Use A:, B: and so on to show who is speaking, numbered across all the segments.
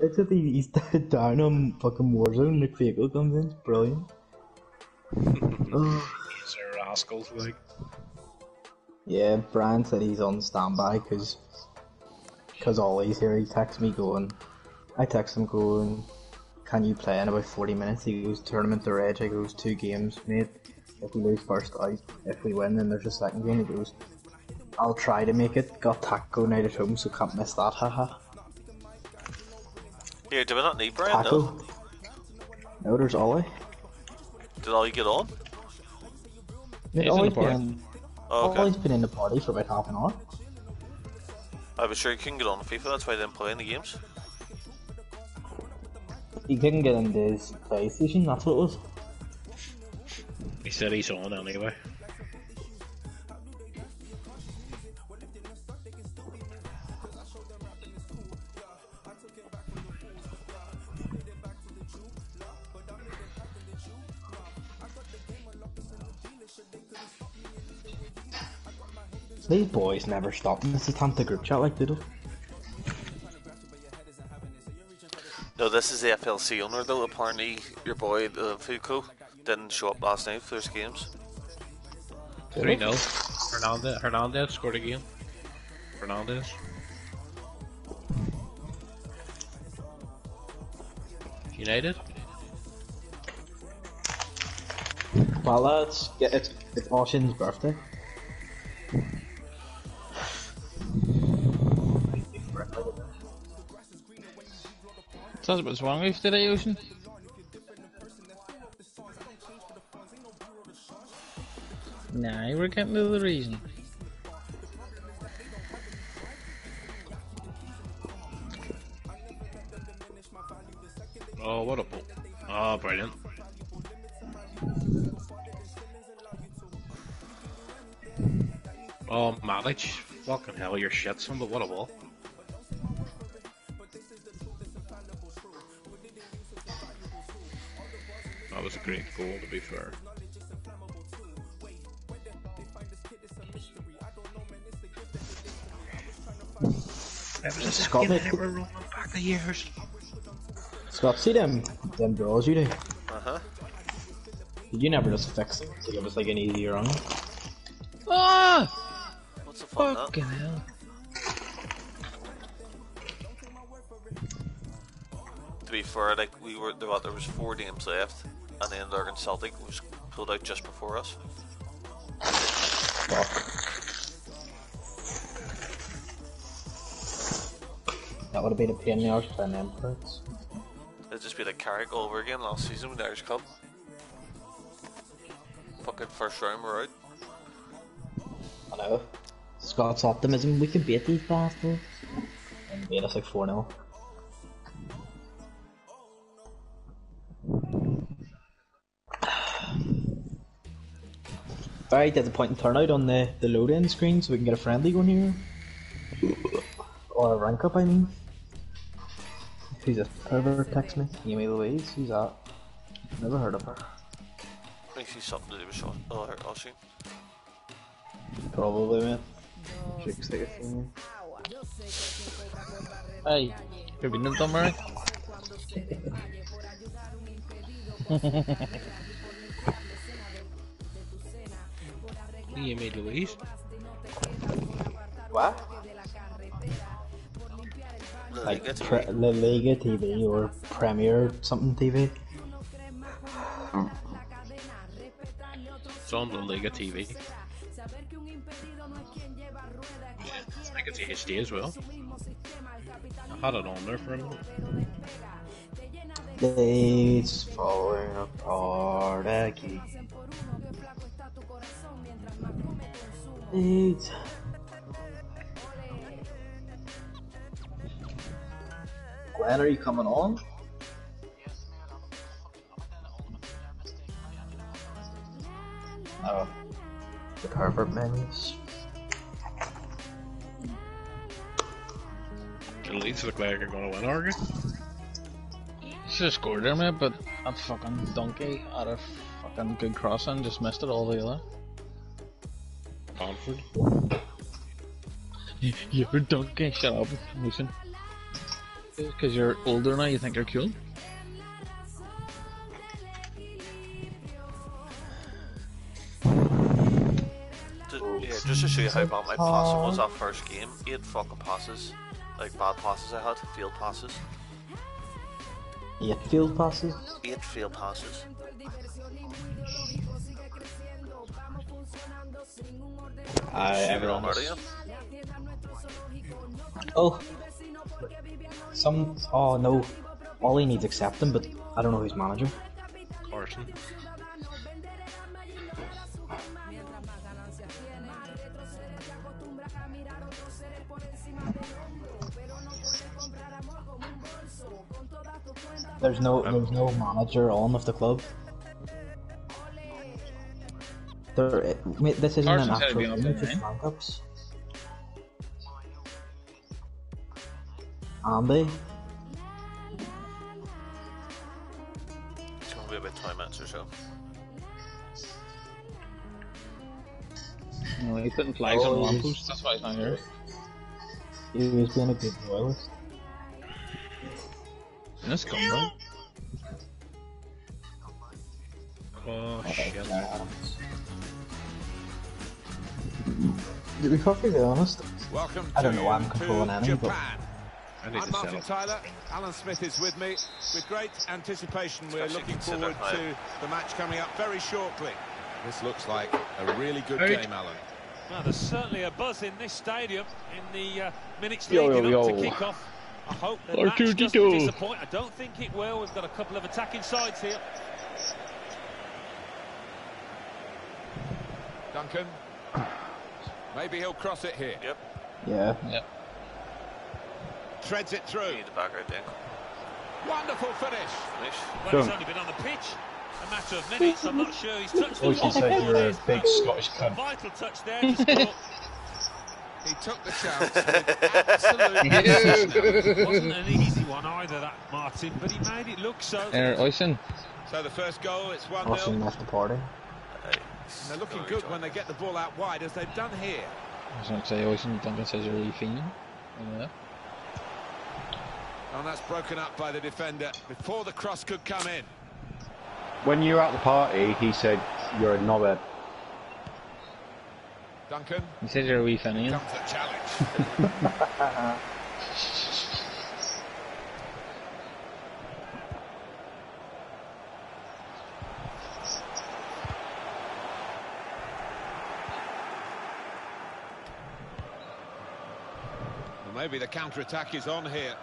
A: It's that he's down on fucking Warzone, Nick Fago comes in, it's brilliant.
B: These are rascals, like.
A: Yeah, Brian said he's on standby because cause Ollie's here. He texts me going, I text him going, can you play in about 40 minutes? He goes, tournament to reg. I goes, two games, mate. If we lose first out, if we win, then there's a second game. He goes, I'll try to make it. Got taco night at home, so can't miss that, haha.
C: Here, do we not need Brian?
A: Taco.
C: No.
A: No, there's Ollie.
C: Did all you get on?
A: Mate,
B: He's in the party.
A: been,
C: Oh, okay.
A: Ollie's been in the party for about half an hour.
C: Oh, I was sure you couldn't get on FIFA, that's why I didn't play in the games.
A: He couldn't get into his PlayStation, that's what it was.
B: He said he's on anyway.
A: These boys never stop in this attempt to group chat like they do.
C: No, this is the FLC owner though. Apparently, your boy uh, Fuko didn't show up last night for his games.
B: 3 0. Hernandez, Hernandez scored again. Hernandez. United?
A: Well, lads, yeah, it's, it's Oisin's birthday.
D: That's what's wrong with today, Ocean. Nah, we're getting to the reason.
B: Oh, what a ball. Oh, brilliant. Oh, Malic. Fucking hell, you're shit, son, but what a ball. That was a great goal, to be fair. It was a
A: Scott
B: they were rolling back the years.
A: Scott, see them, them draws you do?
C: Uh huh.
A: You never just fix them to give us like an easy run?
D: Ah!
C: What's the fun in that?
D: Fucking hell.
C: To be fair, like we were, there there was four games left, and then Lurgan Celtic was pulled out just before us.
A: That would have been a pain in the arse playing them parts.
C: It'd just be like Carrick all over again last season with the Irish Cup. Fucking first round, we're out.
A: I know. Scott's optimism, we can beat these bastards. And beat us like 4 0. Very disappointing turnout on the, the load in screen so we can get a friendly going here. Or a rank up, I mean. Who's this pervert text me? Amy Louise? Who's that? Never heard of her.
C: Makes she's something to do with Sean. Oh, her- oh, she.
A: Probably, man. Chicks like a thing.
D: Hey, have you been done, Murray?
B: You made Louise.
A: What? Like
C: Liga
A: pre- La Liga TV or Premier something TV.
B: It's on the Liga TV. I think it's HD as well. I had it on there for a minute.
A: It's falling apart again. It's Glenn, are you coming on? Oh, the pervert menus.
B: The Leeds look like they're going to win, are you?
D: Should have scored there, mate, but that fucking donkey out of fucking good crossing just missed it all the other.
B: Conford.
D: You're a donkey, shut up, listen. Because you're older now, you think you're cool.
C: Just, yeah, just to show you how bad my passing was that first game. Eight fucking passes. Like bad passes I had, field passes.
A: Eight field passes.
C: Eight field passes.
A: I
C: Shooting
A: everyone
C: on
A: was- Oh. Some. Oh no. Ollie needs accepting, but I don't know who's manager.
B: Carson.
A: There's no. There's no manager on of the club. There. Eh, Wait, this isn't an
D: Carson's had to
A: actual
D: be on
A: game. It's
D: the
A: just
D: name.
A: rank-ups. Andy.
C: It's gonna be about 20 minutes or so.
D: No, he's putting flags
A: Oh,
D: on
A: he's-
D: lampposts, that's why he's not here.
A: He was being a good royalist.
D: And this scumbag.
B: Oh shit.
A: Uh, To be perfectly honest,
E: Welcome
A: I don't know why I'm controlling
E: to
A: any, but-
B: I need
E: I'm Martin
B: settle.
E: Tyler. Alan Smith is with me. With great anticipation, we're
C: Especially
E: looking forward
C: how-
E: to the match coming up very shortly. This looks like a really good
D: Right.
E: game, Alan.
F: Well, there's certainly a buzz in this stadium in the uh, minutes
D: Yo,
F: leading
D: yo,
F: up
D: yo.
F: to kick-off. I hope the
D: Or
F: match
D: two,
F: doesn't
D: two.
F: disappoint. I don't think it will. We've got a couple of attacking sides here.
E: Duncan. Maybe he'll cross it here.
C: Yep,
A: yeah.
D: Yep.
E: Treads it
C: you
E: through.
C: need the back right there.
E: Wonderful finish.
C: Finish.
F: Well,
A: Go
F: he's only been on the pitch a matter of minutes. I'm not sure he's touched the
A: Oh,
F: ball.
A: said you're a big Scottish
F: a
A: cunt.
F: vital touch there to score.
E: He took the chance with absolute precision.
F: It wasn't an easy one either, that Martin, but he made it look so.
D: There, Oisin.
E: So the first goal, it's 1
A: Russian
E: 0.
A: left the party.
C: Hey,
E: They're looking good when they get the ball out wide, as they've done here.
D: I was going to say oh, Oisin, Duncan says you're really fiending. Yeah.
E: And that's broken up by the defender before the cross could come in.
G: When you were at the party, he said you're a knobhead.
E: Duncan
D: He says you're a wee Finian.
E: comes the challenge. maybe the counter attack is on here.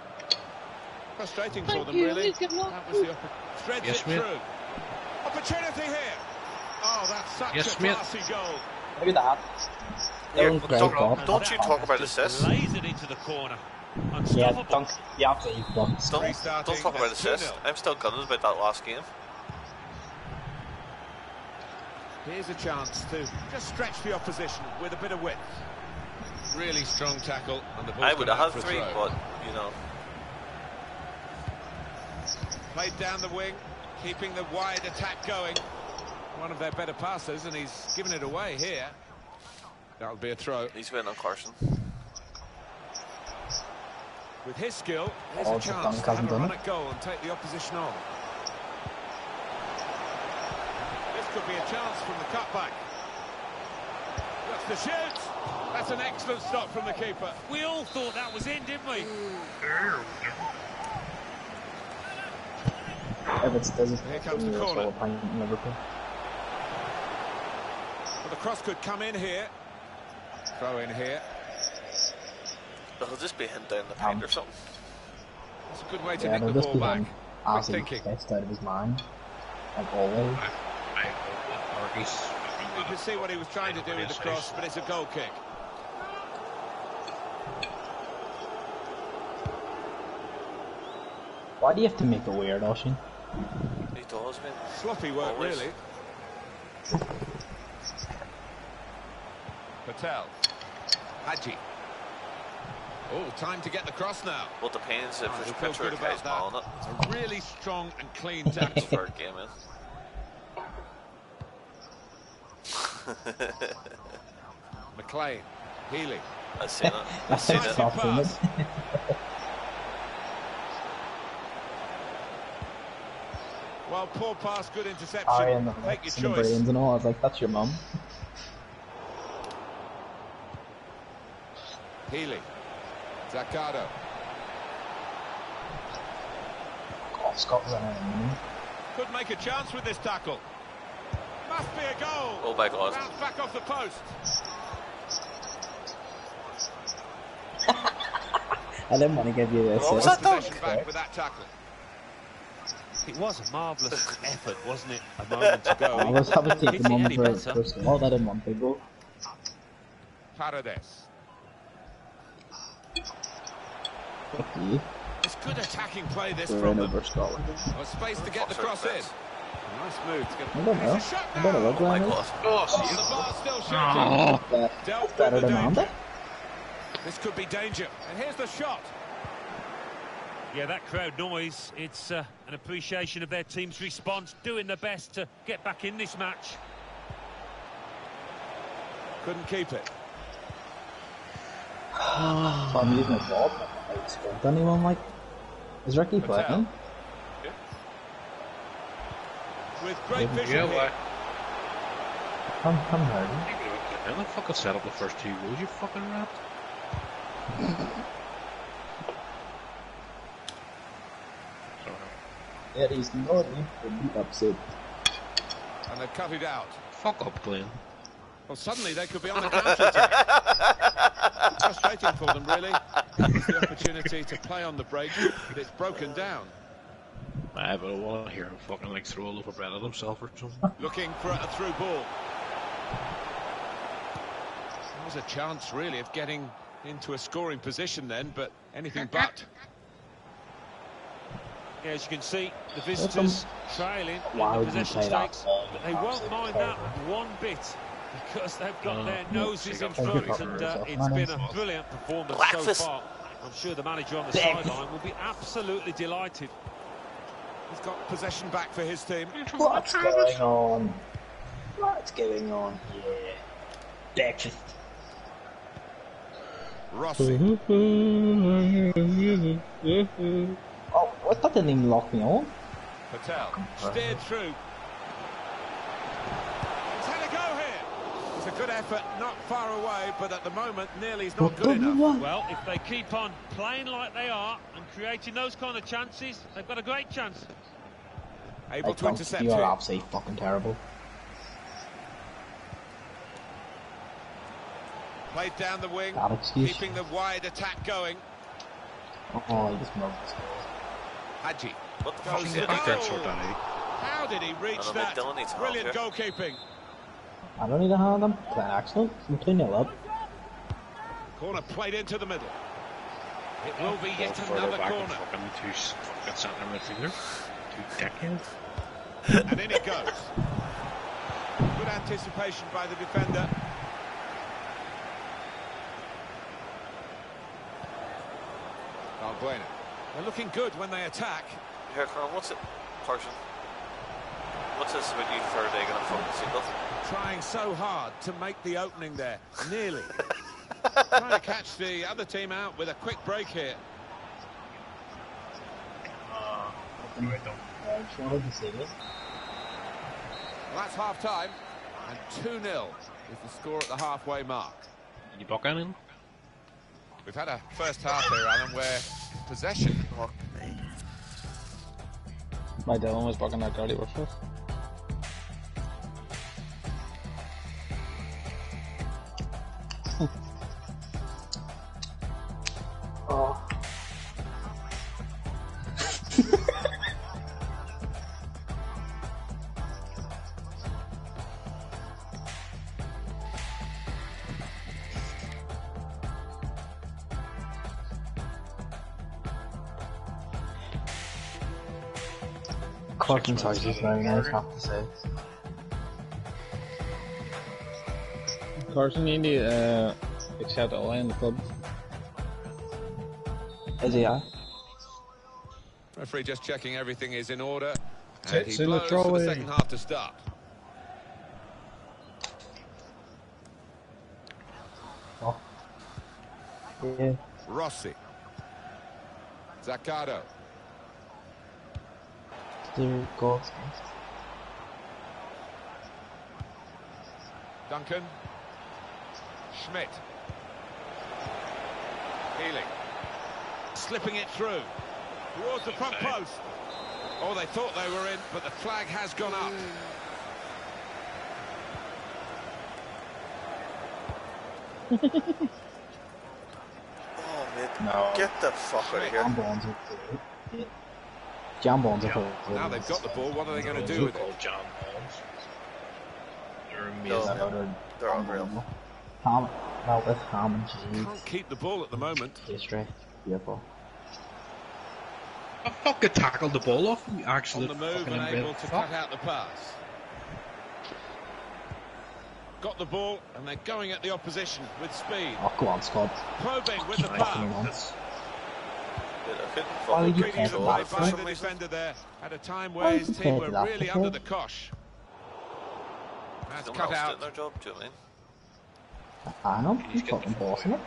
E: Frustrating for them, really. That was the opp-
B: Yes,
E: it through. Opportunity here. Oh, that's such
B: Yes,
E: a
B: mate.
E: goal.
A: Look at that.
C: Here,
A: Don't cry,
C: don't, don't you talk about assists.
F: lays it into the corner.
A: Yeah,
F: Unstoppable.
A: dunk. Yeah, absolutely fucked.
C: Don't, don't talk about
E: that's
C: assists. I'm still gunning about that last game.
E: Here's a chance to just stretch the opposition with a bit of width. Really strong tackle, and the ball's
C: I would have had
E: a
C: three,
E: throw.
C: but you know,
E: Played down the wing, keeping the wide attack going. One of their better passes, and he's given it away here. That'll be a throw.
C: he's winning on Carson.
E: With his skill, here's
A: Oh,
E: a
A: it's a
E: chance to have a run at goal and take the opposition on. This could be a chance from the cutback. That's the shoot. That's an excellent stop from the keeper.
F: We all thought that was in, didn't we?
A: If it's does it,
E: Here comes the corner.
A: a pint in Liverpool.
E: Well, the cross could come in here. Throw in here.
C: It'll just be him down the um, paint or something.
E: It's a good way to
A: Yeah,
E: nick the ball back.
A: him
E: Quick
A: absolutely
E: thinking.
A: pissed out of his mind. Like always.
B: I hope or he's
E: You can see what he was trying to do with the cross, but it's a goal kick.
A: Why do you have to make it weird, Oisin?
C: He does, man.
E: Sloppy work,
C: Always.
E: really. Patel. Haji. Oh, time to get the cross now.
C: Well, it depends if
E: Oh,
C: there's a
E: he'll feel
C: picture of
E: good
C: guys
E: about
C: it.
E: It's a really strong and clean tackle.
C: Third game in.
E: McLean, Healy.
C: I
A: see
C: that.
A: I see that. Pass.
E: well, poor pass, good interception. Arian,
A: Make
E: your choice.
A: Brains and all. I was like, that's your mum.
E: Healy. Zaccardo.
A: Oh, on it.
E: Could make a chance with this tackle. Must be a goal.
C: Oh my god.
E: Bounce back off the post.
A: I didn't want to give you this.
C: What was that, though?
E: Back with that tackle.
F: It was a marvellous effort, wasn't it? A moment ago.
A: I was having to take
F: Hit
A: them
F: it
A: on
F: any
A: for,
F: better.
A: for Scott. I didn't want to go.
E: Paredes.
A: Fuck.
E: It's good attacking play this
A: We're
E: from
A: in
E: them.
A: over Scotland.
E: Well, space to get the
C: Fuck's
E: cross in.
C: This?
E: Nice move to get
A: I don't know.
E: It's a shot
A: I don't know
E: now.
A: what
C: Oh my
A: Glenn is.
C: god.
E: Oh, the bar still shooting. Dealt
A: it's better than
E: danger. This could be danger. And here's the shot.
F: Yeah, that crowd noise, it's uh, an appreciation of their team's response, doing their best to get back in this match.
E: Couldn't keep it.
A: So I'm using a ball. but I sprint anyone like. Is Ricky
E: Patel.
A: playing?
E: With great
A: Yeah,
E: vision here.
A: I'm, I'm.
B: How the fuck I set up the first two goals, you fucking rat? Sorry.
A: Yeah, he's to be upset.
E: And they've cut it out.
B: Fuck up, Glenn.
E: Well, suddenly they could be on the counter attack. Frustrating for them, really. It's the opportunity to play on the break, but it's broken down.
B: I but I want to hear him fucking like throw a loaf of bread at himself or something.
E: Looking for a through ball. There was a chance, really, of getting into a scoring position then, but anything but.
F: Yeah, as you can see, the visitors trailing
A: Why
F: in the possession stakes, but they won't mind that one bit because they've got
B: Oh,
F: their noses in front, and uh,
A: yourself,
F: it's
A: man.
F: been a brilliant performance so far. I'm sure the manager on the
A: Breakfast.
F: sideline will be absolutely delighted.
E: He's got possession back for his team.
A: What's going on? What's going on here? Breakfast.
E: Rossi.
A: Oh, what? That didn't even lock me on.
E: Patel. Steered through. He's had a go here. It's a good effort, not far away, but at the moment, nearly is not good enough.
F: Well, if they keep on playing like they are and creating those kind of chances, they've got a great chance.
E: Able
A: Like,
E: to intercept
A: you are absolutely fucking terrible.
E: Played down the wing, keeping the wide attack going.
A: Oh, he just mugged this
E: Hadji.
C: What the fuck is
E: the
C: it?
B: Back there,
E: goal.
B: sort that.
E: How did he reach
C: I don't know,
E: that?
C: Dylan needs
E: Brilliant
C: here.
E: goalkeeping.
A: I don't need to hand. I'm playing excellent. I'm 2 0 up.
E: Corner played into the middle. It will be yet
B: Further
E: another corner.
B: fucking two s- fucking centre midfielder. Two dickheads.
E: And in it goes. Good anticipation by the defender. Valbuena. They're looking good when they attack.
C: Here, Colonel, what's it? Person. What's this about you third egg and a fucking seatbelt?
E: Trying so hard to make the opening there. Nearly. Trying to catch the other team out with a quick break here.
A: I just wanted to see this.
E: Well, that's half time. And 2 0 is the score at the halfway mark.
B: You buck in?
E: We've had a first half here, Alan, where possession
D: My Dylan was bucking that dirty with us.
A: Carton's house is very nice, I have to say.
D: Carson, you need to uh, accept all in the club.
A: Is he out?
E: Referee just checking everything is in order. And
D: Tits
E: he
D: in the
E: blows for the second half to start.
A: Oh. Yeah.
E: Rossi. Zaccardo.
A: After God's gift.
E: Duncan. Schmidt. Healing. Slipping it through. Towards the front post. Oh, they thought they were in, but the flag has gone up.
C: Oh, mate.
A: No.
C: Get the fuck out of here.
A: Jambon's a yeah. Jambon's a whole.
E: Now they've got the ball, what are they going to do with it?
B: called John Bonds. They're
C: No.
B: amazing.
A: They're,
C: They're unreal.
A: Ham, well, with ham and cheese,
E: Can't keep the ball at the moment.
A: pastry, beautiful.
B: I fucking tackled the ball off. You
E: On
B: actually
E: the move
B: fucking
E: and
B: inbred
E: able to
B: fuck.
E: cut out the pass. Got the ball, and they're going at the opposition with speed.
A: Oh, go on, Scott.
E: Probing with the
A: Fucking
E: pass. Play
C: of it for
E: by
C: some
E: the
C: reason.
E: defender there at a time where
A: you
E: his team were really under the cosh. That's cut
C: else
E: out.
C: did their job, do you know what I mean?
A: Hang on, he's fucking bossing it.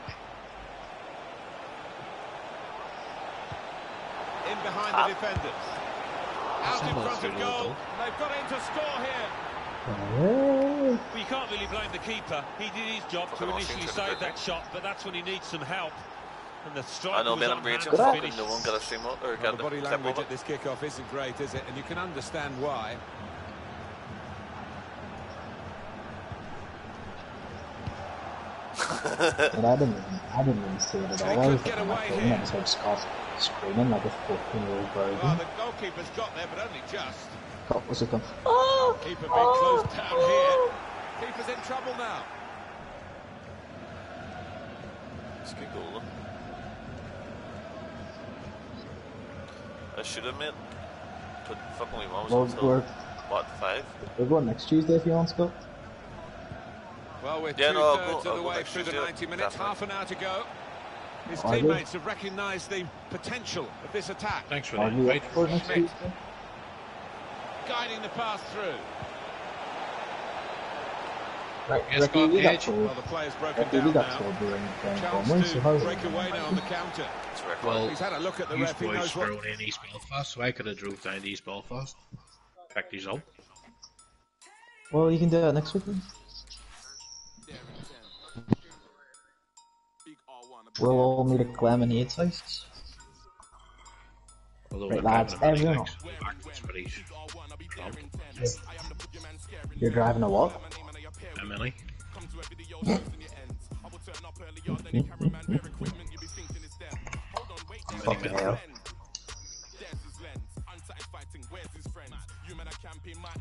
E: In behind
C: Ah.
E: the defenders. Out in front of goal.
B: goal.
E: They've got in to score here.
A: Oh,
F: Well, you can't really blame the keeper. He did his job to initially save that shot, but that's when he needs some help. And the striker
C: I know,
F: was
C: man,
F: on
C: I'm
F: to
A: Good
F: finish.
C: Fucking no one got a stream on, or
E: Well, the body
C: clip
E: language
C: of
E: at
C: it.
E: this kickoff isn't great, is it? And you can understand why.
A: and I didn't, even, I didn't even see it at
E: They
A: all. I was
E: could get
A: looking at my
E: away
A: phone
E: here.
A: and I just heard Scott screaming like a 14-year-old
E: Well, the goalkeeper's got there, but only just.
A: Scott was just going, oh,
E: Keeper being
A: oh,
E: closed down
A: oh.
E: here. Keeper's in trouble now.
C: It's a good goal, though. I should have, met. But fucking we mom was
A: Well,
C: until, what, five?
A: we're going next Tuesday if you want, Scott.
E: Well, we're
C: Yeah, no,
E: two-thirds
C: go-
E: of
C: I'll
E: the way
C: next
E: through the 90 minutes,
C: definitely.
E: half an hour to go. His
A: Are you?
E: teammates have recognised the potential of this attack,
B: Thanks for the
A: Are you up
B: invite.
A: for next
E: Schmidt.
A: Tuesday?
E: guiding the pass through.
A: Right,
B: Yes,
A: Ricky,
B: Scott,
A: we got
B: Edge.
A: told,
E: Well, the player's broken
A: Ricky,
E: down now.
A: told during playing Conway,
E: Chance to break away now on the counter.
C: It's record.
B: Well,
E: He's had a look at the
B: you
E: ref. He
B: boys
E: knows what.
B: in East Belfast, so I could have drove down to East Belfast, picked his up.
A: Well, you can do that next week then. We'll all meet at Lemonade's house.
B: Although
A: Right,
B: the
A: lads,
B: Kevin and
A: everyone-
B: Alex backwards, but he's drunk.
A: You're driving a what?
B: A mini.
A: Fucking hell.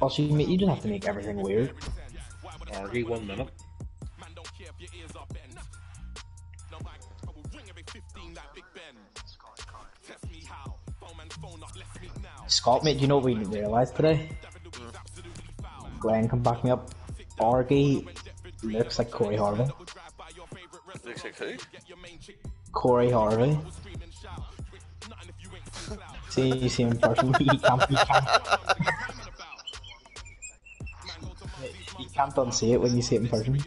A: Also, you, you just have to make everything weird.
B: Argy, one minute.
A: Scott, mate, do you know what we realised today? Glenn, come back me up. Argy looks like Corey Harvey.
C: Looks like who?
A: Corey Harvey. See, you see him in person. He can't, he can't. You can't unsee it when you see it in person.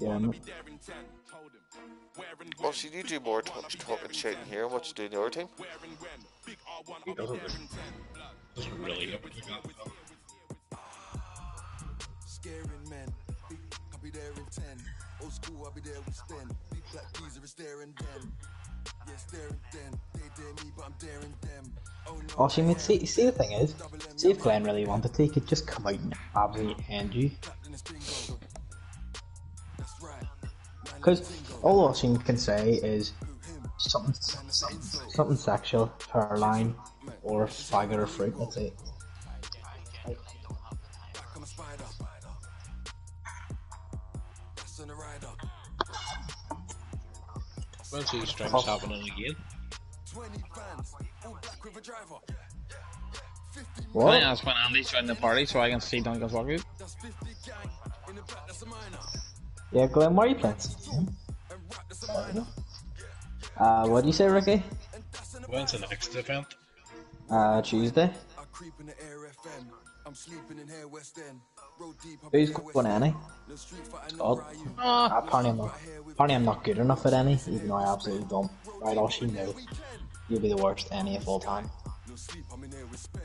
A: Yeah, man.
C: Well, should you do more t- talking shit in here? What you do in your team?
B: He doesn't, doesn't really look like that.
H: Scaring men. I'll be there in 10. Old school, I'll be there with Sten. Black geezer is staring them. Yeah, staring them. They dare me, but I'm daring them. Oh no.
A: Also, mate, see, see the thing is, see if Glenn really wanted to, he could just come out and absolutely end you.
H: Captain is bingo. That's right. Man,
A: Because all Oisin can say is something, something, something sexual, hairline, or faggot or fruit.
B: When's these strings happening again?
H: 20 fans. With a driver. 50
D: I think
A: What?
D: that's when Andy's joining the party so I can see Duncan's walkthrough.
H: that's 50 gang. In the back, that's a minor.
A: Yeah, Glenn, why are you playing CDM?
H: And rap, that's a minor.
A: Uh, what do you say, Ricky?
B: When's the next event?
A: Uh, Tuesday.
H: I creep in the air I'm sleeping in here West End.
A: Who's going any? Oh,
H: Ryu.
A: apparently I'm not. Apparently I'm not good enough at any, even though I absolutely don't. Right, all she. You'll be the worst any of all time.
H: I'm in there with spend.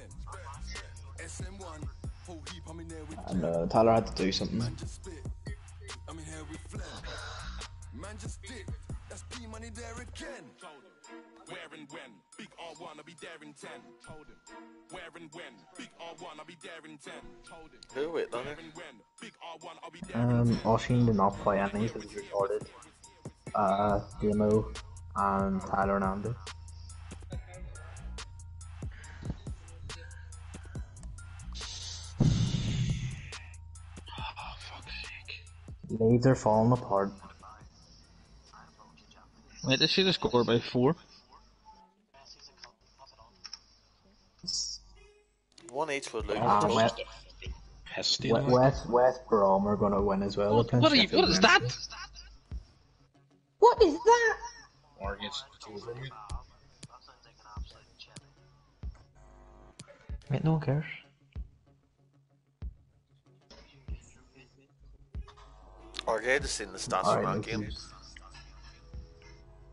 H: SM1, whole heap, I'm in there with
A: And uh, Tyler had to do something.
H: Man just dip. That's P money there again. Where and when? Big R1, I'll be there in 10. Told him. Where and when? Big R1, I'll be there in 10. Told him.
C: Who wait on
H: Where
C: it?
H: and when? Big R1, I'll be there in
A: Um, Oisin did not play any because he recorded. Uh, Demo and Tyler and Andy.
D: Oh, fuck's sake.
A: Leads are falling apart.
D: Wait, did she just score by four?
C: One each would lose.
A: Ah,
C: Total.
A: West,
B: Piss
A: We-
B: stealing.
A: West, West Brom are going to win as well.
D: What, what, are you, what is that?
A: What is that?
B: Or gets over me.
A: Mate, no one cares.
C: Argade has seen the stats
A: Alright,
C: from
A: no
C: that game.
A: cares.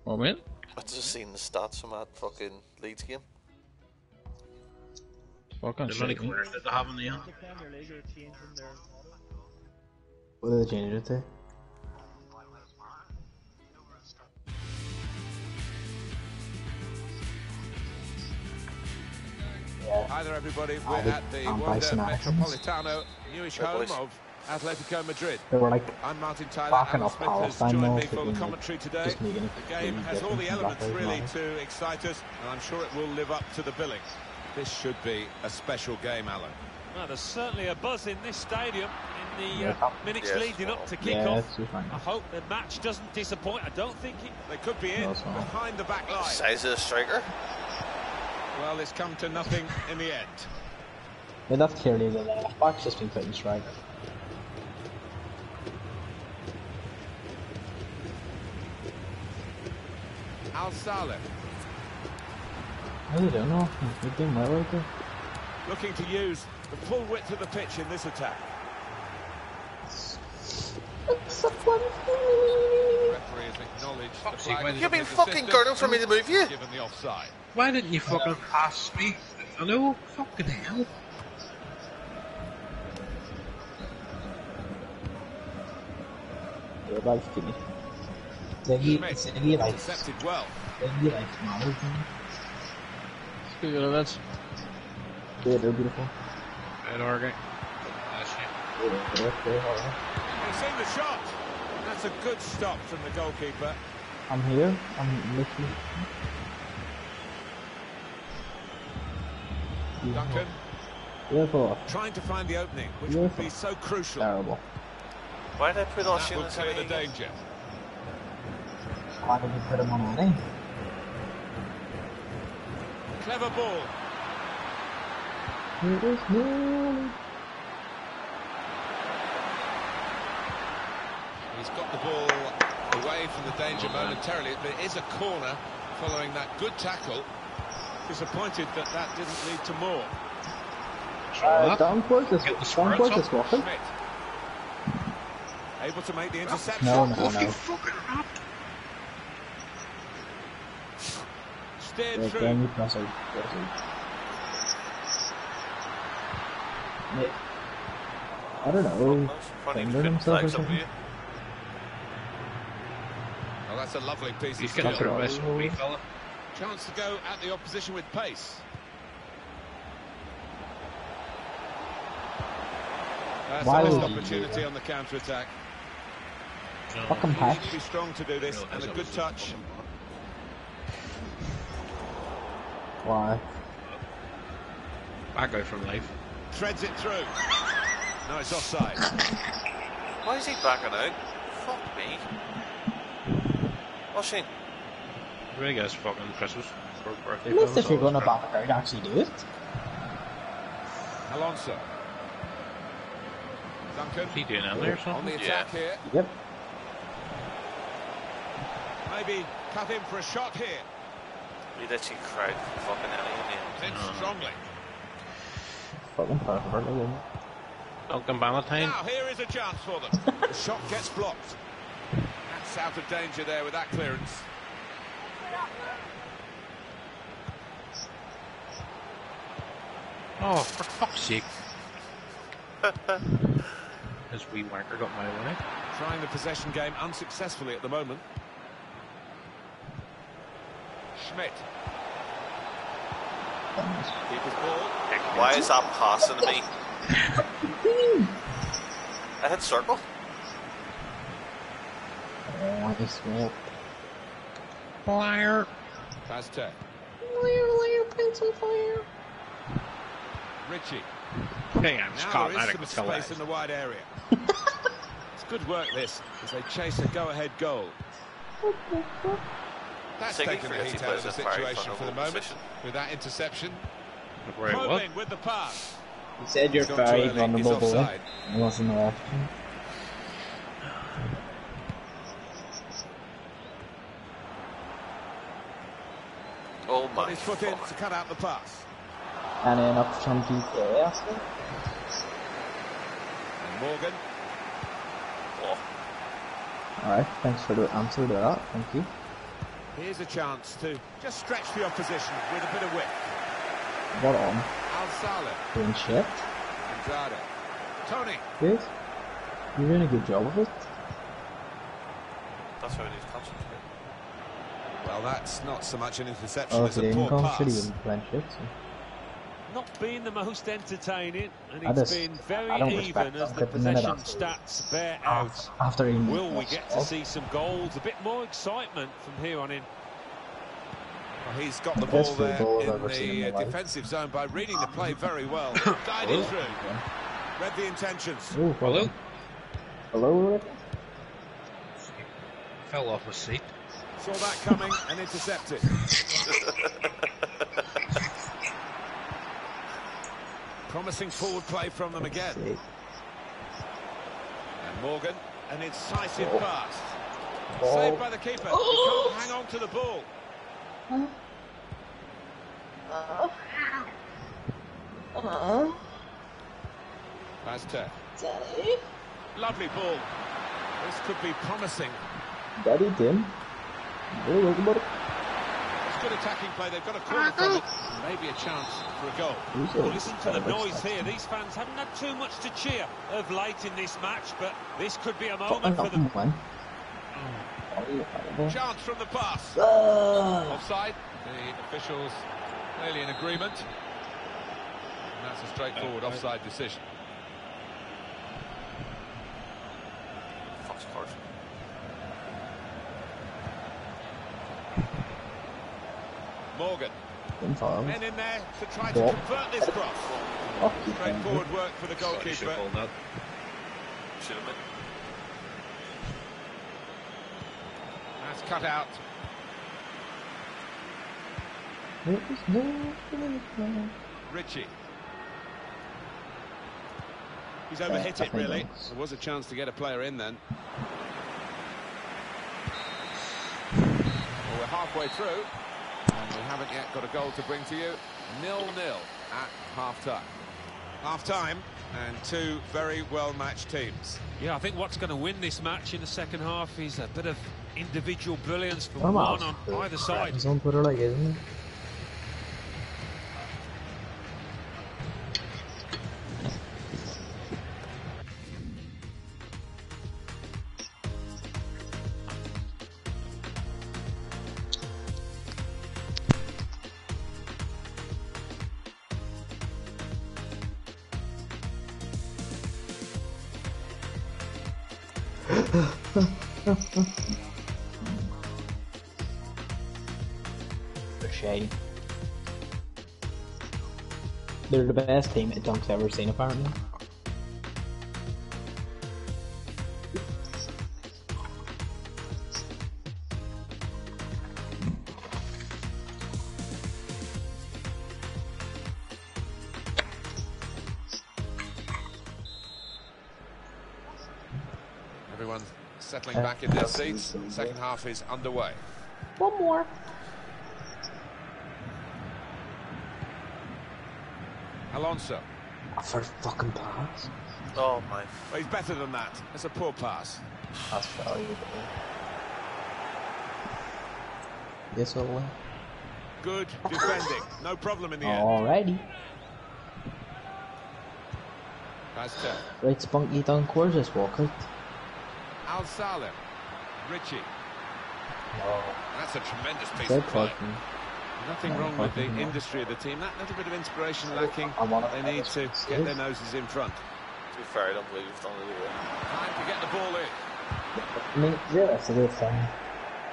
D: Oh, wait.
C: I've just seen the stats from that fucking Leeds game.
D: Fucking
B: How many
D: shit. man.
B: corners did they have in the end?
A: What did they change it to?
E: Hi there, everybody. We're
A: Added
E: at the
A: on
E: Wanda Metropolitano, newish home
C: boys.
E: of Atletico Madrid.
A: They were like
E: I'm Martin Tyler.
A: Backing
E: Alan
A: up
E: Smith has
A: Palestine
E: joined me for the
A: thinking, like,
E: commentary today.
A: just
E: The game has all the elements really to excite us, and I'm sure it will live up to the billing. This should be a special game, Alan.
F: Well, there's certainly a buzz in this stadium in the uh, minutes
C: Yes.
F: leading up to
A: yeah,
F: kick-off.
A: it's.
F: I hope the match doesn't disappoint. I don't think it...
E: They could be in
A: No,
E: behind the back line.
C: Size of the striker.
E: Well, it's come to nothing in the end.
A: Yeah, that's clearly the left back's just been put in strike.
E: Al Saleh
A: I really don't know. They're doing well out there.
E: looking to use the full width of the pitch in this attack. Referee has acknowledged the
B: Fuck's sake,
E: flag
B: why
E: is
B: did
C: You've been fucking
E: assistant,
C: girding for me to move you.
E: Given the offside.
B: Why didn't you fucking pass me? I know. Fucking hell.
A: They're like to me. Ziggy,
E: Schmidt
A: Ziggy like,
E: intercepted well.
A: Ziggy like matters.
D: Speaking of that,
A: Yeah, they're beautiful.
B: Right, Argate. That's it.
A: Yeah, they're, they're.
E: You've the shot. That's a good stop from the goalkeeper.
A: I'm here. I'm literally.
E: Duncan
A: Beautiful.
E: trying to find the opening, which
A: Yeah.
E: would be so crucial.
A: Terrible.
C: Why did I put
E: That
C: Oisin
E: will
C: as
E: the danger.
A: Why did you put him on any?
E: Clever ball.
A: It is me.
E: He's got the ball away from the danger momentarily. but it is a corner following that good tackle. Disappointed that that didn't lead to more.
A: Uh,
B: What?
A: down towards this,
B: Get the
A: down
B: squirrels
A: towards
B: up.
A: this waffle.
E: Schmidt. Able to make the interception.
A: No, no, no.
B: fucking rat.
E: Steered
A: Yeah,
E: through.
A: then you press out. Press out. Yeah. I don't know.
C: Funny
A: Finger
C: putting
A: himself or
C: up
A: something.
C: you.
E: Well, that's a lovely piece
B: He's
E: of
B: getting
E: skill.
B: through this wee fella.
E: Chance to go at the opposition with pace. That's
A: Why
E: a missed
A: would you do
E: opportunity on the counter-attack.
A: Fucking
E: You
A: patch.
E: need to be strong to do this, and a good touch.
A: Why?
B: Back out from life.
E: Threads it through. No, it's offside.
C: Why is he backing out? Fuck me. Oisin.
B: Really guys fucking Christmas for birthday.
A: At least if you're gonna
B: fair.
A: back out, actually do it.
E: Alonso. Duncan
B: He doing anything or
E: on
B: something?
E: the attack here.
A: Yep.
E: Maybe cut in for a shot here.
C: He literally cried fucking any in
E: In
B: Uh-huh.
E: strongly.
A: Fucking perfect, isn't it?
B: Duncan Valentine.
E: Now here is a chance for them. the shot gets blocked. That's out of danger there with that clearance.
B: Oh, for fuck's sake. His wee wanker got my way.
E: Trying the possession game unsuccessfully at the moment. Schmidt. Keeper's ball.
C: Why is that passing to me? I hit circle.
A: Oh, he's small.
B: Liar.
E: Pazte. Ritchie.
B: Hang on,
E: Now
B: Scott,
E: there
B: I
E: is
B: can
E: some
B: tell
E: space
B: that.
E: in the wide area. it's good work this, as they chase a go-ahead goal. That's
C: Singing
E: taken the
C: forgets
E: heat out of the
C: plays a very
E: situation for the moment
C: position.
E: with that interception.
B: Right, what?
E: With the pass.
A: He said you're
E: He's gone too
A: very vulnerable It wasn't the option.
C: Oh
E: Got
C: my
E: his foot in to cut out the pass.
A: And then up from GK,
E: Morgan.
C: Oh,
A: Alright, thanks for the answer to that. Thank you.
E: Here's a chance to just stretch the opposition with a bit of width.
A: What on?
E: Al Saleh.
A: Doing shit.
E: Andrade. Tony.
A: Good. You're doing a good job of it.
C: that's how we need.
E: Well, that's not so much an interception
A: Oh,
E: as a poor
A: come, should he
E: pass.
A: wouldn't playing shit, so.
F: Not been the most entertaining, and
A: I
F: it's
A: just-
F: been very even as the
A: at the minute
F: possession
A: after-
F: stats bear out.
A: After he
F: Will we get to see some goals? A bit more excitement from here on in.
E: Well, he's got the
A: The
E: ball there
A: goal
E: in
A: ever seen in
E: the
A: my
E: uh,
A: life.
E: defensive zone by reading the play very well. Guided through. Read the intentions.
A: Oh,
B: Hello?
A: Hello,
B: Fell off his seat.
E: Saw that coming and intercepted. Promising forward play from them again. And Morgan, an incisive
A: Oh.
E: pass.
A: Oh.
E: Saved by the keeper. He oh! can't hang on to the ball. Pazte. Uh-huh. Lovely ball. This could be promising.
A: Daddy Tim. Hey, welcome back.
E: It's good attacking play. They've got a corner from it. Maybe a chance for a goal.
F: Well, listen to the noise here. These fans haven't had too much to cheer of late in this match, but this could be a moment for them.
A: man. You horrible.
E: Chance from the pass.
A: Ah.
E: Offside. The officials clearly in agreement. And that's a straightforward offside decision.
C: Fuck's hard.
E: Morgan.
A: Involved.
E: Men in there to try to convert this cross.
A: Fuck you,
E: Straightforward work for the
B: Thought you should
E: goalkeeper.
B: have called that.
C: Should have been.
E: That's cut out. Richie. He's overhit it, really.
A: thanks.
E: There was a chance to get a player in then. Well, we're halfway through, and we haven't yet got a goal to bring to you. Nil-nil at half-time. Half-time, and two very well-matched teams.
F: Yeah, I think what's going to win this match in the second half is a bit of individual brilliance from
A: I'm
F: one on either side.
A: It's on Twitter like, isn't it? Best team that Dunk's ever seen, apparently.
E: Everyone settling
A: Uh,
E: back in their seats. Second half is underway.
A: One more.
E: Alonso.
A: First fucking pass.
C: Oh my.
E: Well, he's better than that. It's a poor pass.
A: That's valuable. Yes, Ollie.
E: Good defending. No problem in the end.
A: Alrighty.
E: Pastor.
A: Right, spunky dunk. Where's this walkout?
E: Al Salim. Richie. Oh. That's a tremendous piece
A: Good
E: of play.
A: fucking.
E: Nothing wrong with the industry of the team. That little bit of inspiration lacking.
A: I.
E: They need to get their noses in front.
C: To be fair, I don't believe we've done it either.
E: Time to get the ball in.
A: I mean, realistically, it's fine.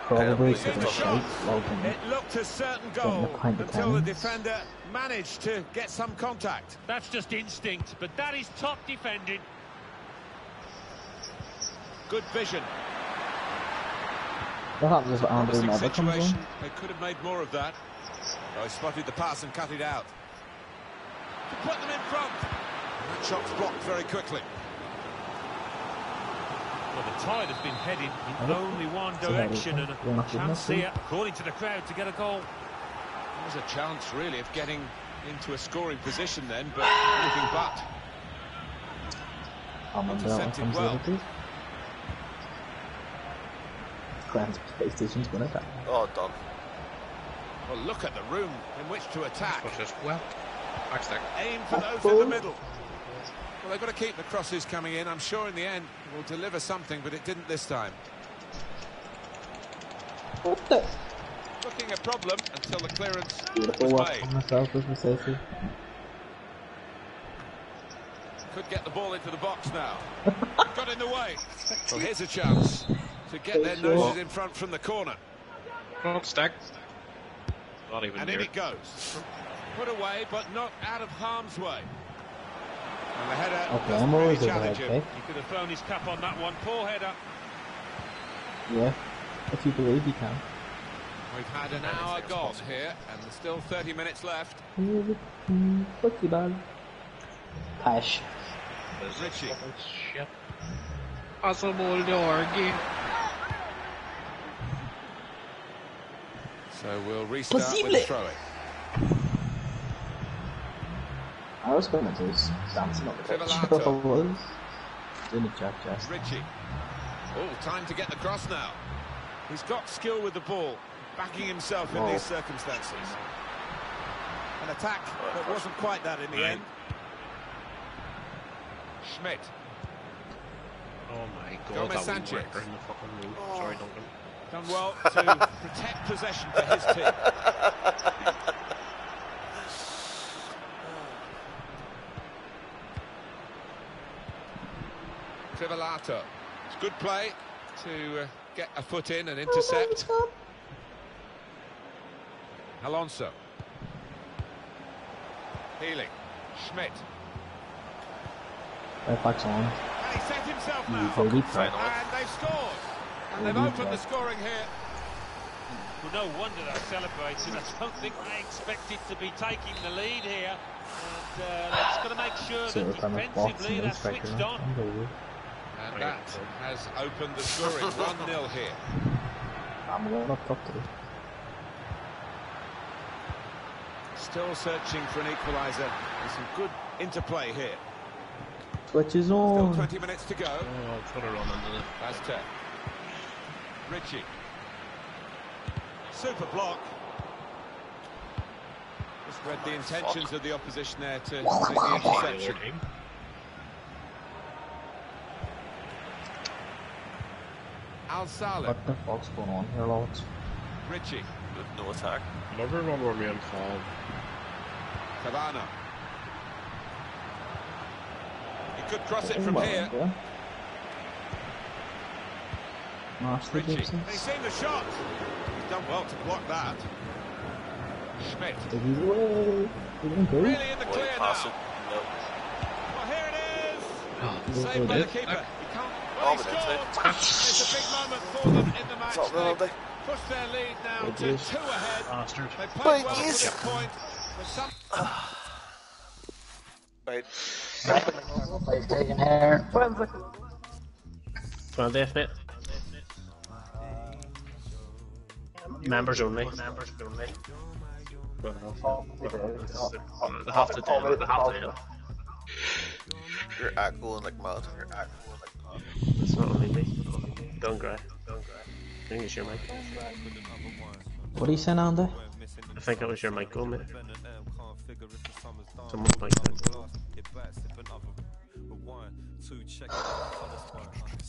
A: Probably
C: Yeah,
A: should
E: the
A: have
E: shot.
A: shot. Well done.
E: It looked a certain
A: Getting
E: goal
A: the
E: until the defender managed to get some contact.
F: That's just instinct, but that is top defending.
E: Good vision.
A: What happens if Andrew
E: Promising
A: comes on?
E: They could have made more of that. I spotted the pass and cut it out. To put them in front. And that shot's blocked very quickly.
F: Well, the tide has been heading in only one
A: It's a headache,
F: direction, and
A: huh?
F: a
A: good
F: chance here, according to the crowd, to get a goal.
E: There's a chance, really, of getting into a scoring position then, but anything but.
A: I'm on that one
E: Intercepted
A: comes
E: well.
A: Over to. Glenn's PlayStation's gonna die.
C: Oh, done.
E: Well, look at the room in which to attack.
B: What's this? Well, backstack.
E: Aim for those in the middle. Well, they've got to keep the crosses coming in. I'm sure in the end we'll deliver something, but it didn't this time.
A: What the?
E: Looking a problem until the clearance
A: Beautiful
E: was
A: work
E: made.
A: on myself with my safety.
E: Could get the ball into the box now. Got in the way. Well, here's a chance to get their noses in front from the corner.
B: Not stack. Not even
E: And
B: near.
E: in it goes. Put away, but not out of harm's way. And the header
A: Okay,
E: doesn't
A: I'm
E: really
A: always
E: challenge him.
A: pick.
F: He could have thrown his cap on that one. Poor header.
A: Yeah. If you believe you can.
E: We've had an hour gone here, and there's still 30 minutes left.
A: Fuck you, ball. Hush.
E: Richie.
B: Shit. Possible
E: So we'll restart with
A: Possible.
E: a throw-in.
A: I was gonna do is dancing on the pitch. I was. Doing a jack chest.
E: Richie. Oh, time to get the cross now. He's got skill with the ball, backing himself in
A: Oh.
E: these circumstances. An attack that wasn't quite that in the
B: Right.
E: end. Schmidt.
B: Oh my god,
E: Gomez
B: that
E: Sanchez.
B: wrecker in the fucking road. Sorry, oh. Duncan.
E: Done well to protect possession for his team. Trivelato. It's good play to uh, get a foot in and intercept. Alonso. Healing. Schmidt.
A: Right back's on.
E: And he set himself now. And they've scored. And they've opened the scoring here.
F: Well, no wonder they're celebrating. I don't think they expected to be taking the lead here. And uh, they're just got to make sure
A: So
F: that
A: if I'm a box
F: defensively
A: and
F: they're switched on.
E: And that has opened the scoring 1-0 here.
A: I'm going up top too.
E: Still searching for an equaliser. There's some good interplay here.
A: Switches
E: Still
A: on.
E: 20 minutes to go.
B: Oh, put it on into the.
E: Bastet. Richie. Super block. Just read the intentions of the opposition there to make the
B: The
E: interception. Al Saleh.
A: What the fuck's going on here, lads?
E: Richie.
C: With no attack.
B: Never remember being fouled.
E: Cavano. He could cross it
A: Oh,
E: from here.
A: yeah. Nasty
E: Richie.
A: Gibson.
E: He's seen the shot. He's done well to block that. Schmidt.
A: Diggy's away. He didn't go.
E: Really in the clear
C: pass
E: now.
C: No.
E: Well, here it is.
A: Oh,
E: Saved by the
B: eh?
E: keeper. He can't.
C: Oh,
E: Well, he
C: it's
E: scored. It's a big moment for them in the match.
C: It's not penalty.
E: They push their lead now
A: It
E: to
A: is.
E: two ahead.
B: Bastard.
E: They played well to
C: yes.
E: this point. But some
C: Right.
A: Taking hair.
I: 20th, Members only. Members only. Half the ten. Half the oh, ten.
C: You're echoing like mad. You're echoing like mad.
I: It's not only me. Don't cry. Don't cry. I think it's your mic.
A: What are you saying, Andy?
I: I think it was your Michael, mate. Someone's mic then.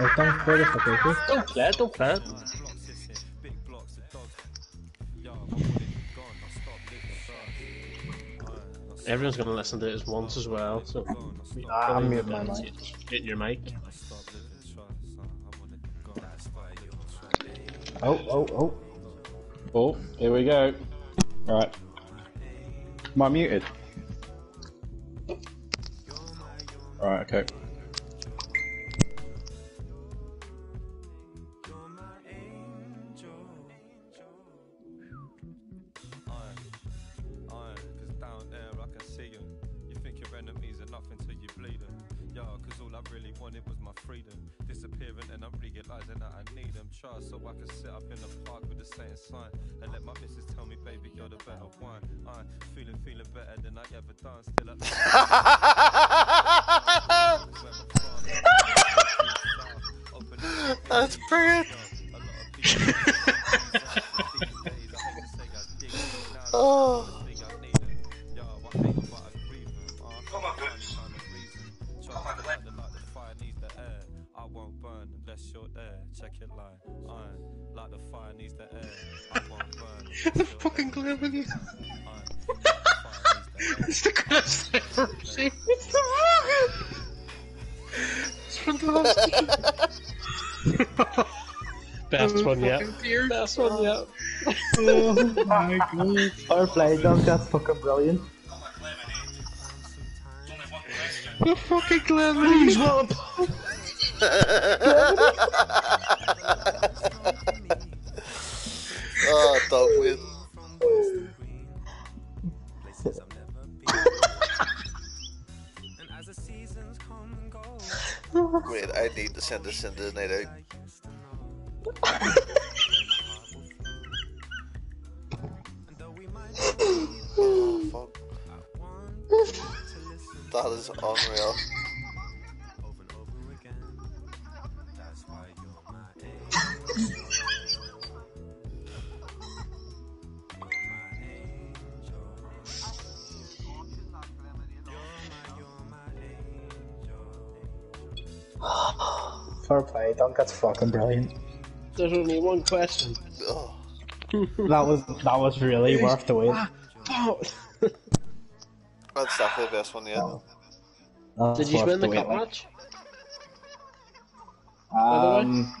A: is
I: Don't play it, don't play it. Everyone's gonna listen to it once as well, so.
A: I'm muting my mic.
I: Get your mic.
A: Oh, oh, oh.
G: Oh, here we go. Right. Am I muted? Alright, okay.
C: That's
I: Best one yet.
A: oh my god. Fair play, dog. That's fucking brilliant.
I: The fucking Glamany's one.
C: oh, dog win. Wait, I need to send this into the night
A: fucking brilliant.
I: There's only one question.
C: Oh,
A: That was that was really worth the wait.
C: that's definitely the best one yet.
A: That's
I: Did you win the
A: wait,
I: cup
A: like.
I: match?
A: Um,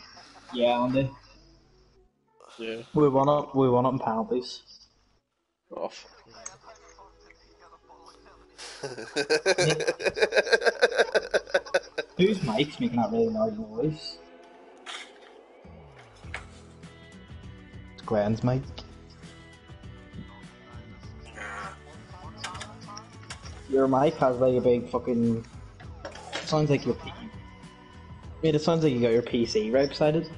A: yeah, Andy.
I: Yeah.
A: We won it. We won it in penalties.
I: Off.
A: Whose mic's making that really loud noise? It's Glenn's mic. Your mic has like a big fucking. Sounds like your. P- Wait, it sounds like you got your PC right beside it.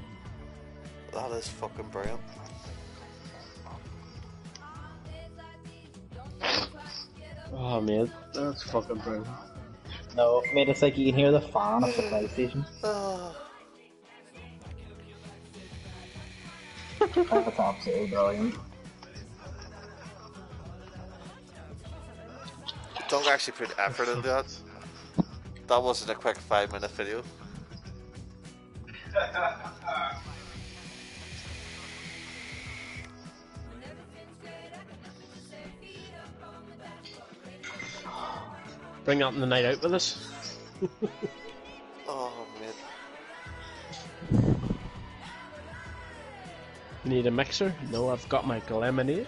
C: that is fucking brilliant.
I: Oh man, that's fucking brilliant.
A: No, mate, it's like you can hear the fan of the PlayStation.
C: Ah.
A: That's. Eh,
C: Don't actually put effort into that. That wasn't a quick five minute video.
I: Bring up in the night out with us. need a mixer? No, I've got my lemonade.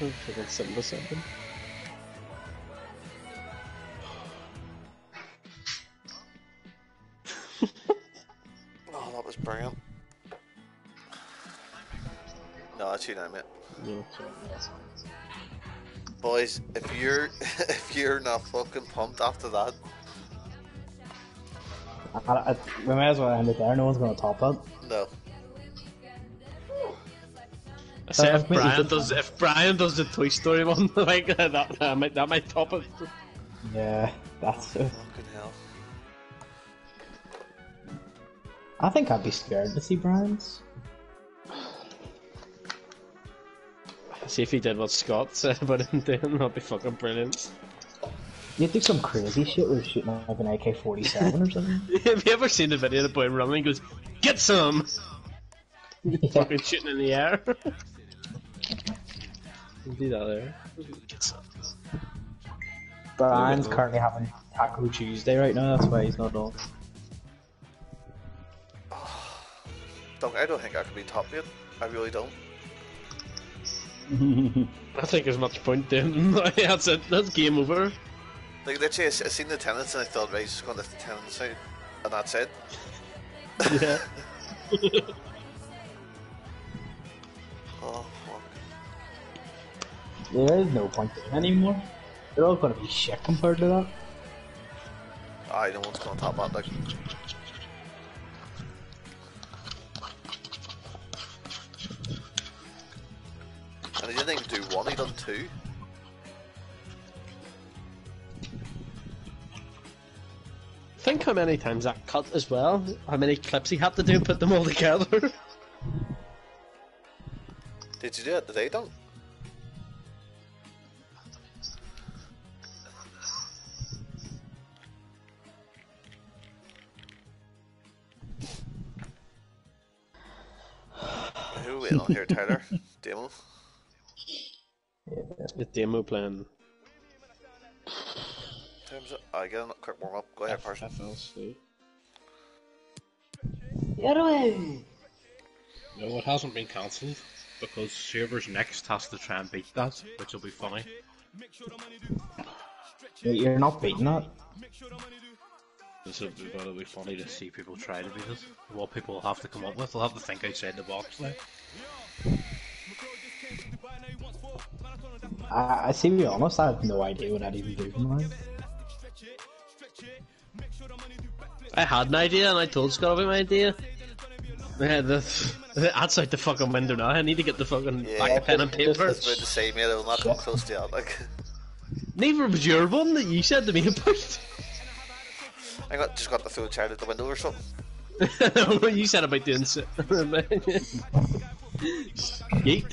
I: Oh, fucking simple something.
C: Oh, that was brilliant. No, that's you now, mate.
I: Yeah,
C: Boys, if you're if you're not fucking pumped after that,
A: I, I, we may as well end it there. No one's going to top it.
C: no.
I: I say
A: Uh,
I: if Brian
A: just-
I: does if Brian does the Toy Story one like that, that might that might top it.
A: Yeah, that's it.
C: Fucking hell.
A: I think I'd be scared to see Brian's.
I: See if he did what Scott said about him doing, that'd be fucking brilliant.
A: You'd do some crazy shit with shooting like an AK 47 or something.
I: Have you ever seen the video of the boy running? He goes, "Get some!" Fucking shooting in the air. do that there. Get some.
A: Brian's currently having Taco Tuesday right now, that's why he's not on.
C: Don't, I don't think I could be top mate. I really don't.
I: I think there's much point doing. That's it. That's game over.
C: Like literally, I, s- I seen the tenants and I thought, right, just going to the tenants out, and that's it.
I: Yeah.
C: Oh fuck.
A: There is no point doing anymore. They're all going to be shit compared to that.
C: I know what's going to top that. Like, and he didn't even do one; he done two.
I: Think how many times that cut as well. How many clips he had to do and put them all together.
C: Did you do it today, Don? Who are we on here, Tyler? Demo?
I: The demo plan.
C: Time's up. I get a quick warm up. Go ahead, person.
D: FLC.
A: Get away!
B: No, it hasn't been cancelled because servers next has to try and beat that, which will be funny.
A: Wait, You're not beating that?
B: This will be, it'll be funny to see people try to beat it. What people will have to come up with, they'll have to think outside the box like.
A: I, I see to be honest, I have no idea what I'd even do from mine.
I: I had an idea and I told Scott about my idea. Yeah, the, that's out the fucking window now. I need to get the fucking back of pen and paper.
C: I about to say, mate, I will not come close to that. Like,
I: Neither was your one that you said to me about.
C: I got just got the throw a child out the window or something.
I: you said about doing so. Yeet.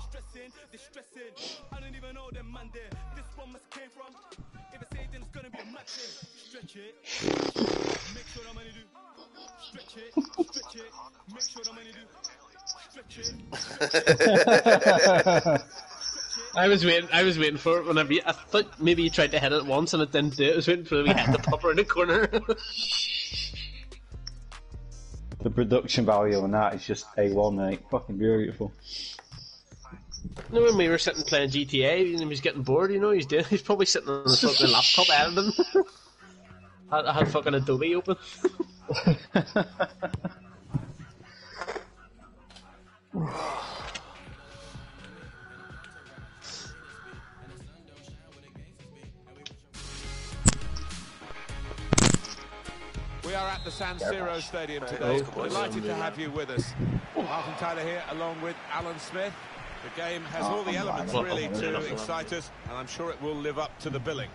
I: I was waiting. I was waiting for it whenever you, I thought maybe you tried to hit it once and it didn't do it. I was waiting for the head to pop around the corner.
G: The production value on that is just A1, mate. Fucking beautiful.
I: you know when we were sitting playing GTA and he was getting bored, you know, he's doing. He's probably sitting on his fucking laptop editing. I, I had fucking Adobe open.
E: We are at the San Siro Stadium today. Delighted to have you with us. Martin Tyler here, along with Alan Smith. The game has all the elements really to excite us, and I'm sure it will live up to the billing.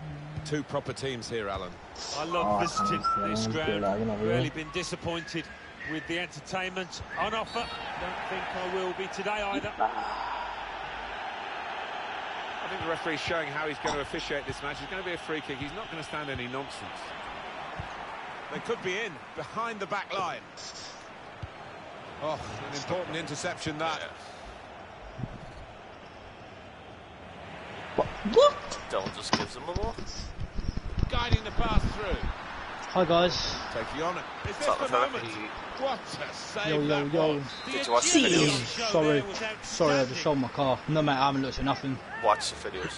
E: Two proper teams here, Alan.
F: I love
A: Oh,
F: visiting this ground.
A: Good, I can have a
F: Really been disappointed with the entertainment on offer. Don't think I will be today either.
E: I think the referee's showing how he's going to officiate this match. It's going to be a free kick. He's not going to stand any nonsense. They could be in, behind the back line. Oh, an important interception that.
C: Don't just gives him a ball.
E: Guiding the pass through.
J: Hi guys.
E: Taking on it. Is this
C: Top
E: the
C: of that.
E: moment? What a save
J: Yo, yo,
E: that
J: yo.
E: was.
C: Did you watch the videos?
J: Sorry, sorry, I just sold my car. No mate, I haven't looked at nothing.
C: Watch the videos.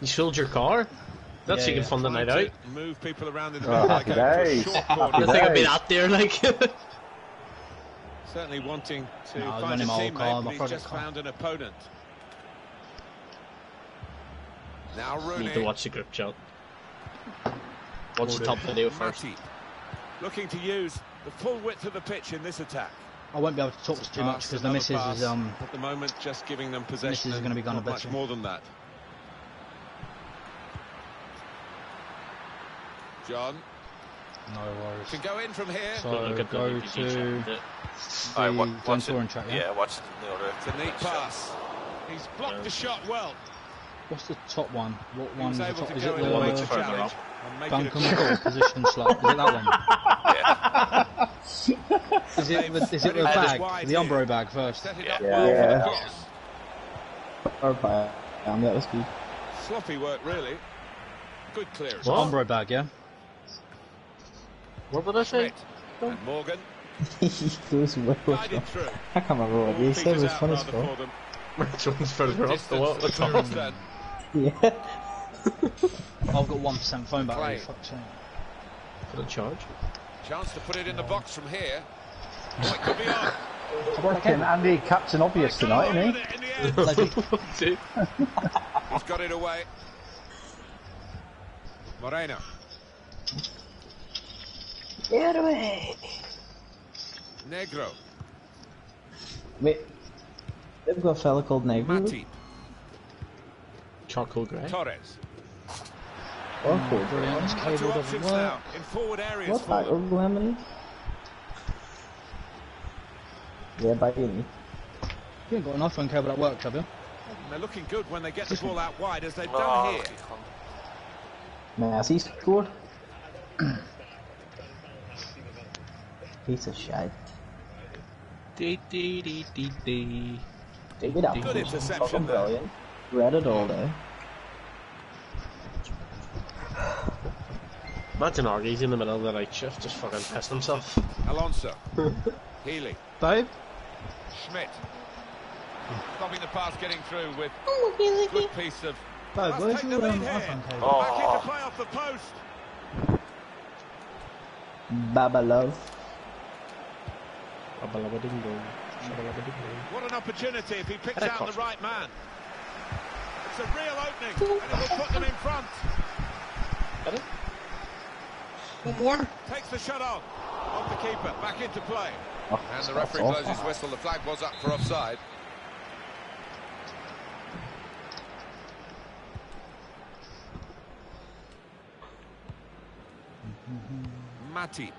I: You sold your car? That's
J: Yeah,
I: you can
J: yeah.
I: fund the night
E: to
I: out.
E: Move people around in the
G: Oh,
E: like
G: happy
E: a short corner.
I: I think I'd be
G: days.
I: out there, like.
E: Certainly wanting to
J: No, I was
E: find a
J: running my
E: teammate,
J: car,
E: but
J: my
E: he's just
J: car.
E: found an opponent. Now Rooney.
I: Need to watch the group chat. Watch the top video first.
E: Matip. Looking to use the full width of the pitch in this attack.
J: I won't be able to talk too much because the
E: another
J: missus
E: pass.
J: is um.
E: At the moment, just giving them possession.
J: Missus is gonna be gone
E: not
J: a
E: much
J: bit.
E: more than that. John
J: No worries.
E: can go in from here.
J: So
I: Look at
J: go
I: DPG
J: to
I: chat.
J: the
C: Alright, wa-
J: Glen
C: watch it.
J: track. Yeah?
C: Yeah, watch it the order.
E: It's a neat pass. He's blocked the shot well.
J: What's the top one? What one is the top? Is it
E: in and
I: one
E: make
I: that's
E: the
J: the
E: challenge
I: up?
E: and make it a
J: Buncombe Court position slot? Is it that one?
C: Yeah.
J: Is it the, is it the bag? The. Umbro bag first?
E: Set
C: Yeah.
E: well for the
A: Yeah.
E: cross.
A: Or by um, that was good.
E: Sloppy work, really. Good clearance.
I: What?
J: Umbro bag, yeah.
I: What did I say?
E: And Morgan
A: he goes well. I can't remember what he said. It was
E: out
A: fun as
E: rather
A: fuck.
E: for them.
I: Which one's further up? The
E: Distance
I: what?
E: to the clearance then.
A: Yeah.
J: I've got one percent phone battery.
E: Play.
J: Fuck's sake.
I: Put a charge.
E: Chance to put it in the box from here. Oh, it could be on.
G: Fucking Andy, Captain Obvious tonight, isn't he?
E: it in the end.
I: Dude.
E: He's got it away. Moreno.
A: Get away.
E: Negro.
A: Wait. They've got a fella called Negro.
E: Matip.
I: Charcoal grey.
E: Torres.
A: Or Ford.
J: Brilliant. This
E: Two
J: cable doesn't work.
E: in forward areas
A: What
E: for
A: back
E: them.
A: or Lemony? Yeah, back in.
J: You ain't got an iPhone cable that works, have you?
E: They're looking good when they get the ball out wide, as they've ah, done
C: Oh,
E: here.
A: Messi scored. Piece of shit.
I: Dee dee dee dee dee.
A: Take it up.
E: Good interception
A: Fucking brilliant. Read it all day.
I: Imagine Argie's in the middle of the night shift, just fucking pissed himself.
E: Alonso. Healy.
I: Dave.
E: Schmidt. Stopping the pass, getting through with good piece of.
J: Babe,
E: Must
J: where's your
E: the
J: um,
E: lead
J: iPhone?
C: Oh.
E: Back into play off the post.
A: Baba love.
E: What an opportunity if he picks out the right man. It's a real opening, and it will put them in front.
I: One more?
E: Takes the shot on. Off the keeper, back into play.
A: Oh,
E: And the referee
A: all.
E: blows his whistle. The flag was up for offside. Matip.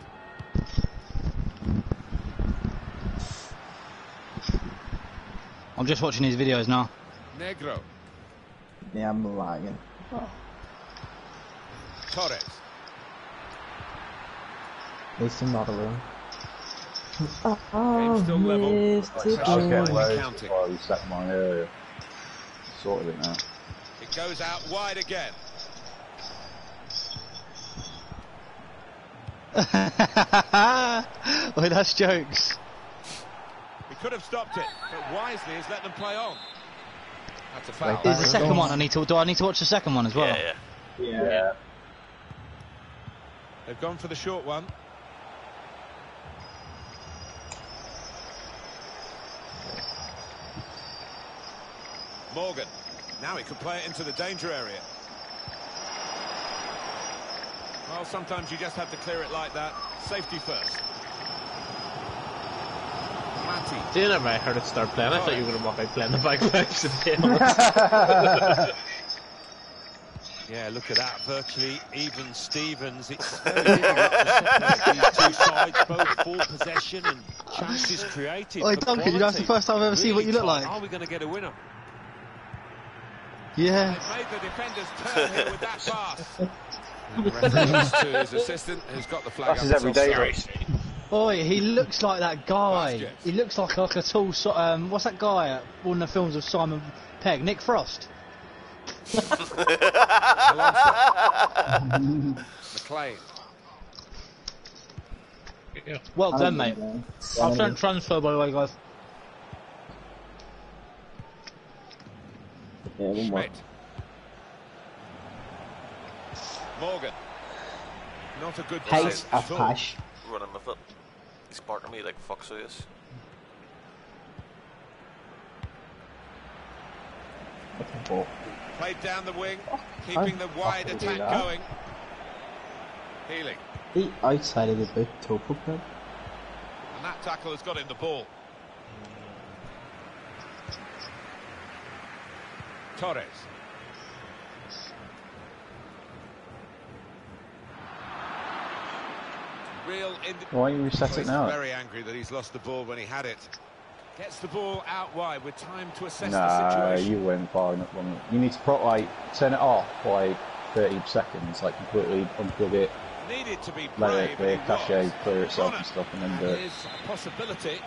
J: I'm just watching his videos now.
E: Negro.
A: Yeah, I'm lagging.
E: Torres.
A: At least I'm not alone.
E: Game oh, still level.
A: Mr.
G: I was getting
A: Jones.
G: loads
E: Counting.
G: before I reset mine earlier. Sorted it now.
E: It goes out wide again.
J: Wait, that's jokes.
E: He could have stopped it, but wisely has let them play on. That's a foul.
A: Right,
J: Is the second one? I need to. Do I need to watch the second one as well?
C: Yeah, yeah.
G: Yeah.
E: They've gone for the short one. Morgan. Now he can play it into the danger area. Well, sometimes you just have to clear it like that. Safety first. Matty.
I: See, whenever I heard it start playing, I thought you were going to walk out playing the bagpipes and be.
F: Yeah, look at that. Virtually even Stevens. It's very difficult to separate these two sides, both full possession and chances created.
J: Oi,
F: for
J: Duncan, that's the
F: quality.
J: first time I've ever seen what you look
F: tight.
J: like.
F: Are we going to get a winner?
J: Yeah.
E: They've made the defenders turn here with that pass. The referee to his assistant, who's got the flag
G: That's
E: up.
G: his everyday.
E: It's
G: though.
E: offside.
J: Oi, he looks like that guy. He looks like like a tall. So, um, what's that guy? at One of the films of Simon Pegg, Nick Frost.
E: McLean.
J: Well done, mate.
A: don't know.
J: I've sent transfer by the way, guys.
G: Yeah, one more.
E: Morgan. Not a good
A: Pace
E: pass
A: a
E: at all.
A: pash.
C: Running with it. He's barking at me like fuck so is.
A: Oh,
E: Played down the wing, keeping the wide attack going. Healing.
A: The outside of the boot, Topo Club.
E: And that tackle has got him the ball. Torres. Real indi-
G: Why you reset it now?
E: very angry that he's lost the ball when he had it. Gets the ball out wide with time to assess the
G: Nah,
E: situation.
G: you went far enough on it. You need to pro like turn it off for like 30 seconds, like completely unplug it,
E: Needed to be
G: let
E: brave,
G: it clear,
E: and he
G: cache, clear itself
E: Corner.
G: and stuff, and then do it.
E: There's a possibility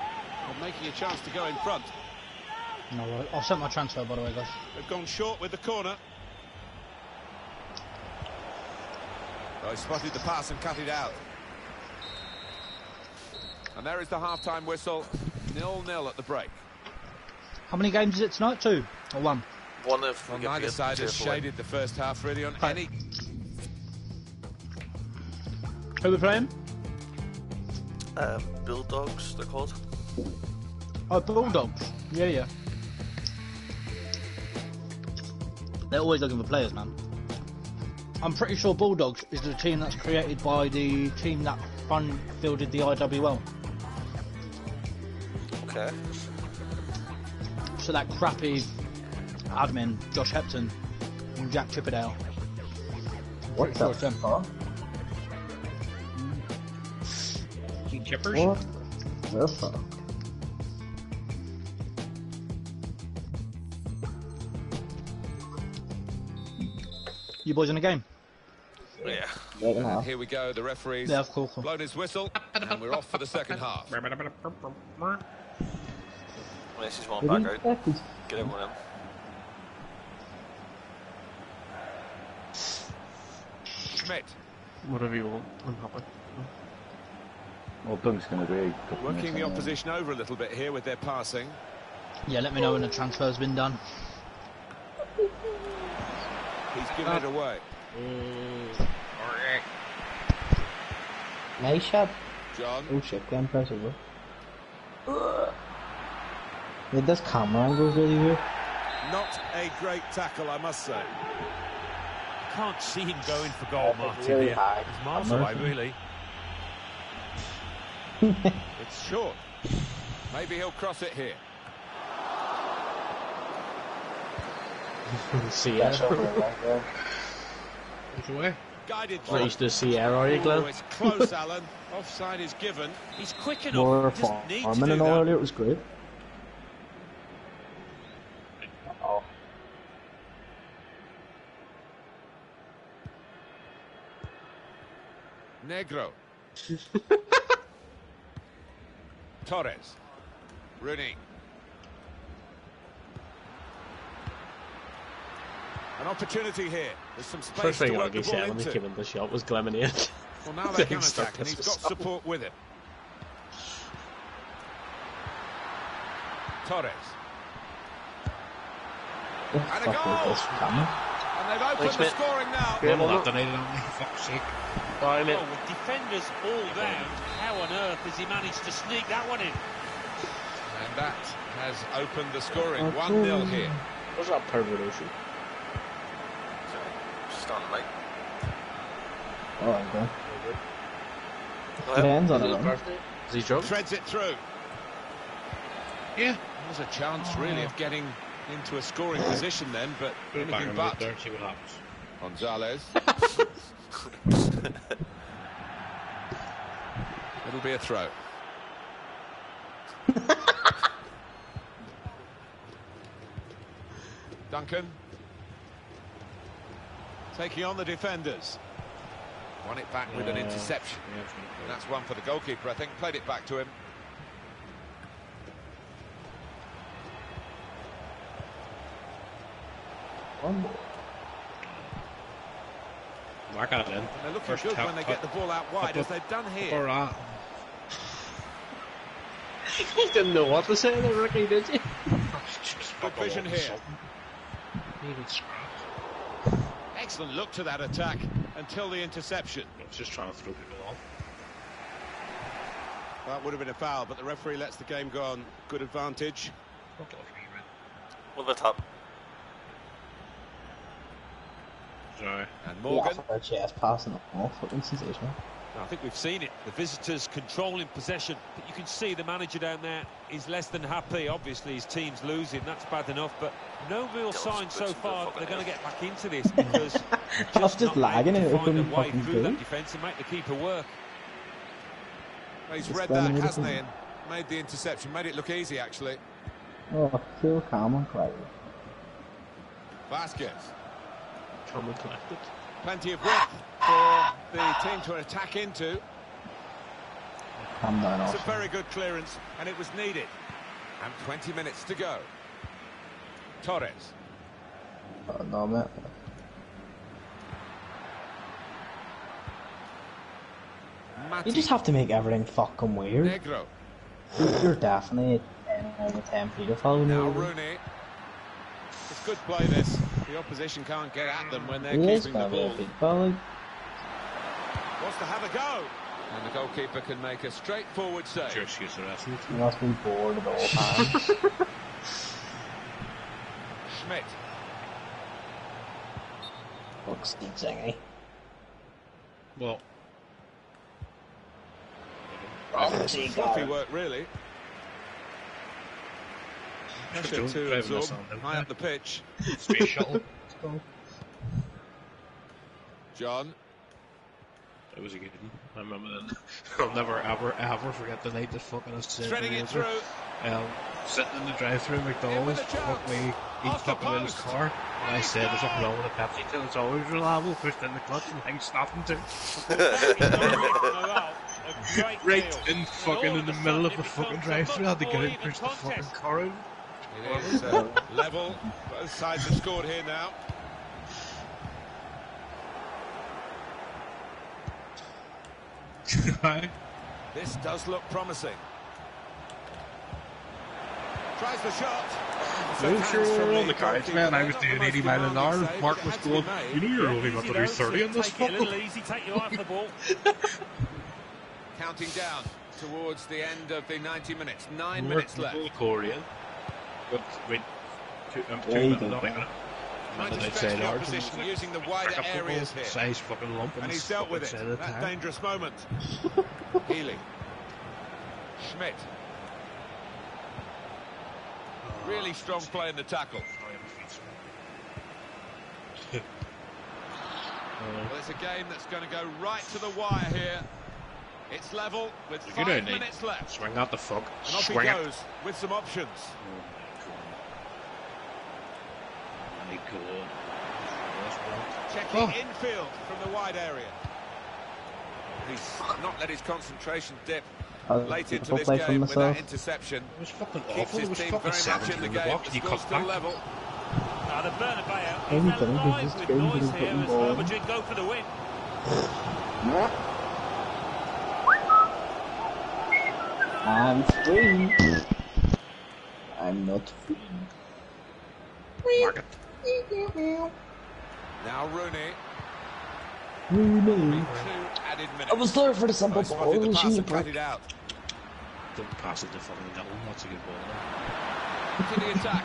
E: of making a chance to go in front.
J: No, right. I've sent my transfer by the way, guys.
E: They've gone short with the corner. I he spotted the pass and cut it out. And there is the half-time whistle. Nil-nil at the break.
J: How many games is it tonight? Two or one?
C: One if we
E: Well, neither side
C: two
E: has
C: if win.
E: shaded the first half really on
J: Right.
E: any...
J: Who we playing?
C: Um, Bulldogs, they're called.
J: Oh, Bulldogs. Yeah, yeah. They're always looking for players, man. I'm pretty sure Bulldogs is the team that's created by the team that fun fielded the IWL.
C: Okay.
J: So that crappy admin, Josh Hepton, and Jack Chipperdale.
A: What's that
J: it's
A: for?
I: Chippers?
A: What? The fuck?
J: You boys in the game?
C: Yeah.
A: Eight and a
E: And
A: half.
E: here we go, the referee's
J: Yeah, cool, cool.
E: blown his whistle, and we're off for the second half.
C: Messi's one
A: Did he?
C: back out.
A: Yeah, he's-
C: Get everyone in.
E: Schmidt
I: Whatever you want, I'm happy.
G: Well, Dunk's going to be
E: working the
G: anyway.
E: opposition over a little bit here with their passing.
J: Yeah, let me know when the transfer's been done.
E: He's given it away.
A: Nice shot.
E: John,
A: Oh shit, can't press over. Yeah, this camera angle's really weird.
E: not a great tackle, I must say.
F: Can't see him going for goal, Martin.
A: really
F: here.
A: high.
F: He's miles
A: I'm
F: away, really.
E: It's short. Maybe he'll cross it here.
J: Sierra.
I: Which way?
E: Guided
I: Not
E: through.
I: used to Sierra, are you,
E: Oh,
I: Glenn?
E: it's close, Alan. Offside is given.
F: He's quick enough.
A: More
F: He doesn't
A: farming and all earlier, it was great.
E: Negro. Torres. Rooney. An opportunity here. There's some space
I: First
E: to
I: thing
E: work
I: Augie
E: the ball
I: said when he
E: into.
I: came in the shot was Gleminate.
E: Well, now they can attack, and he's got support with it. Torres.
A: Oh,
E: and a goal!
A: is this camera?
E: And they've opened
I: Thanks,
E: the scoring now.
I: Yeah, well,
B: Left donated on me, for fuck's sake.
I: Sorry, mate.
F: Well, with defenders all down, how on earth has he managed to sneak that one in?
E: And that has opened the scoring. 1-0 here.
I: What's that perversion?
C: Just on the mic.
A: Oh, okay.
C: Go
A: It
C: ahead.
A: ends on
I: Is it
A: run.
I: birthday? He drunk?
E: Threads it through.
B: Yeah.
E: There's a chance, oh, really, of getting into a scoring position then, but
B: Put it back
E: anything
B: on
E: but.
B: there, see what happens.
E: Gonzalez. It'll be a throw. Duncan. Taking on the defenders. Won it back with an interception.
B: Yeah, it's really
E: And that's one for the goalkeeper, I think. Played it back to him.
A: One more.
B: Good. Mark it in.
E: They're looking
B: First
E: good
B: tap-
E: when they get the ball out wide,
B: tap
E: as they've done
B: All
E: here.
B: right.
I: he didn't know what to say there, Ricky, did you?
E: Good vision here. Excellent look to that attack until the interception.
B: I was just trying to throw people off.
E: That would have been a foul, but the referee lets the game go on. Good advantage.
B: Fuck off me, man.
C: With the top.
B: Sorry.
E: And Morgan.
A: Yeah, for a chest passing off. Fucking sensational.
F: I think we've seen it. The visitors controlling possession, but you can see the manager down there is less than happy. Obviously, his team's losing. That's bad enough, but no real sign so far that they're going to get back into this because
A: I was just
F: not
A: lagging
F: able
A: it,
F: to
A: it
F: find a way
A: fucking
F: through
A: do
F: that defence and make the keeper work.
E: He's
A: Just
E: read that,
A: with
E: hasn't he? And made the interception. Made it look easy, actually.
A: Oh, still calm and quiet.
E: Vasquez.
I: Calm and collected.
E: Plenty of width for the team to attack into.
A: Calm down
E: It's a very good clearance, and it was needed. And 20 minutes to go. Torres.
A: Oh, no, mate.
E: Mati.
A: You just have to make everything fucking weird.
E: Negro.
A: You're definitely a 10 over 10 paedophile.
E: Now. Rooney. It's good play, this. The opposition can't get at them when they're
A: He
E: keeping the
A: gonna be a
E: ball.
A: paedophile.
E: Wants to have a go. And the goalkeeper can make a straightforward save.
B: Your excuse the rest of
A: He must be bored at all times.
E: Schmidt.
A: Fuck Steve Zingy.
B: Well, oh,
A: Obviously,
E: Sloppy work, really. Pressure
B: Don't
E: to absorb high up the pitch.
B: space shuttle.
E: John.
B: It was a good one. I remember that. I'll never ever ever forget the night that fucking us said
E: Threading
B: we
E: it through.
B: Um, sitting in the drive-through McDonald's,
E: In with
B: fuck me,
E: chance.
B: he
E: Off
B: took him in his car, and I said there's something wrong with the Pepsi till it's always reliable, pushed in the clutch and things snapping too. Right in fucking in the middle of the fucking drive-through, I had to get in, push the fucking car in.
E: It is uh, level. Both sides have scored here now. This does look promising. Tries the shot.
B: No, sure,
E: from
B: on
E: the
B: the cards, man. I was doing 80 mile an hour,
E: demanding
B: and
E: save,
B: Mark was
E: had
B: going, you know you're only got to do 30 on this
F: Take it a little easy, take you off the ball.
E: Counting down towards the end of the 90 minutes. Nine
B: Mark
E: minutes left.
B: Bull Korean. But wait, two, um, two
A: There you
B: minutes,
A: go,
B: not
A: Ben.
E: Trying to stretch the opposition
B: and
E: using the wider
B: pick up the
E: areas
B: ball,
E: here.
B: Size fucking lump
E: And
B: the
E: he's dealt with it.
B: fucking side of the
E: That
B: tire.
E: dangerous moment. Healy. Schmidt. Really strong play in the tackle. Well, it's a game that's going to go right to the wire here. It's level with
B: Good
E: five
B: idea.
E: minutes left.
B: Swing out the fuck.
E: And off he
B: Swing it.
E: goes with some options.
B: My God.
E: Checking
B: Oh.
E: infield from the wide area. He's not let his concentration dip
A: Uh,
E: late into this game with that interception.
B: It was fucking
E: Keeps
B: awful.
E: his
B: It was
E: team
B: fucking
E: very much in the
B: the
E: game.
B: box.
E: The
B: You
E: score's still
B: back.
E: level.
F: Now the Bernabeu is alive with noise
A: with a
F: here as. Real Madrid go for the win.
A: I'm free. I'm not free.
B: Market.
E: Now Rooney.
A: Rooney.
E: Two added minutes.
A: I was there for the simple
E: Oh, spotted the pass and cut it out.
B: Don't pass it to fucking Dylan. That's a good ball.
E: to the attack.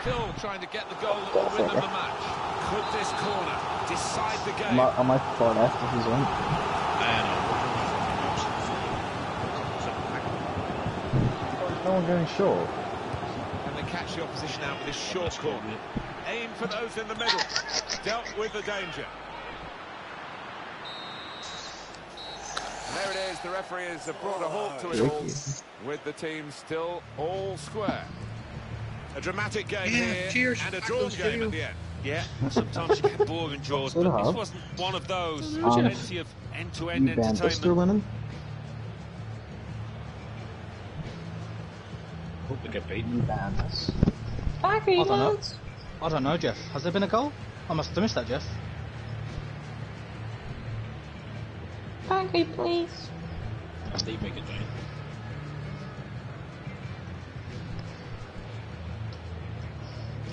E: Still trying to get the goal that will win them the match. Could this corner decide the game?
A: I'm I'm at far left if he's on.
G: No one going short.
E: And they catch the opposition out with this short corner. Aim for those in the middle. Dealt with the danger. There it is. The referee has brought a halt to it all. With the team still all square. A dramatic game
F: Yeah,
E: here
F: cheers.
E: and a drawn game
F: you.
E: at the end.
F: Yeah, sometimes you get boring draws,
A: So
F: but this wasn't one of those.
A: Um,
F: Plenty of end-to-end
A: Juventus are
F: entertainment.
B: Hope they get beaten.
A: Juventus.
J: I don't know. I don't know, Jeff. Has there been a goal? I must have missed that, Jeff.
K: Pancake, please.
B: Steve make it down.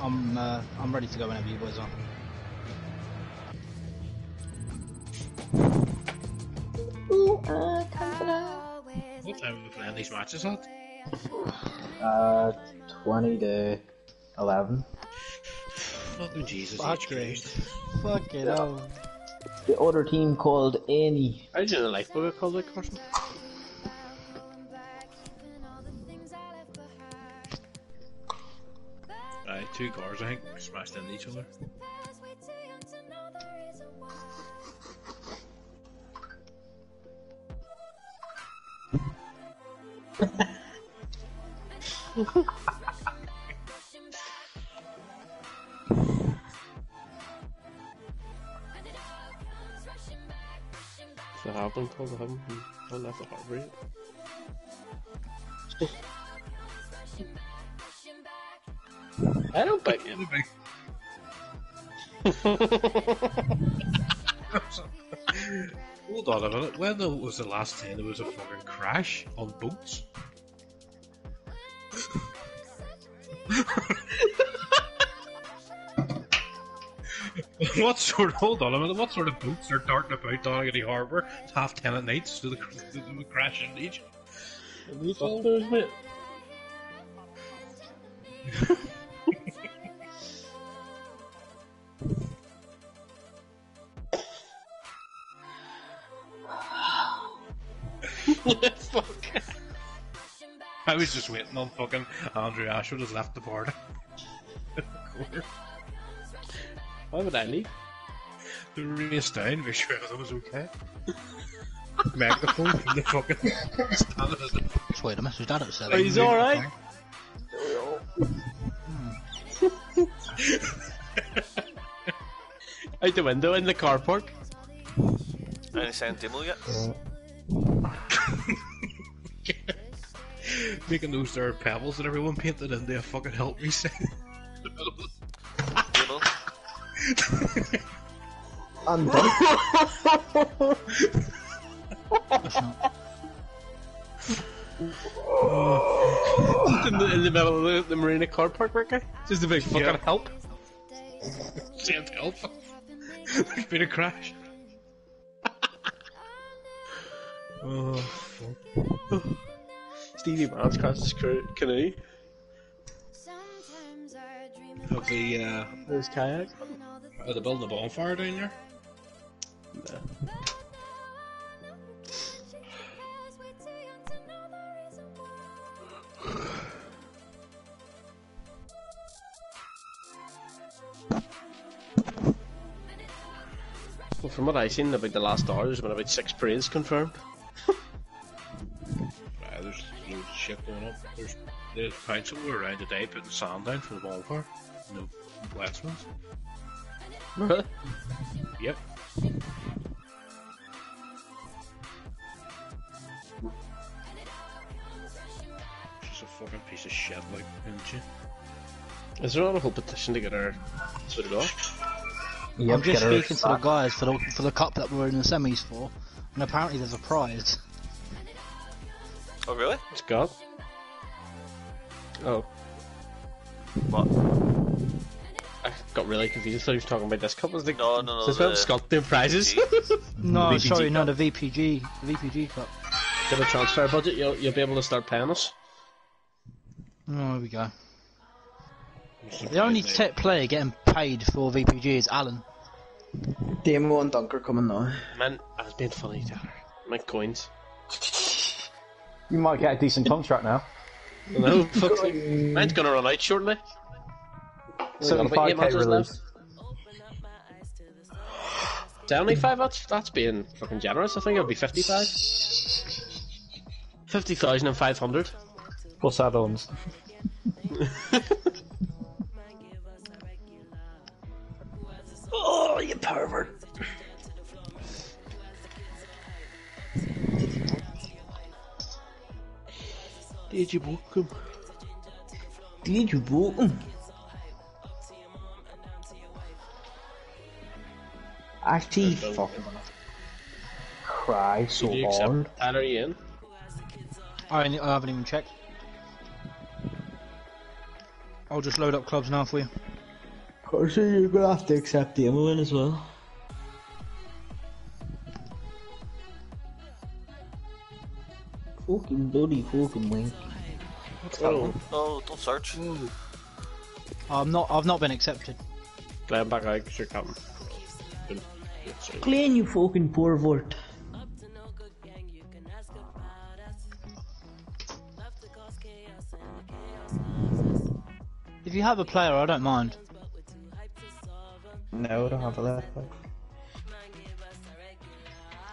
J: I'm uh, I'm ready to go whenever you boys are.
K: Ooh, uh,
B: What time are we playing these matches at?
A: Uh, 20 to 11.
B: Fucking Jesus.
J: Fuck
B: H.
J: it.
B: Christ.
J: Fuck it oh.
A: The other team called Annie.
I: I did you know Lifeboat called it, Carson?
B: Aye, two cars, I think, smashed into each other.
I: So I haven't told him. I left the heart rate. I don't bite him.
B: Hold on a minute. When the- was the last time there was a fucking crash on boats? what sort? Hold on a minute. What sort of boats are darting about Donaghadee Harbour? It's half ten at night, so the, the, the crash in each.
I: These folders, mate.
B: Fuck. I was just waiting on fucking Andrew Ashwood has left the party.
I: Why would I leave?
B: The race down, make sure everything was okay. Megaphone from the fucking stand at the
J: Just wait a minute, his dad upset.
I: Oh, he's alright. Hmm. Out the window in the car park.
C: Any sign demo yet?
B: making those there pebbles that everyone painted into a fucking help me sign.
C: Demo?
A: I'm done.
I: in, the, in the middle of the, the marina car park, right guy? Just a big fucking
B: Yeah.
I: help.
B: Send help. There's been a crash. oh, fuck.
I: Stevie Man's crashed his cru- canoe.
B: Have the, uh,
I: His kayak.
B: are they building a bonfire down there?
I: No. Well, from what I've seen about the last hour, there's been about six parades confirmed.
B: shit going up. There's the council were around today putting sand down for the bonfire. No ones.
I: Really?
B: yep. She's a fucking piece of shit, like, isn't she?
I: Is there not a whole petition to get her sorted off?
A: Yeah,
J: I'm just speaking to the guys for the, for the cup that we're in the semis for, and apparently there's a prize.
C: Oh, really?
I: Scott? Oh.
C: What?
I: I got really confused. I thought he was talking about this cup. Was like,
C: No, no, no.
I: is this about
C: the-
I: Scott prizes?
J: No,
I: VPG
J: sorry, no,
I: cup.
J: the VPG, the VPG cup.
I: Get a transfer budget, you'll, you'll be able to start paying us.
J: Oh, there we go. The only tech player getting paid for VPG is Alan.
A: Demo and Dunker coming now.
I: Man, I was being funny, Tyler. My coins.
G: You might get a decent contract now.
I: No, fuck's. Mine's gonna run out shortly. Only got about eight
G: 75k release.
I: left. 75, that's, that's being fucking generous. I think it'll be 55. 50,500.
G: Plus add-ons.
A: Oh, you pervert.
I: Did you book him?
A: Did you book him? Mm. Actually, fucking cry so
I: Did you
A: hard.
I: accept Tyler, are you in?
J: I, ain't- I haven't even checked. I'll just load up clubs now for you.
A: I see you're gonna have to accept Demo in as well. Fucking bloody fucking wink.
C: Oh, oh don't search.
J: I'm not. I've not been accepted.
I: Play him back out because you're coming. Good. Good.
A: Clean you fucking poor pervert.
J: If you have a player, I don't mind.
A: No, I don't have a left back.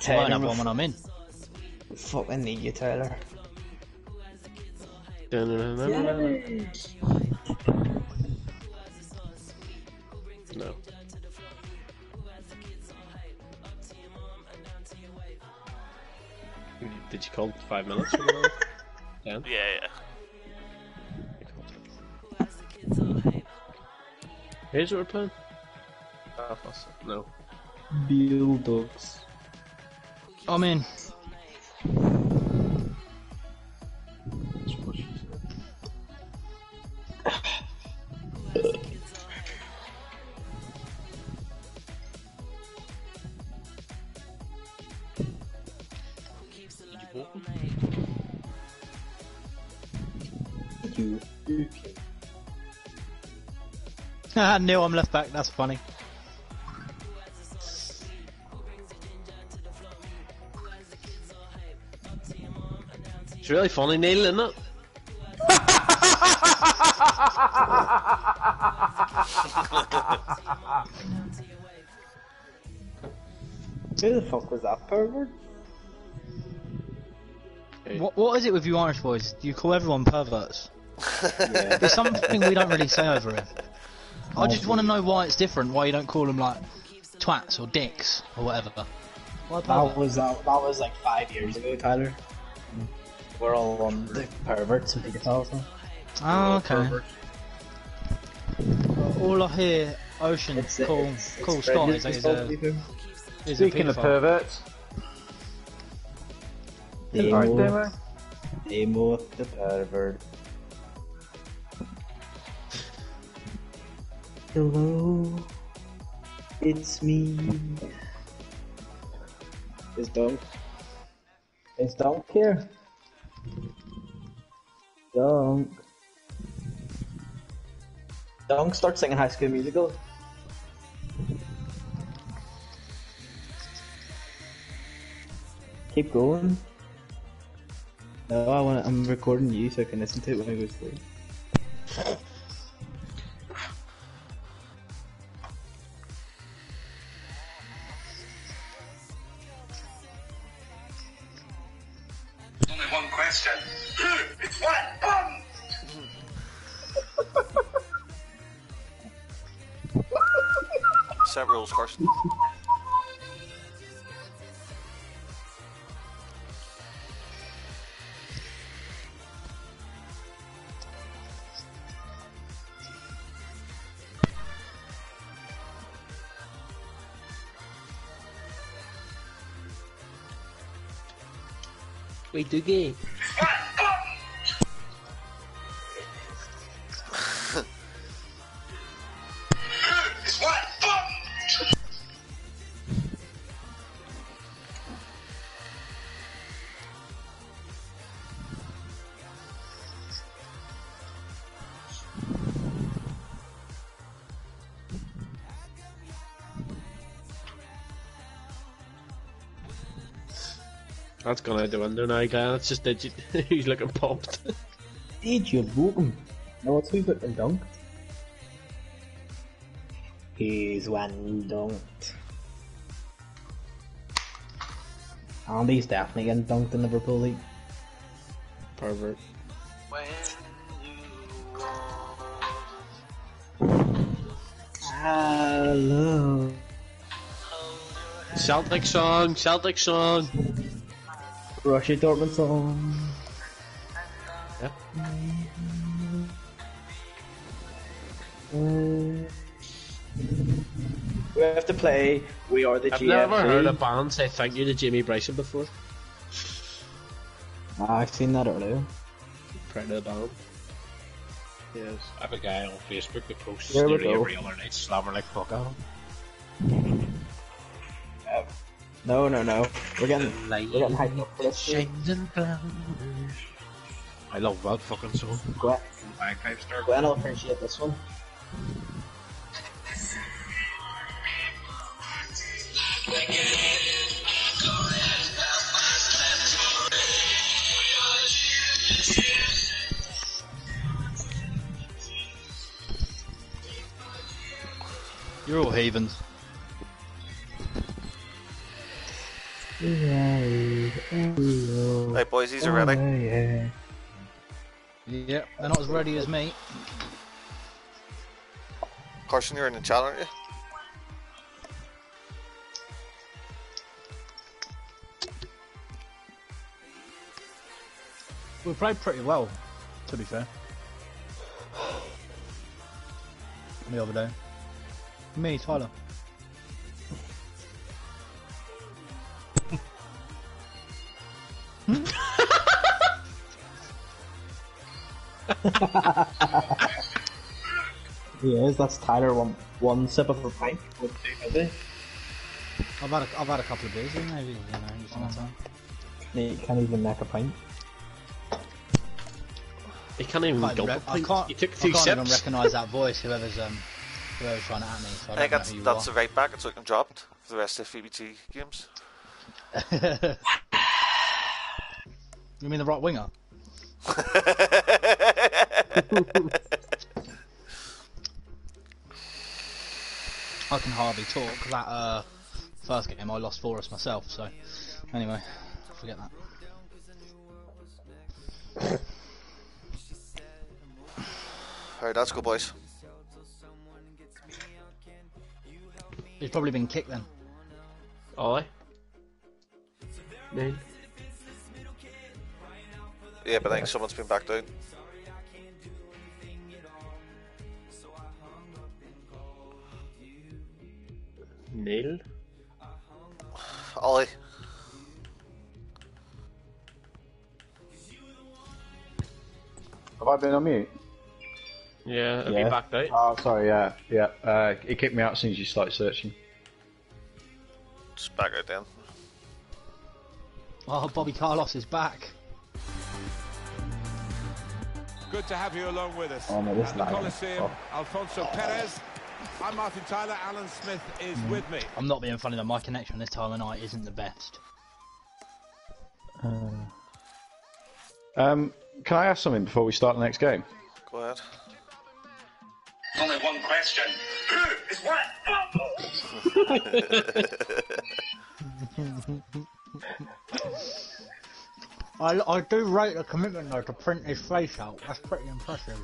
J: I won't have one when I'm in.
A: fucking need you, Tyler.
I: No. Did you call five minutes? or whatever? Ten?
C: Yeah, yeah.
I: Here's what we're playing? Oh, Belfast. No.
A: Bulldogs.
J: I'm in.
A: Ah,
J: I knew I'm left back. That's funny.
I: It's really funny, Neil, isn't it?
A: Who the fuck was that pervert?
J: What What is it with you Irish boys? You call everyone perverts. There's something we don't really say over here. I just want to know why it's different. Why you don't call them like twats or dicks or whatever. Why
A: That was that, that was like five years ago, Tyler. We're all on the perverts, if you can tell us.
J: Oh, okay. All I hear, Oisin,
A: It's-
J: cool,
A: it's- it's
J: cool
A: Fred
J: Scott is, is a,
A: to.
J: is a
G: Speaking of perverts, Alright,
A: Demo,
G: Demo.
A: Demo the pervert. Hello, it's me. It's Dunk? It's Dunk here? Dunk. Dunk, start singing High School Musical. Keep going. No, I want. I'm recording you so I can listen to it when I go to sleep.
C: Set rules, Carson.
I: Wait,
L: do game.
I: That's gone out the window now, Glenn. That's just digit. He's looking pumped.
A: Did you book him? No, it's who got them dunked. He's one dunked. Andy's definitely getting dunked in Liverpool League.
I: Pervert.
A: Hello.
I: Celtic song, Celtic song.
A: Russia Dortmund song.
I: Yep.
A: We have to play We Are the
I: I've
A: GFC.
I: never heard a band say thank you to Jamie Bryson before.
A: Ah, I've seen that earlier.
I: Proud of the band.
B: Yes. I have a guy on Facebook that posts
A: There
B: nearly every other night slamming like fuck out
A: No, no, no. We're getting, we're getting hyped up for this. game.
B: I love that fucking song.
A: Gwen,
B: Bagpipe star.
A: Gwen will appreciate this one.
J: You're all heathens.
C: Are ready.
J: Oh, yep, they're not as ready as me.
C: Carson, you're in the chat, aren't you?
J: We played pretty well, to be fair. The other day. Me, Tyler.
A: He is, that's Tyler, one, one sip of a pint. with two maybe.
J: I've had a, I've had a couple of beers, maybe, you know, just my time.
A: He can't even make a pint.
I: He can't even
J: Can't
I: gulp
J: even
I: a
J: I
I: pint.
J: can't,
I: He took
J: I
I: two
J: can't even
I: sips.
J: recognise that voice, whoever's, um, whoever's trying to at me, so I
C: I think that's
J: who you
C: that's
J: are.
C: the right back. It's looking dropped for the rest of the VPG games.
J: You mean the right winger? I can hardly talk. That uh, first game I lost for us myself. So anyway, forget that.
C: Alright, that's good, boys.
J: He's probably been kicked then.
I: Aye. Nine.
C: Yeah, but I think someone's been back down.
I: Neil.
C: Ollie.
G: Have I been on mute?
I: Yeah, have
G: yeah.
I: you backed out?
G: Oh, sorry, yeah. Yeah. Uh, it kicked me out as soon as you started searching.
C: Just back out then.
J: Oh, Bobby Carlos is back.
E: Good to have you along with us.
A: Oh, no, this
E: At the
A: lag.
E: Coliseum,
A: Oh.
E: Alfonso Perez. I'm Martin Tyler. Alan Smith is
A: Mm.
E: with me.
J: I'm not being funny though. My connection this time of night isn't the best.
G: Um, can I ask something before we start the next game?
C: Go ahead.
L: Only one question. Who is what?
J: I, I do rate the commitment though to print his face out. That's pretty impressive.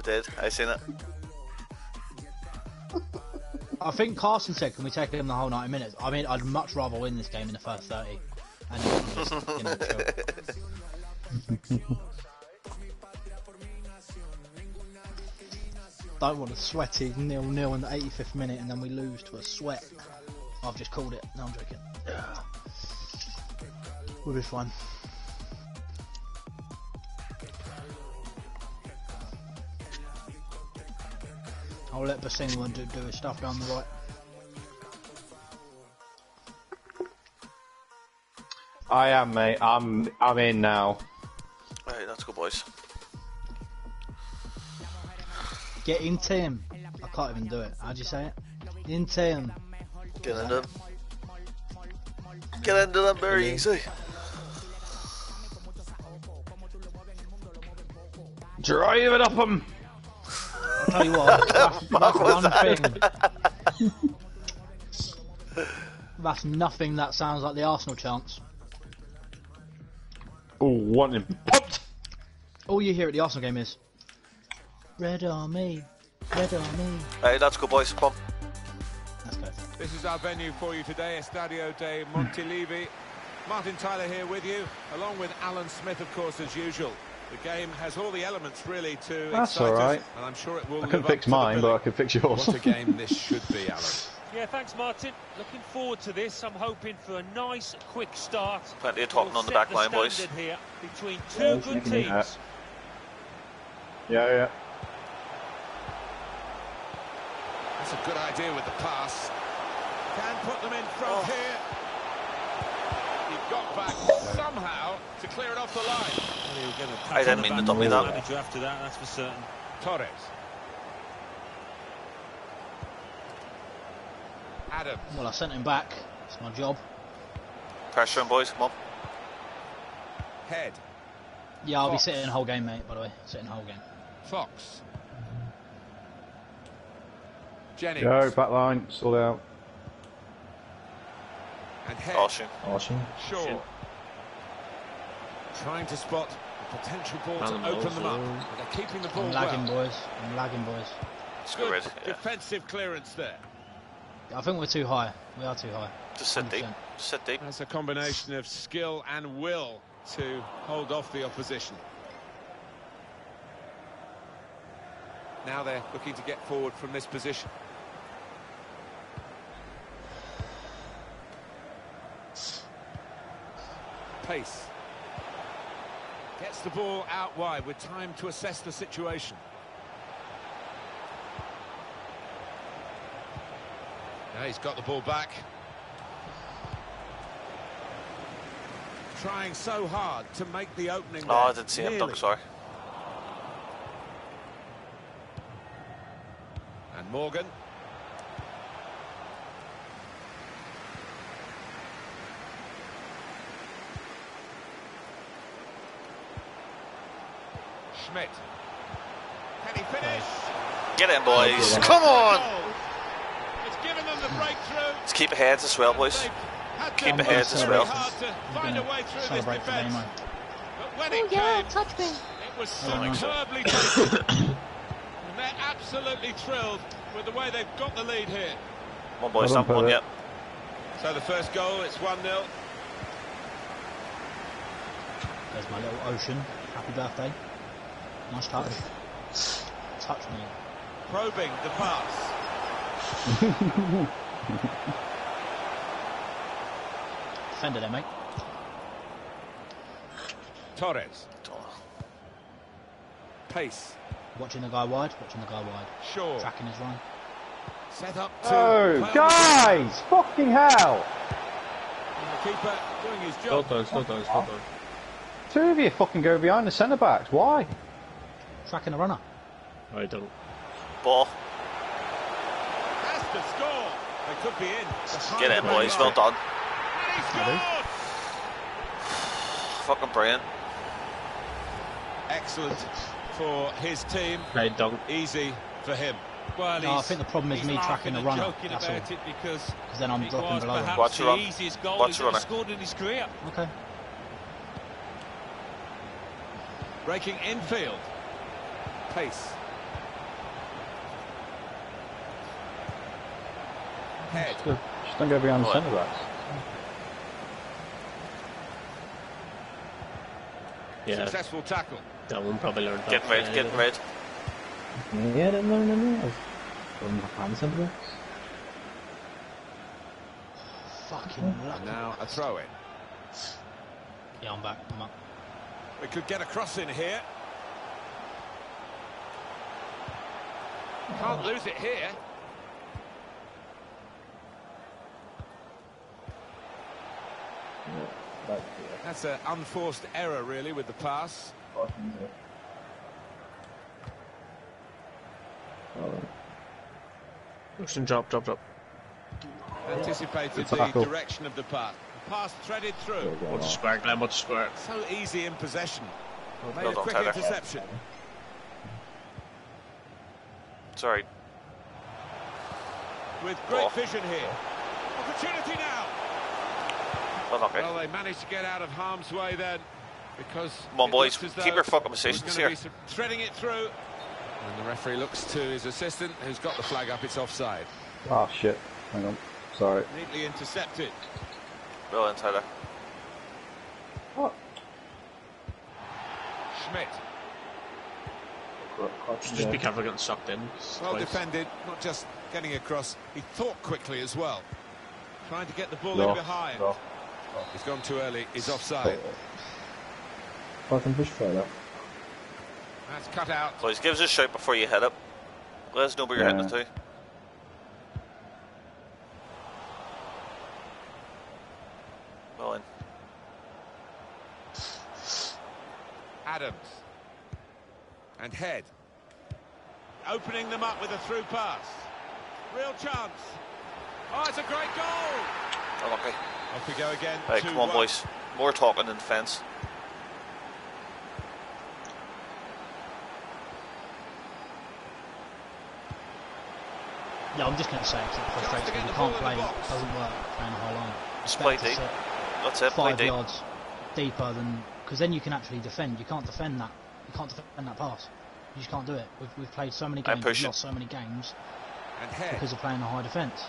C: We did. I seen it.
J: I think Carson said, "Can we take him the whole 90 minutes?" I mean, I'd much rather win this game in the first 30. And just, you know. Don't want a sweaty nil nil in the 85th minute and then we lose to a sweat. I've just called it. No, I'm joking. We'll be fine. I'll let Bosingwa do, do his stuff down the right.
G: I am, mate. I'm I'm in now.
C: Right, let's go, boys.
J: Get into him. I can't even do it. How'd you say it? Into him.
C: Get into them. Get into them very easy.
G: Drive it up him.
J: I'll tell you what, that's, that's
C: was
J: one thing. That's nothing that sounds like the Arsenal chants.
G: Oh, one him. Popped.
J: All you hear at the Arsenal game is Red on me, red on me.
C: Right, let's go, boys. Come.
J: Let's go.
E: This is our venue for you today, Estadio de Montilivi. Martin Tyler here with you, along with Alan Smith, of course, as usual. The game has all the elements, really, to
G: That's
E: excite
G: all right.
E: us, and I'm sure it will
G: I couldn't fix
E: the
G: mine, but. I could fix yours.
E: What a game this should be, Alan.
F: Yeah, thanks, Martin. Looking forward to this. I'm hoping for a nice, quick start.
C: Plenty of talking
F: We'll
C: on the
F: set
C: back line, boys.
F: Here between two
G: Yeah,
F: good
G: you can do that.
F: teams.
G: Yeah, yeah.
E: That's a good idea with the pass. Can put them in front
C: Oh.
E: here. He got back somehow to clear it off the line.
F: Well, he was gonna pat
C: I didn't mean to
F: back
C: dummy
F: of
C: that.
F: after that, that's for certain.
E: Torres. Adam.
J: Well, I sent him back. It's my job.
C: Pressure him, boys. Come on.
E: Head.
J: Yeah, I'll be
E: Fox.
J: sitting the whole game, mate. By the way, sitting the whole game.
E: Fox. Jennings.
G: Go, back line, sort out.
E: And Head.
C: Caution.
A: Caution.
E: Shaw. Trying to spot a potential ball to
I: Alan
E: open them up.
I: Moser.
E: They're keeping the ball
J: I'm lagging,
E: well.
J: boys. I'm lagging, boys.
E: Good
C: Red. Yeah.
E: defensive clearance there.
J: I think we're too high. We are too high.
C: Just sit deep.
J: 100%.
C: Just sit deep.
E: That's a combination of skill and will to hold off the opposition. Now they're looking to get forward from this position. Pace. Gets the ball out wide with time to assess the situation. Now he's got the ball back. Trying so hard to make the opening.
C: Oh, I didn't see him.
E: Nearly.
C: Dunk, sorry.
E: And Morgan. Schmidt. Can he finish?
C: Get in, boys.
E: Oh,
C: Come on.
E: It's given them the breakthrough.
C: Let's keep ahead as well, boys. Keep
E: to
C: ahead as well.
E: find a way through this defence.
J: Eh?
E: But when
K: Oh
E: it
K: yeah,
E: came,
K: touch me.
E: it was
J: no.
E: superbly taken. and they're absolutely thrilled with the way they've got the lead here.
C: Come on, boys.
G: Well
C: one
G: Perret.
C: yet.
E: So the first goal, it's 1-0.
J: There's my little Oisin. Happy birthday. Nice touch. Touch me.
E: Probing the pass.
J: Defender there, mate.
E: Torres. Pace.
J: Watching the guy wide. Watching the guy wide.
E: Sure.
J: Tracking his run.
E: Set up to...
G: Oh,
E: well,
G: guys! Fucking hell!
E: and The keeper doing his
I: Still
E: job.
I: done, still done, still done.
G: Two of you fucking go behind the centre backs. Why?
J: Tracking the runner.
I: I don't.
C: Ball.
E: Has to score. They could be in. Behind
C: Get in, boys. Well done. Fucking brilliant.
E: Excellent for his team.
I: Great dunk.
E: Easy for him.
F: Well,
J: No, I think the problem is me tracking
F: laughing
J: the runner,
F: joking
J: that's all.
F: it because
J: 'Cause then I'm dropping below him.
F: perhaps
C: Watch the
F: the
C: run.
F: easiest goal
C: Watch
F: he's
C: the
F: ever
C: runner.
F: scored in his career.
J: Okay.
E: Breaking infield. Pace. Head.
G: Just just don't go behind the centre backs.
I: Yeah,
E: Successful tackle.
I: that one probably learned that.
C: Getting red.
I: uh,
C: Getting red.
A: Yeah, I didn't learn any of from the fan subjects.
J: Fucking
E: And now a throw in.
J: Yeah, I'm back. I'm up.
E: We could get a cross in here. Can't lose it here. That's an unforced error, really, with the pass.
I: Motion drop, drop, drop.
E: Anticipated the direction of the pass. The pass threaded through.
I: Watch the square, Glenn, watch the square.
E: So easy in possession. Made a quick
C: Tyler.
E: interception.
C: Sorry.
E: With great
C: Oh.
E: vision here. Opportunity now.
C: Well, okay.
E: Well, they managed to get out of harm's way then, because
C: Come on, boys. Keep your fucking
E: there's
C: positions here.
E: be threading it through. And the referee looks to his assistant, who's got the flag up. It's offside.
G: Oh shit. Hang on. Sorry.
E: Neatly intercepted.
C: Well done, What?
E: Schmidt.
I: Just be careful getting sucked in.
E: Well
I: Twice.
E: defended, not just getting across. He thought quickly as well. Trying to get the ball
G: No,
E: in behind.
G: no.
E: He's gone too early. He's offside.
A: Fucking push further.
E: That's cut out.
C: Please give us a shout before you head up. Let us know where you're heading
G: Yeah.
C: to. Well in.
E: Adams. And head. Opening them up with a through pass. Real chance. Oh, it's a great goal.
C: Well, okay.
E: Off we go again.
C: Right, come on,
E: 2-1.
C: boys. More talking than defence.
J: Yeah, I'm just going to say it 'cause it frustrates me. You can't play, it doesn't work playing a high line.
C: Just
J: It's
C: play
J: better to
C: deep.
J: sit
C: That's it, play
J: Five
C: deep.
J: yards deeper than. Because then you can actually defend. You can't defend that. You can't defend that pass. You just can't do it. We've, we've played so many games, we've lost so many games
E: And
J: because of playing a high defence.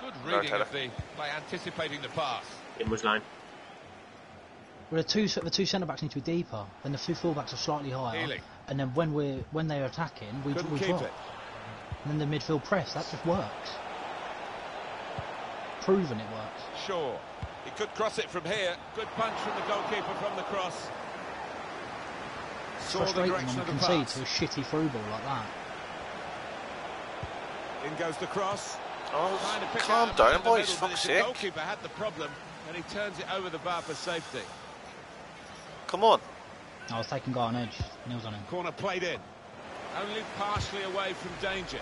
E: Good reading
C: Taylor.
E: of the by anticipating the pass.
I: Inwards line.
J: Well, the two the two centre backs need to be deeper, then the two full backs are slightly higher,
E: Healy.
J: and then when we're when they're attacking, we,
E: Couldn't
J: we drop.
E: it.
J: And then the midfield press, that just works. Proven it works.
E: Shaw. He could cross it from here. Good punch from the goalkeeper from the cross.
J: It's
E: Saw the
J: frustrating
E: direction
J: when
E: of
J: we
E: the
J: concede
E: pass.
J: to a shitty through ball like that.
E: In goes the cross.
C: Oh,
E: Trying to pick
C: calm down,
E: in
C: boys,
E: middle, but
C: fuck's sake.
E: The goalkeeper had the problem, and he turns it over the bar for safety.
C: Come on.
J: I was taking guy on edge. Neil's on him.
E: Corner played in. Only partially away from danger.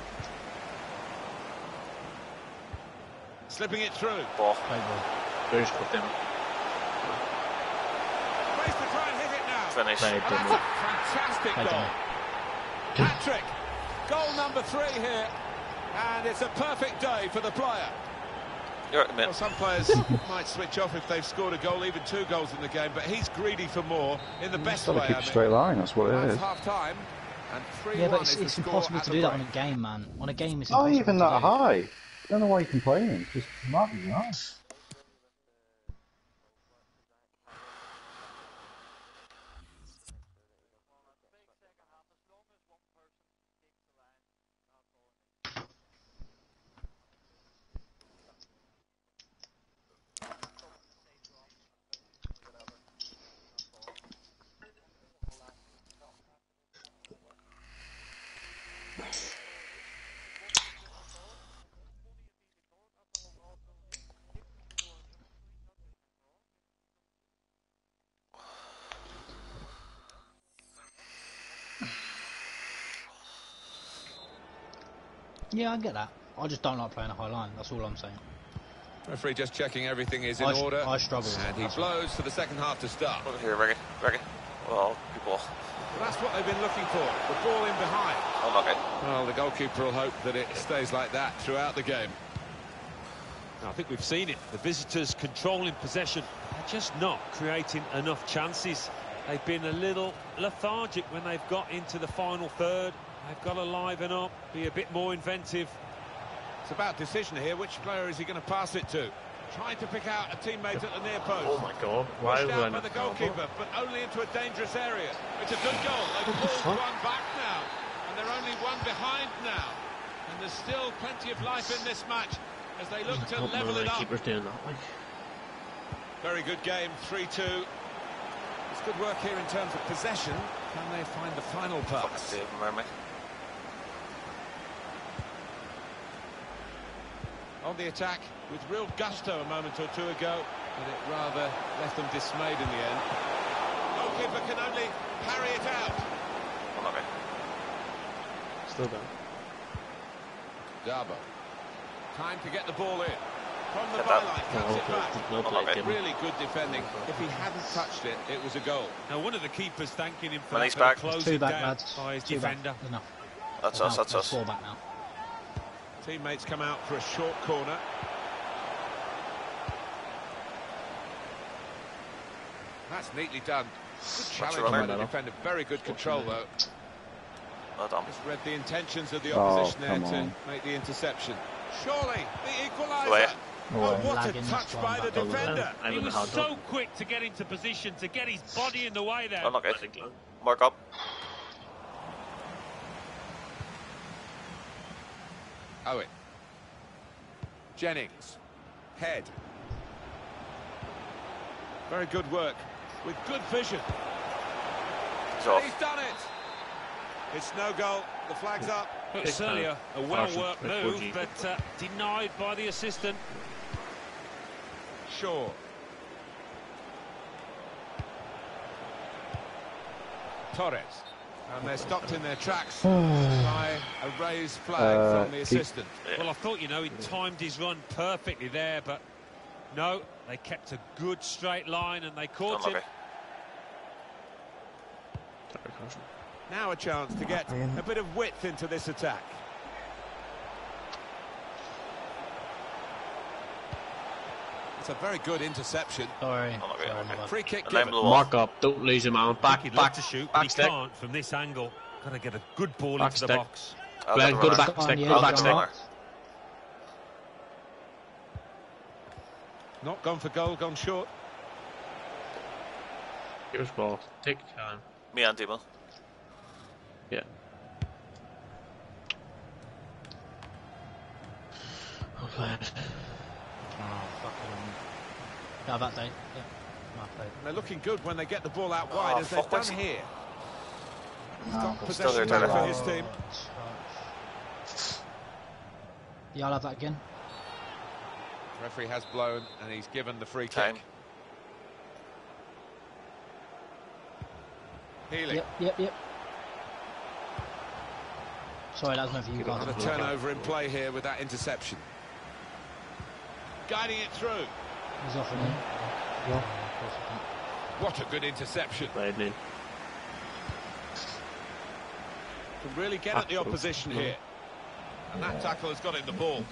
E: Slipping it through.
C: Ball.
J: Great ball.
I: Put them.
E: Place to try and hit it now.
C: Finish.
I: Played
E: And
I: them.
E: fantastic
J: Played
E: goal.
J: them.
E: Patrick, goal number three here, and it's a perfect day for the player.
C: You're right,
E: Well, some players might switch off if they've scored a goal, even two goals in the game, but he's greedy for more in the best
G: Got to
E: way.
G: keep
E: I
G: a
E: mean.
G: straight line. That's what it
E: That's
G: is.
E: half time, and 3
J: Yeah, but it's, it's impossible to do that
E: break.
J: on a game, man. On a game, it's
G: Not
J: impossible
G: even
J: to
G: that
J: do.
G: high. I don't know why you're complaining. Just not even
J: Yeah, I get that. I just don't like playing a high line. That's all I'm saying.
E: Referee just checking everything is in
J: I,
E: order.
J: I struggle.
E: And he
J: that's
E: blows for the second half to start.
C: Over here, Reggie. Reggie. Well, good ball.
E: Well, that's what they've been looking for, the ball in behind.
C: Oh, okay.
E: Well, the goalkeeper will hope that it stays like that throughout the game.
F: I think we've seen it. The visitors controlling possession. They're just not creating enough chances. They've been a little lethargic when they've got into the final third. They've got to liven up, be a bit more inventive.
E: It's about decision here. Which player is he going to pass it to? Trying to pick out a teammate at the near post.
M: Oh my god, why
E: Pushed
M: would I
E: out by the
M: foul
E: goalkeeper, but only into a dangerous area. It's a good goal. They've
M: What the
E: pulled one back now, and they're only one behind now. And there's still plenty of life in this match as they look oh to
M: Not
E: level
M: knowing
E: it
M: my
E: up.
M: keeper's doing that. Like,
E: Very good game, 3-2. It's good work here in terms of possession. Can they find the final pass?
C: Dave Murray.
E: On the attack with real gusto a moment or two ago, but it rather left them dismayed in the end. Goalkeeper can only parry it out.
C: Unlucky.
M: still down.
E: Darbo. Time to get the ball in. From the
C: Get that.
E: byline, cuts it back.
M: No play, Kim.
E: Really good defending. If he hadn't touched it, it was a goal.
F: Now, one of the keepers thanking him for
C: When
F: that
C: he's
F: goal,
C: back.
F: closing
J: Two back,
F: down
J: lads.
F: by his
J: Two back.
F: defender.
J: Enough.
C: That's
J: No,
C: us, that's
J: there's
C: us.
J: Four back now.
E: Teammates come out for a short corner. That's neatly done. Good challenge
C: running,
E: by the defender. Very good control, though.
C: Well done.
E: Just read the intentions of the
G: Oh,
E: opposition there to
G: on.
E: make the interception. Surely, the equaliser.
C: Away.
E: Oh, what a touch by the defender.
M: I'm
F: He was so quick to get into position, to get his body in the way there.
C: Unlucky.
M: I think, like,
C: Mark up.
E: Owen. Jennings. Head. Very good work with good vision.
C: He's
E: And
C: off.
E: he's done it. It's no goal. The flag's up.
F: But
M: Big
F: certainly a, a well-worked move, but uh, denied by the assistant.
E: Shaw. Torres. And they're stopped in their tracks by a raised flag
G: Uh,
E: from the
G: keep-
E: assistant.
F: Well, I thought, you know, he timed his run perfectly there, but no, they kept a good straight line and they caught him.
C: Unlucky.
M: Sorry, caution.
E: Now a chance to get a bit of width into this attack. It's a very good interception.
J: Sorry.
C: Oh, Unlucky.
J: Sorry,
C: Okay.
E: Free kick given.
M: Mark up, don't lose him, man. Back,
F: He'd
M: back,
F: to shoot, but
M: back
F: he
M: stick.
F: can't from this angle. Got to get a good ball
M: Back
F: into the box.
C: I'll
M: Glenn, go to
C: runner.
M: back stick,
J: yeah,
M: go to back
J: on.
M: stick.
E: Not gone for goal, gone short.
M: Here's ball. Take your time.
C: Me and Demo.
M: Yeah. Oh, well played.
J: Oh, fucking. Yeah, that day. Yeah. My play.
E: And they're looking good when they get the ball out
C: Oh,
E: wide, as they've done
C: he-
E: here. He's
A: No,
E: got
C: still there,
E: possession back
C: Tyler.
E: for his team.
J: Yeah, I'll have that again.
E: Referee has blown, and he's given the free
C: Time.
E: kick. Healy.
J: Yep, yep, yep. Sorry, that was no for you guys.
E: And a turnover in play here with that interception. Guiding it through.
J: He's off in here.
G: Yeah.
E: What a good interception.
M: Played Neil.
E: Can really get at the opposition here. And that tackle has got in the ball.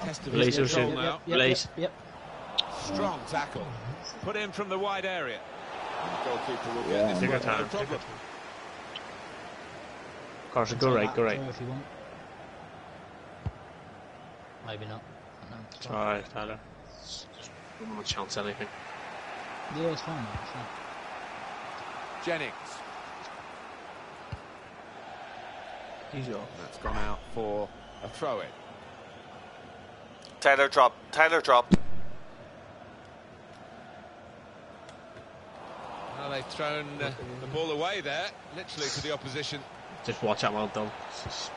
E: Test of his control now.
J: Yep,
M: Release.
J: Yep,
E: Strong tackle. Put in from the wide area. Goalkeeper will
A: Yeah.
E: get this one, no
M: time, take your
E: problem.
M: Carson,
J: yep.
M: go right, go right.
J: too If you want. Maybe not. No.
M: Try, Tyler. Just don't want to chance anything.
J: Yeah, it's fine. mate, It's fine.
E: Jennings.
M: Easy off.
E: That's gone out for a throw-in.
C: Taylor drop. Taylor dropped.
E: Now they've thrown uh, the ball away there, literally to the opposition.
M: Just watch out, well done. It's just-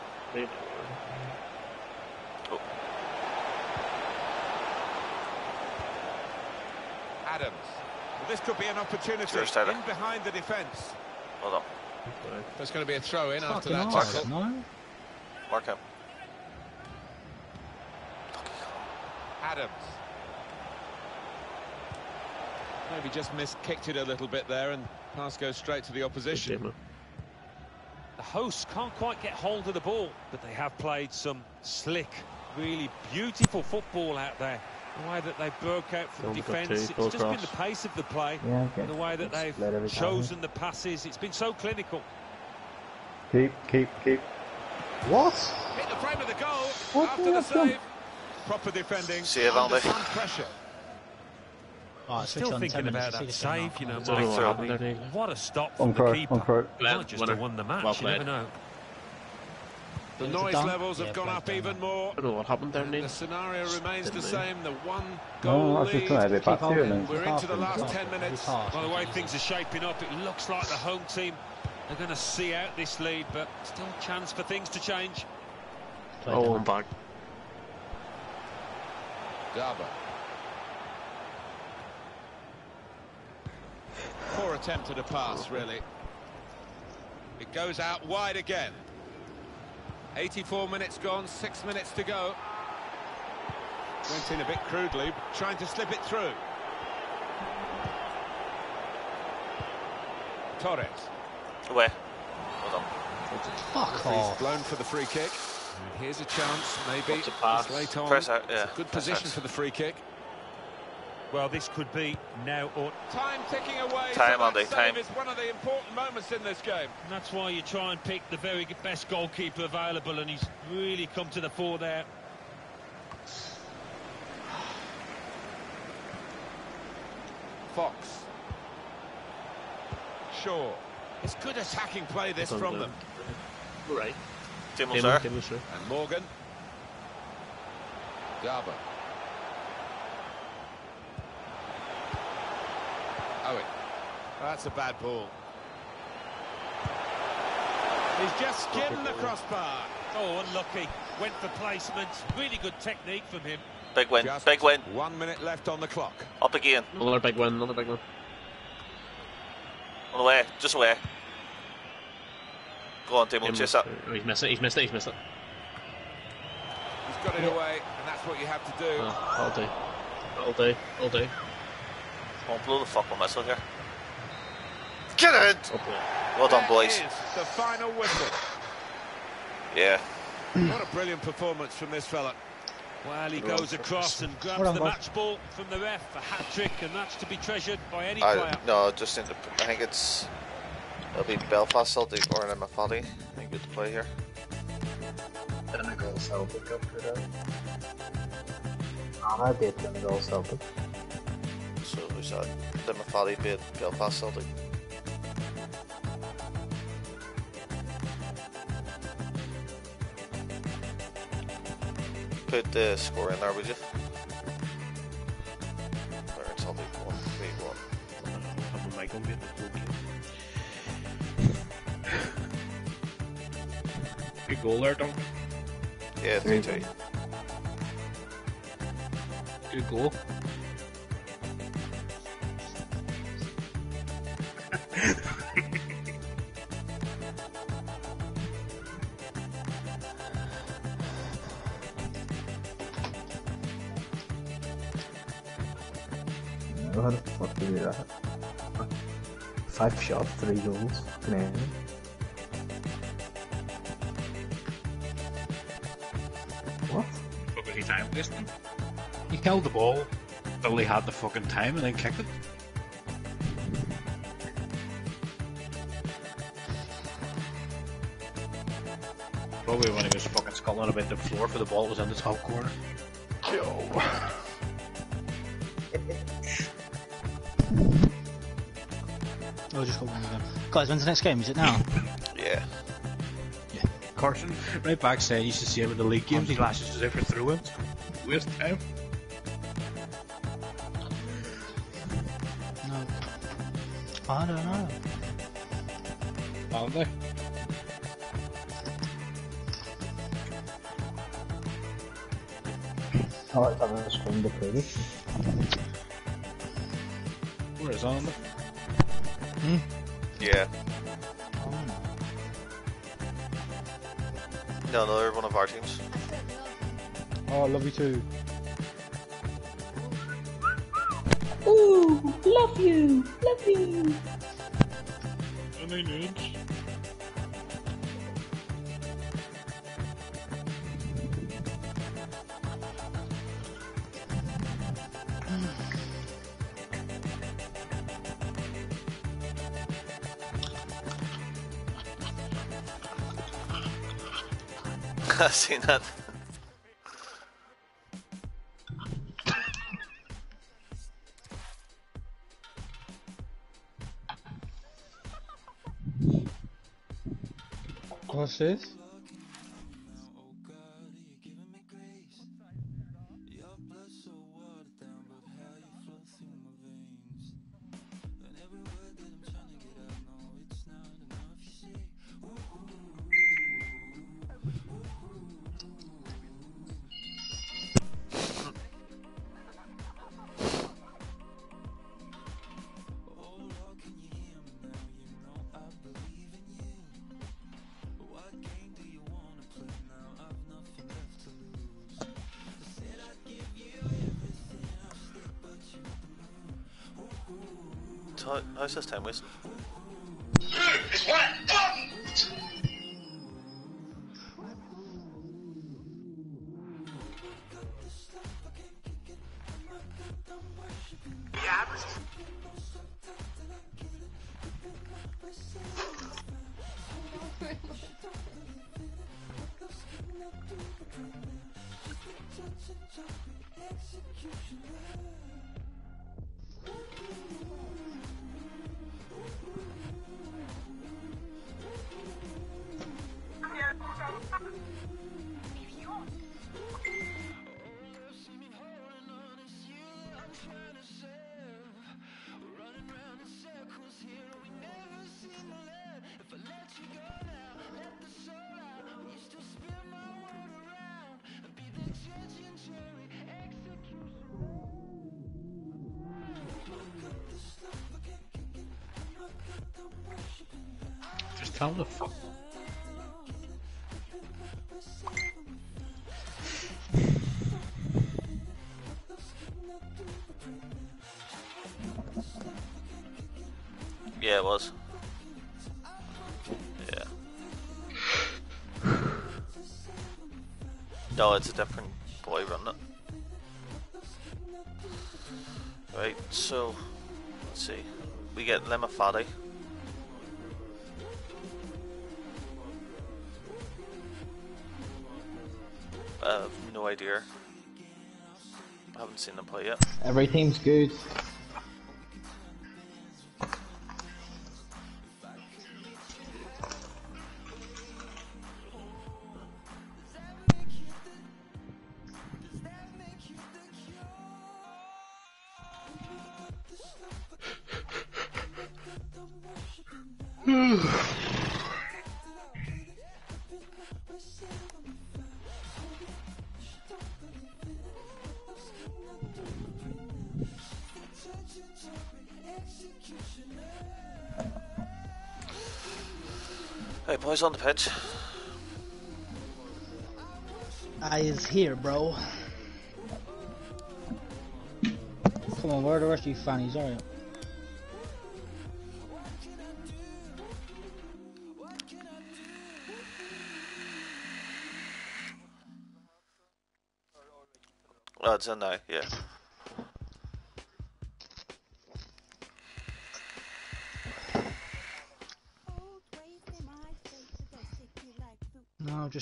E: Adams. Well, this could be an opportunity
C: Cheers,
E: in behind the defence.
C: Well done.
E: There's going to be a throw-in after that
J: arse,
E: tackle.
J: no?
C: Mark him.
E: Adams. Maybe just missed, kicked it a little bit there, and pass goes straight to the opposition.
F: The hosts can't quite get hold of the ball, but they have played some slick, really beautiful football out there. The way that they broke out from defence. It's
M: full
F: just been the pace of the play,
A: Yeah, okay.
F: the way that they've
A: let every time.
F: chosen the passes. It's been so clinical.
G: Keep, keep, keep. What?
E: Hit the frame of the goal
G: What
E: after
G: the
E: the
G: hell?
E: save. Proper defending.
C: Save,
E: under
C: Andy.
E: some pressure.
J: Oh, switch
F: Still thinking about that save, you know, Mike.
J: up.
F: I
M: happened
F: mean,
M: there,
F: what a stop
G: On
F: from the keeper.
G: on pro.
F: He might just have
M: Winner.
F: won the match,
M: Well
F: you never know.
E: The noise
J: done?
E: levels have
J: Yeah,
E: gone up
J: done.
E: even more.
M: I don't know what happened there,
E: The scenario remains the same. The one goal
G: I was just
E: lead.
G: trying to bit back to you and then
E: We're into the last
J: minutes.
E: 10 minutes.
J: Half.
F: Well, the way things are shaping up, it looks like the home team are going to see out this lead, but still a chance for things to change.
J: Played
M: Oh,
J: done.
M: I'm back.
E: Garber. Poor attempt at a pass, really. It goes out wide again. 84 minutes gone, six minutes to go. Went in a bit crudely, trying to slip it through. Torres.
C: Where? Well done.
J: Fuck off.
E: He's blown for the free kick. And here's a chance, maybe.
M: Pass?
E: It's late on.
C: Press out, yeah,
E: It's a good
C: press
E: position
C: out.
E: for the free kick.
F: Well, this could be now or
E: Time ticking away.
C: Time,
E: so that
C: Andy, time.
E: is one of the important moments in this game.
F: And that's why you try and pick the very best goalkeeper available, and he's really come to the fore there.
E: Fox. Shaw. It's good attacking play this
M: Well
E: from
M: done.
E: them.
M: Right.
C: Timo's
M: Timo,
C: there.
M: Timo, sure.
E: And Morgan. Garber. Owen. That's a bad ball. He's just skimmed the crossbar.
F: Oh, unlucky. Went for placement. Really good technique from him.
C: Big win.
E: Just
C: Big win.
E: One minute left on the clock.
C: Up again.
M: Another big win, another big win.
C: On the way. Just away. Go on, Timo.
M: Timo,
C: Chase up.
M: oh, He's missed it, he's missed it, he's missed it.
E: He's got it away, and that's what you have to do.
M: Ah, oh, I'll do. I'll do. I'll do.
C: Come on, blow the fucking whistle here. Get it!
M: I'll do.
C: Well done, boys.
E: the final whistle.
C: Yeah.
E: What a brilliant performance from this fella.
F: Well, he goes across and grabs
J: Well done,
F: the
J: boys.
F: match ball from the ref, a hat trick, and that's to be treasured by any
C: I,
F: player.
C: no, just in the, I think it's it'll be Belfast Celtic or in Mafadi. I think good to play here.
A: Donegal Celtic up to that. Anna beat Donegal Celtic.
C: So who's that? The Mafadi beat Belfast Celtic. Put the score in there, would you? There, it's Celtic one, three one.
B: Have a mic on me the whole game. Good goal there, Duncan.
C: Yeah, three two.
B: Good goal.
A: Five shots, three goals. Fucking hell. What?
B: Fucking he time wasting. He held the ball till he had the fucking time and then kicked it. Probably when he was fucking sculling about the floor for the ball was in the top corner.
J: Oh, just got one again. Guys, when's the next game? Is it now?
C: Yeah. Yeah.
B: Carson, right back saying you used to see him in the league games, he lashes as if for through him. Waste time.
J: no. I don't know.
B: Aren't they?
A: I like having a screen to play Oh, I love you too.
L: Sin nada. Entonces. Yeah,
B: Just tell the fuck.
C: Yeah, it was. Yeah. No, it's a different boy running it. Right, so let's see. We get Lemafati. Play yet.
A: Every team's good.
C: Boys on the pitch.
J: I is here, bro. Come on, where are the rest of you fannies, are you?
C: Oh, it's in now, yeah.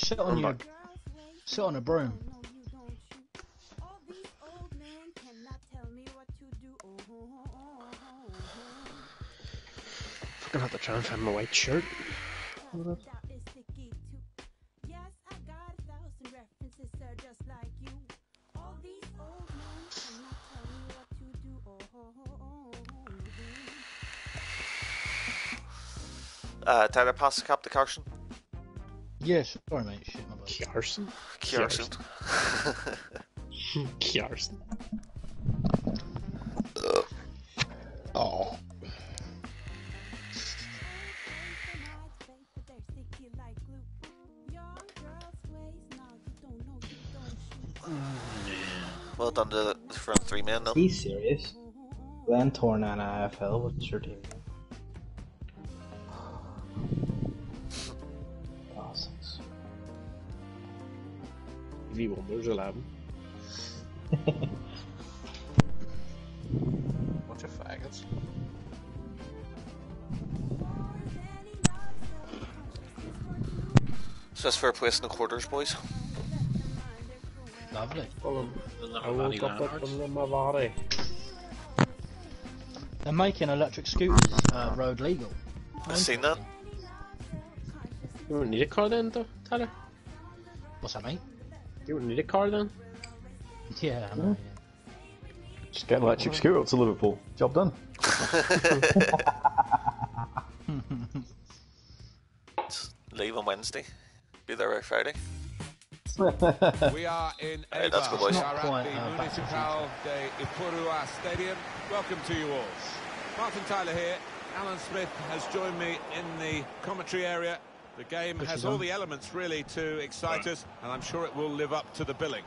J: Sit on your... Sit on a broom.
M: I'm gonna have to try and find my white shirt.
C: Uh, Tyler, pass the cup to Carson.
J: Yes, sorry mate, shit my bad.
M: Kjarson?
C: Carson.
M: Kjarson.
J: Oh.
C: Well done to the front three men, though.
A: Be serious. Glentoran IFL, what's your team?
M: V Wonders 11.
D: Bunch of faggots.
C: So that's for a place in the quarters, boys.
J: Lovely.
M: Well, I woke up with them in.
J: They're making electric scooters uh, road legal.
C: I've seen that.
M: You don't need a car then, though, Tyler?
J: What's that, mate?
M: You don't need a car then?
J: Yeah, I know,
G: Just get an electric scooter up to Liverpool. Job done.
C: Leave on Wednesday. Be there by Friday.
E: we are in
C: Hey,
E: Eibar.
C: let's boys.
E: We
C: Not
E: are
J: quite,
E: at the
J: uh, the
E: Municipal de Ipurua Stadium. Welcome to you all. Martin Tyler here. Alan Smith has joined me in the commentary area. The game
J: Push
E: has all
J: on.
E: the elements really to excite us, and I'm sure it will live up to the billing.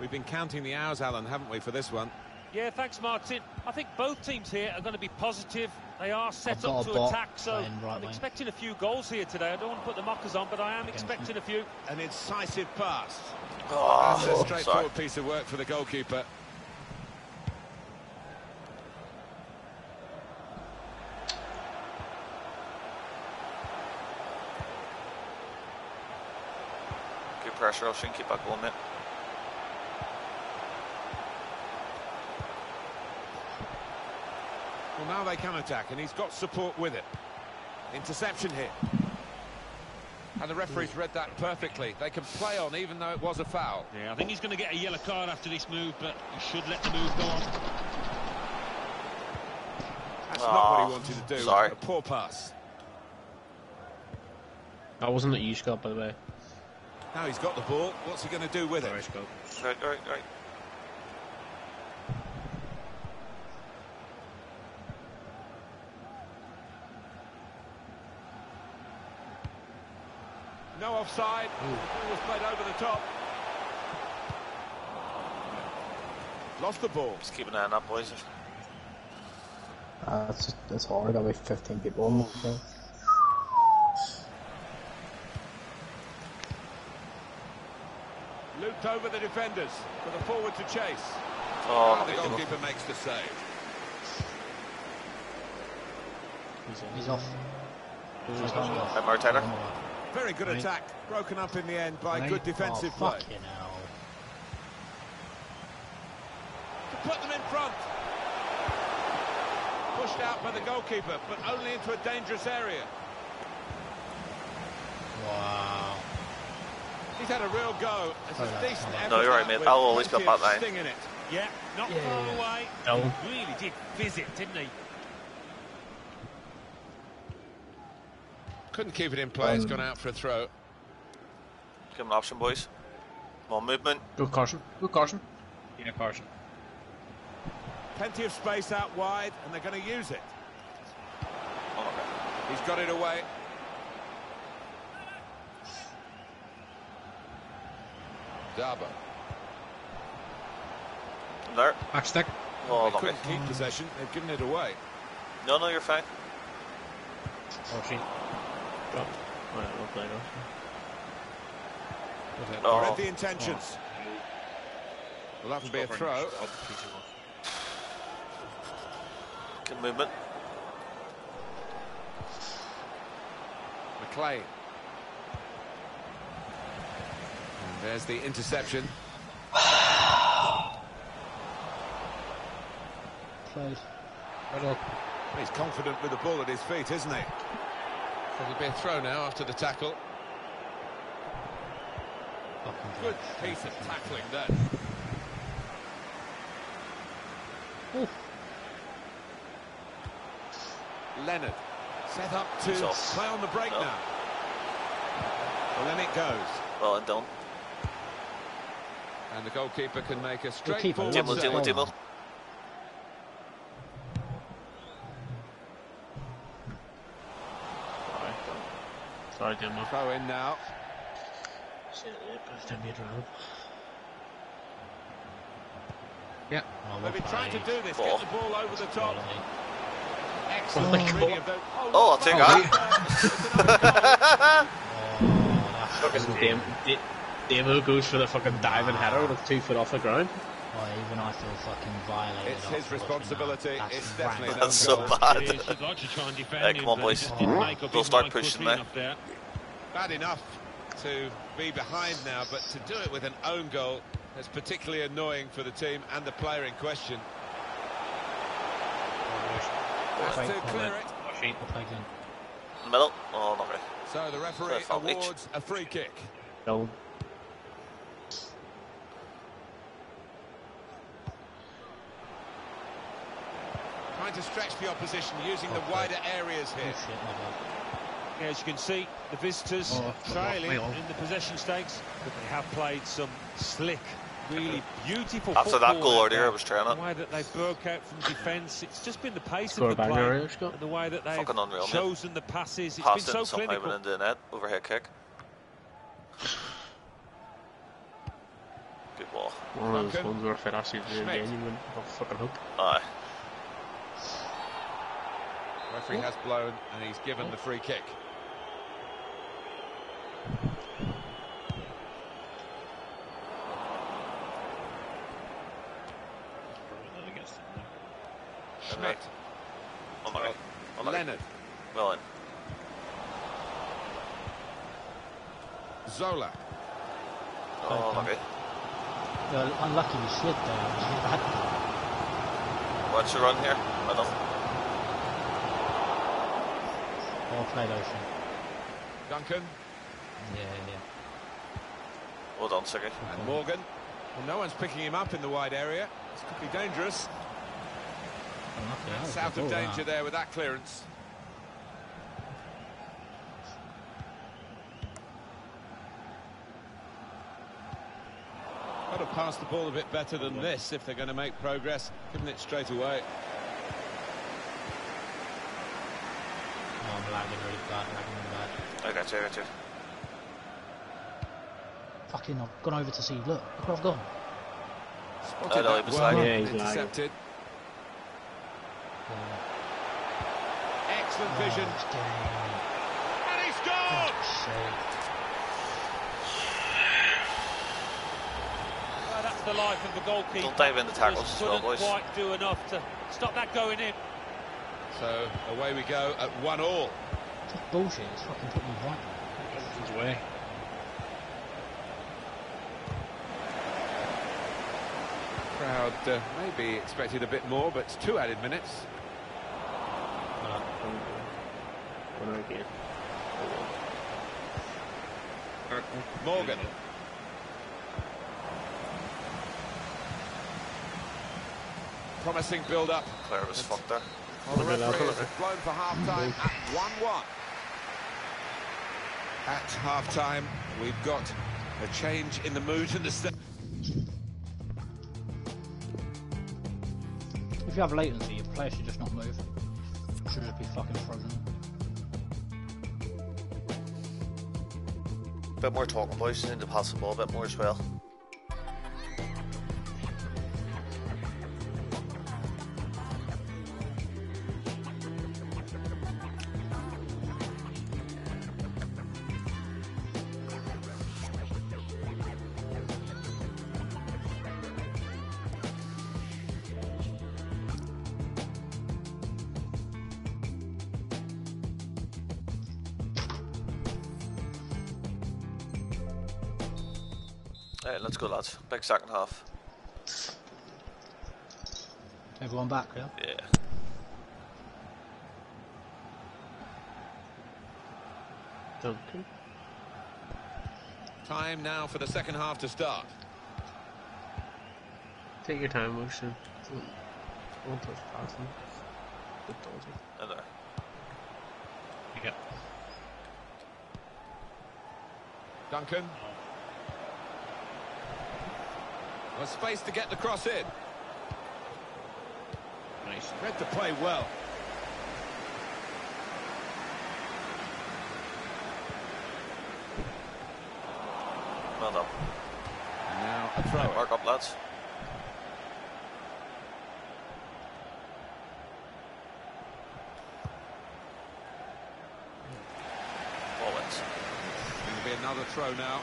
E: We've been counting the hours, Alan, haven't we, for this one?
F: Yeah, thanks, Martin. I think both teams here are going to be positive. They are set up to
J: bot
F: attack, so
J: playing right
F: I'm
J: wing.
F: expecting a few goals here today. I don't want to put the mockers on, but I am expecting a few.
E: An incisive pass.
C: Oh,
E: That's a oh,
C: sorry.
E: straightforward piece of work for the goalkeeper.
C: Good pressure, Oisin. Keep that going, mate.
E: Well, now they can attack, and he's got support with it. Interception here. And the referee's read that perfectly. They can play on, even though it was a foul.
F: Yeah, I think he's going to get a yellow card after this move, but he should let the move go on.
E: That's not what he ah, wanted to do.
C: sorry.
E: A poor pass.
M: That wasn't at you, Scott, by the way.
E: Now he's got the ball. What's he going to do with it?
C: Right, right, right.
E: No offside. The ball was played over the top. Lost the ball.
C: Just keep an eye on that, boys.
A: Uh, it's, it's hard, I'll be 15 people on the thing.
E: Looped over the defenders for the forward to chase.
C: Oh,
E: the goalkeeper makes the save.
J: He's off. He's
C: Hi,
J: off.
C: Mark Taylor.
E: Very good
J: Right.
E: attack. Broken up in the end by
J: Right.
E: good defensive
J: oh,
E: play.
J: fucking hell.
E: To put them in front. Pushed out by the goalkeeper, but only into a dangerous area.
J: Wow.
E: He's had a real go. It's
J: Oh,
E: a
J: that's
E: decent effort.
C: No, you're right, mate. I'll always
E: plenty
C: be up
E: of
C: that
E: sting in it.
F: Yeah, not
J: Yeah,
F: far
J: yeah, yeah.
F: away.
M: No.
F: Really did fizz it, didn't he?
E: Couldn't keep it in play. It's
A: Um,
E: gone out for a throw.
C: Give him an option, boys. More movement.
M: Go Carson. Go Carson.
B: Yeah, caution.
E: Plenty of space out wide, and they're going to use it.
C: Oh, okay.
E: He's got it away. Darbo.
C: There.
B: Back stick.
C: Oh,
E: They
C: not me.
E: couldn't keep possession. They've given it away.
C: No, no, you're fine.
M: Oh, she dropped. Alright, we'll play now.
C: Oh.
E: Read the intentions. Well, that'll be a throw.
C: Good movement.
E: McLean. And there's the interception.
J: Played.
E: He's confident with the ball at his feet, isn't he? It'll be a throw now after the tackle. Good piece of tackling there. Leonard set up to play on the break
C: No.
E: now. Well, then it goes.
C: Well done.
E: And the goalkeeper can make a
J: keeper,
E: straightforward
C: Dimmel. Dimmel, Dimmel.
M: Sorry. Sorry, Dimmer.
E: Throw in now.
B: Yeah.
J: Oh,
E: They've been trying to do this,
C: Ball.
E: get the ball over the top.
J: Quality.
E: Excellent
J: Oh.
E: reading of those.
C: Oh, I'll take that.
M: Fucking Dim- Di- Demo goes for the fucking diving header with two foot off the ground.
J: Oh, even I feel fucking violated.
E: It's his responsibility.
J: that.
E: It's
J: That's
E: definitely
J: rank.
C: That's
E: own
C: so
E: goal.
C: bad.
F: Yeah, he'd like to try and defend
C: Hey, come on, boys.
F: just didn't make up
C: They'll
F: his
C: start pushing there.
F: there.
E: Bad enough to be behind now, but to do it with an own goal is particularly annoying for the team and the player in question. Has
J: Wait,
E: to
J: hold
E: clear
J: on.
E: it.
J: We'll play again.
C: Middle. Oh, not me.
E: So the referee awards a free kick.
M: No.
E: Trying to stretch the opposition using the wider areas here.
F: Yeah, as you can see, the visitors
B: Oh,
F: trailing
B: my
F: in the possession stakes, but they have played some slick, really beautiful
C: After that goal
F: out
C: earlier. I was trying it.
F: The way that they broke out from defence, it's just been the pace
M: Scored
F: of the play,
M: earlier,
F: and the way that they've
C: Fucking unreal, mate.
F: chosen the passes. It's
C: Passed
F: been
C: it
F: so
C: somehow
F: clinical.
C: went into the net. Overhead kick. Good ball.
M: One of those ones where if it actually did
E: Schmidt.
M: again, you wouldn't have fucking hope.
C: Aye.
E: Referee has blown and he's given the free kick. Schmidt.
C: Oh my god. Oh my
E: Leonard.
C: Well in.
E: Zola.
C: Oh my god.
J: You're unlucky you slid there. You
C: What's your run here? I don't.
J: Well played, Oisin.
E: Duncan.
J: Yeah, yeah.
C: Well done, Siggy.
E: And Morgan. Well, no one's picking him up in the wide area. This could be dangerous.
J: Unlucky.
E: It's out of danger
J: that.
E: there with that clearance. Got to pass the ball a bit better than this if they're going to make progress. Giving it straight away.
J: Oh, I'm lagging really bad, lagging really bad.
C: I got you, I got you.
J: Fucking, I've gone over to see. Look, look where I've gone.
E: Spotted
C: no, he
E: that
C: was
E: well.
M: Yeah, he's
E: intercepted.
J: Yeah.
E: Excellent
J: Oh,
E: vision. And he scored!
J: God's sake.
F: Well, that's the life of the goalkeeper.
C: Don't dive into tackles as well,
F: couldn't
C: boys.
F: quite do enough to stop that going in.
E: So away we go at one all.
J: It's bullshit. It's fucking put me right.
B: His way.
E: Crowd uh, maybe expected a bit more, but it's two added minutes.
M: One again.
E: Morgan. Promising build-up.
C: Claire was fucked there.
E: Well, the
M: at that,
E: referee has blown for half-time at 1-1. At half-time, we've got a change in the mood in the sta-
J: If you have latency, your player should just not move. Should just be fucking frozen.
C: A bit more talking, boys. Just need to pass the ball a bit more as well. Go, second half.
J: Everyone back, yeah?
C: Yeah.
M: Duncan.
E: Time now for the second half to start.
M: Take your time, motion. Don't touch passing. Good dodgy.
C: In there.
B: You get.
E: Duncan. Oh. Well, space to get the cross in.
B: Nice.
E: Read the play well.
C: Well done.
E: And now a
C: Right,
E: throw.
C: mark up, lads. Ball wins.
E: Going to be another throw now.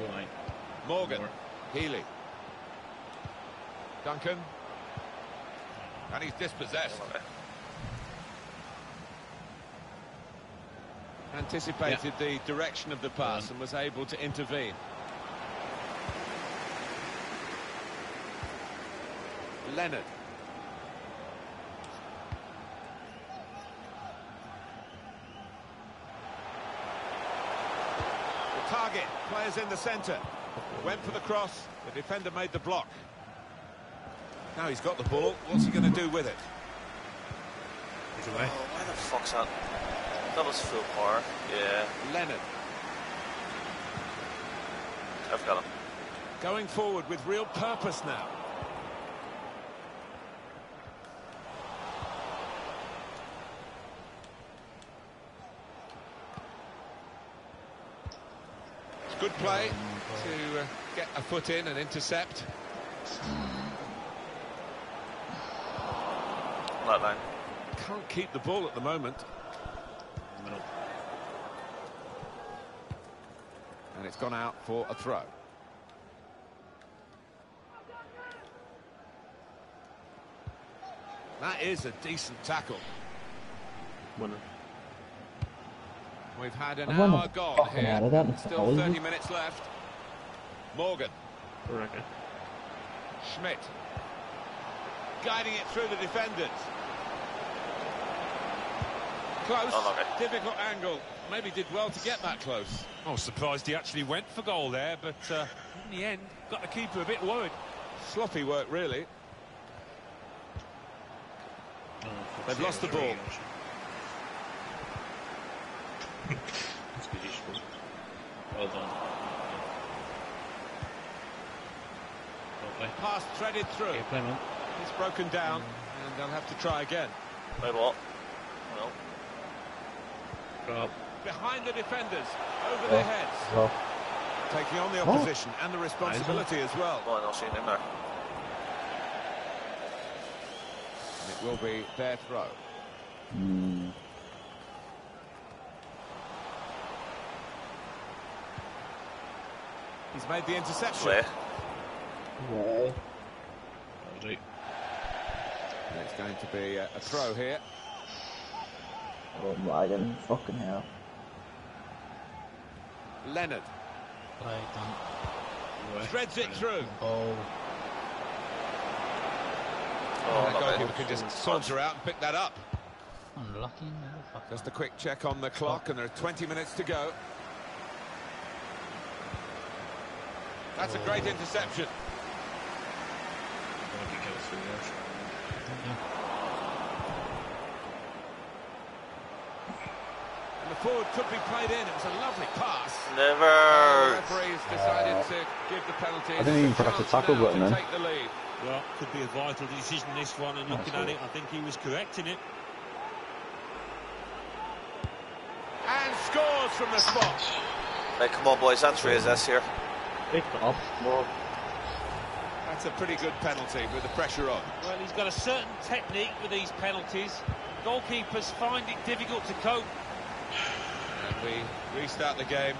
B: Yeah, line.
E: Morgan.
B: More.
E: Healy. Duncan. And he's dispossessed.
C: Okay.
E: Anticipated the direction of the pass mm-hmm. and was able to intervene. Leonard. Players in the centre. Went for the cross. The defender made the block. Now he's got the ball. What's he going to do with it?
B: He's away.
C: Oh, where the fuck's that? That was full power. Yeah,
E: Leonard
C: I've got him.
E: going forward with real purpose now. Good play to uh, get a foot in and intercept.
C: Like That.
E: Can't keep the ball at the moment.
B: Middle.
E: And it's gone out for a throw. That is a decent tackle.
M: Winner.
E: We've had an hour gone
G: fucking
E: here.
G: out of that
E: Still
G: Hollywood.
E: 30 minutes left. Morgan,
M: I.
E: Schmidt. Guiding it through the defenders. Close. Difficult angle. Maybe did well to get that close.
F: I was surprised he actually went for goal there, but uh, in the end, got the keeper a bit worried.
E: Sloppy work, really. They've lost the ball.
M: That's good you scored. Well done. Well played.
E: Pass threaded through.
M: Okay, play man.
E: It's broken down, and they'll have to try again.
C: Wait, what? No.
M: Drop.
E: Behind the defenders, over their heads.
G: Well,
E: Taking on the
G: Oh.
E: opposition and the responsibility as well.
C: Oh, no, seen him there.
E: And it will be their throw.
G: mm,
E: He's made the interception.
C: Way.
G: yeah.
M: That'll do.
E: And it's going to be a, a throw here.
G: Oh, I'm lagging. Fucking hell.
E: Leonard
J: Play done.
E: Threads it through.
J: Oh,
C: Oh,
E: that goalkeeper can just saunter out and pick that up.
J: unlucky motherfucker.
E: Just a quick check on the clock, and there are 20 minutes to go. That's a great oh. interception.
M: I could get it through there.
E: And the forward could be played in. It was a lovely pass.
C: Never.
E: The referee's decided to give the penalty.
G: I didn't even press the tackle button
E: to
G: then.
E: take the lead.
F: Well, could be a vital decision this one, and looking at it, I think he was correct in it.
E: And scores from the spot.
C: Hey, come on, boys. That's raise this here.
M: Pick up. Well,
E: That's a pretty good penalty with the pressure on.
F: Well, he's got a certain technique with these penalties. Goalkeepers find it difficult to cope.
E: And we restart the game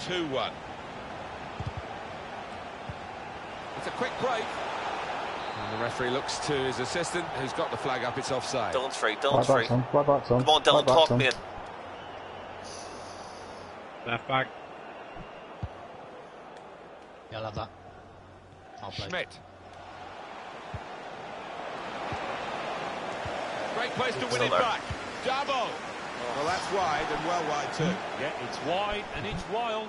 E: 2-1. It's a quick break. And the referee looks to his assistant, who's got the flag up. It's offside.
C: Dylan's free.
G: Right
C: Dylan's free.
G: back, son. Right back.
C: Come on, Dylan.
G: Right
C: Talk
G: son.
C: me in.
M: left back.
J: Yeah, I love that. I'll play.
E: Schmidt. Great place to win it
C: there.
E: back. Dabo. Well, that's wide and well wide too.
F: Yeah, it's wide and it's wild.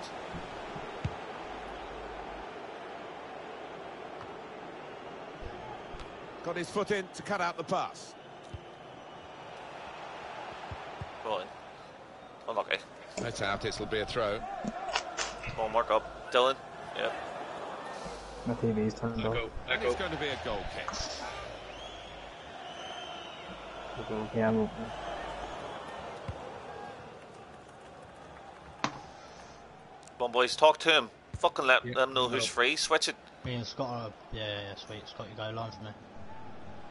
E: Got his foot in to cut out the pass.
C: Go on. Unlucky.
E: That's out. It'll be a throw.
C: Come on, mark up. Dylan. Yep.
A: My TV's turned
M: Let
A: off.
M: go. Let
E: And it's going to be a goal kick.
A: Yeah, I'm
C: Come boys. Talk to him. Fucking let
M: Yeah,
C: them know who's free. Switch it.
J: Me and Scott are, yeah, yeah, yeah, sweet. Scott, you go line for me.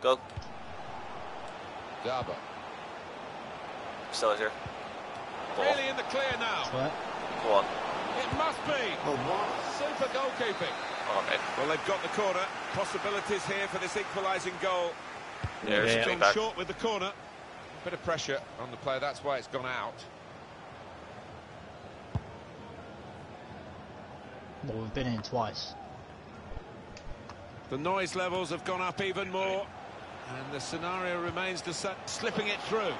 C: Go.
E: Dabo.
C: Still here. Ball.
E: Really in the clear now.
J: Sweat.
C: Go on.
E: It must be. Oh, Super goalkeeping.
C: Okay.
E: Well, they've got the corner. Possibilities here for this equalising goal.
C: There's
M: Yeah.
C: the
E: Being
C: back.
E: short with the corner. Bit of pressure on the player. That's why it's gone out.
J: Well, we've been in twice.
E: The noise levels have gone up even more. And the scenario remains the same. Slipping it through.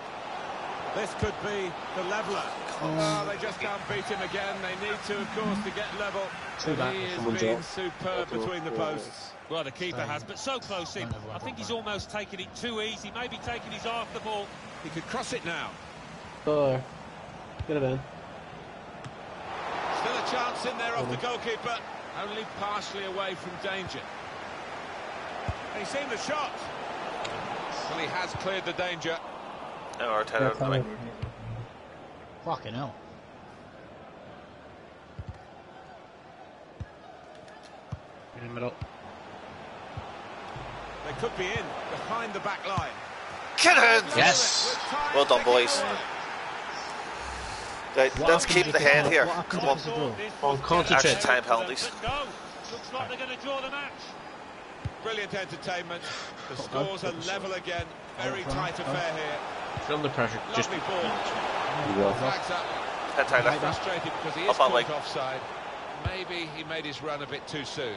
E: This could be the leveller. Oh, mm. ah, they just can't beat him again. They need to, of course, to get level.
J: Too bad.
E: He is
J: Someone
E: being superb between the posts.
F: Well, the keeper has, but so close in. I think he's almost taken it too easy, maybe taking his eye off the ball.
E: He could cross it now.
M: Oh, get it in.
E: Still a chance in there off the goalkeeper. Only partially away from danger. He's seen the shot. Well, he has cleared the danger.
C: No, our ten out of.
J: Fucking hell.
B: In the middle.
E: They could be in behind the back line.
C: Get in!
J: Yes.
C: Well done, boys. Right,
J: What
C: let's keep the
J: it's
C: head here. Come on.
J: if it's a draw?
I: On
C: Extra
I: concentrate.
C: time penalties.
F: Looks like they're going to draw the match.
E: Brilliant entertainment. The scores are level again. Very tight affair here.
M: Feel the pressure. Just
E: Lovely ball.
G: You will.
E: Flags up.
C: Head Tyler.
E: Frustrated because he is
C: Up
E: caught
C: leg.
E: offside. Maybe he made his run a bit too soon.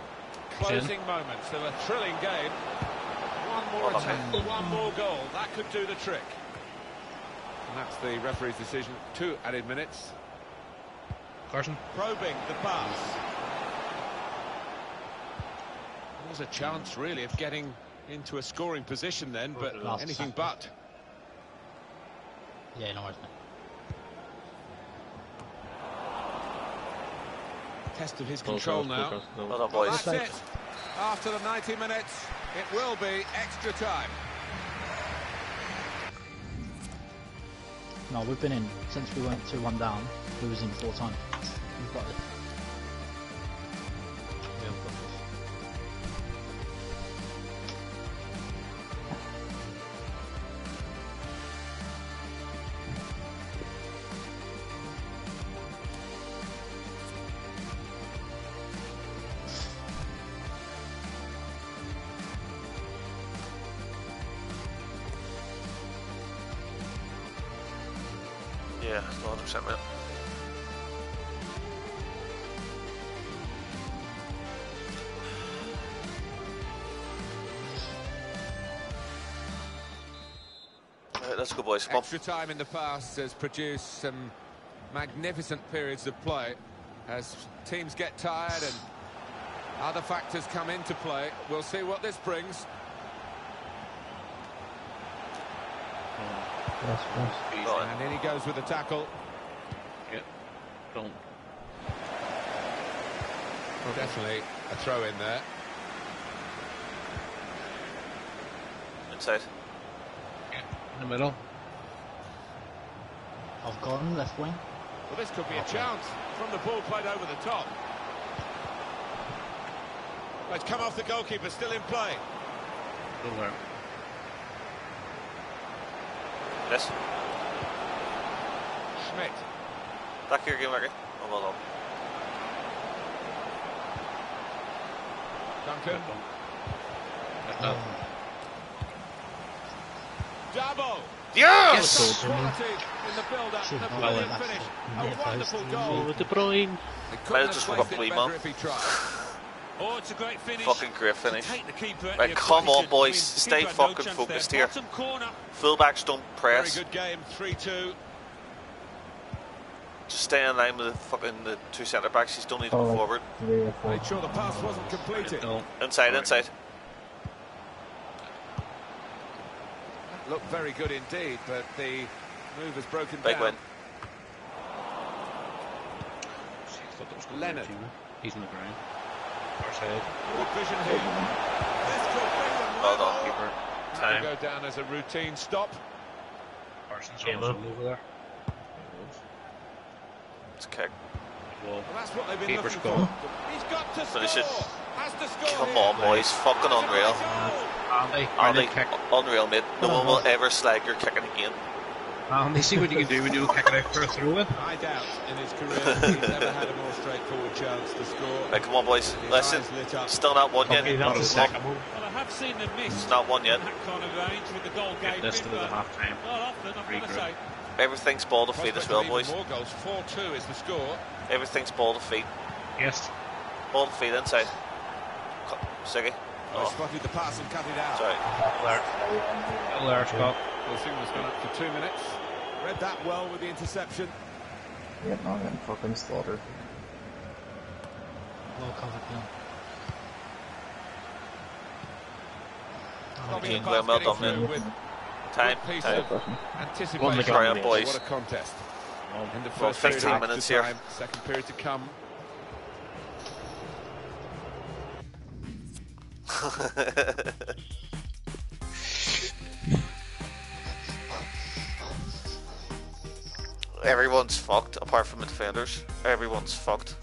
E: Closing moments of a thrilling game. One more
C: Well
E: attack, one more goal. That could do the trick. And that's the referee's decision. Two added minutes.
B: Carson.
E: Probing the pass. There was a chance, really, of getting into a scoring position then, but
J: Last
E: anything
J: tackle.
E: but.
J: Yeah, no worries, mate.
E: Test of his control now.
C: Well done,
E: Well, that's it. After the 90 minutes, it will be extra time.
J: No, we've been in since we went 2 1 down. We was in four times. We've got
C: Right, let's go, boys. Come on.
E: Extra time in the past has produced some magnificent periods of play. As teams get tired and other factors come into play, we'll see what this brings.
A: Yes, yes.
E: And in he goes with the tackle.
B: Yeah. Don't.
E: Definitely a throw in there.
C: Inside.
B: In the middle.
J: I've gone left wing.
E: Well, this could be a chance from the ball played over the top. Well, it's come off the goalkeeper, still in play.
B: Still there.
C: Yes.
E: Schmidt.
C: Back here again, Marky. Oh, well done.
E: Duncan. They
C: Might
E: couldn't
C: have just
E: have
C: woke up
E: placed it
C: Lee,
E: better
C: man.
E: if he tried.
F: Oh, it's a great finish.
C: Fucking great finish.
F: The
C: Right,
F: the
C: come on, boys.
F: I mean, the
C: Stay
F: keeper no
C: fucking focused
F: there.
C: here.
F: Bottom corner.
C: Fullbacks don't
E: Very
C: press.
E: good game, 3-2.
C: Just stay in line with the fucking the two centre backs. You don't need to go forward.
A: three four.
E: Made sure the pass wasn't completed.
B: No.
C: Inside, inside.
E: Looked very good indeed, but the move has broken
C: Big
E: down.
C: win.
B: Thought that was going
E: Leonard.
B: He's on the ground. Far side.
E: Good vision here. This could bring them
C: Well
E: level.
C: done.
B: Keeper. Time.
E: go down as a routine stop.
B: Parsons
M: Came
B: almost
M: up.
B: over there.
C: It's a kick.
B: Well,
E: Well, that's what they've been
B: Keeper's
E: looking
B: gone.
E: for. He's got to
C: Finish
E: score.
C: it.
E: Has to score
C: Come
E: here.
C: on, boys. Fucking unreal.
B: Andy,
C: Andy,
B: Andy, kick.
C: unreal, mate. No uh-huh. one will ever slag your kicking again.
B: Andy, see what you can do when you kick it out for a throw in.
E: I doubt in his career he's never had a more straightforward chance to score.
C: Right, come on, boys.
E: His
C: Listen,
E: eyes lit
C: still not one yet.
M: Okay, that was the second one.
F: Well, I have seen them miss
C: It's not one yet.
F: that kind of range with the goal
B: Get
F: gave
B: this
F: in,
B: to the
F: but
B: half time.
F: not often, I'm going to
B: Regroup.
F: say.
C: Everything's ball to feet as well, boys.
E: More goals. 4-2 is the score.
C: Everything's ball to feet.
B: Yes.
C: Ball to feet inside. Co- Siggy.
E: Oh.
C: Oh,
E: spotted the pass and cut it out.
C: sorry.
B: There. Still there, Scott.
E: The signal's gone up for two minutes. Read that well with the interception.
A: Yep, I'm getting fucking slaughtered.
J: Well covered now.
E: Stopping the
C: Well,
E: pass
C: well done, man.
E: with
C: Time, time.
E: anticipation.
C: One to go, boys.
E: What a contest. In the first period
C: 15 minutes
E: extra
C: here.
E: second period to come.
C: Everyone's fucked apart from the defenders. Everyone's fucked.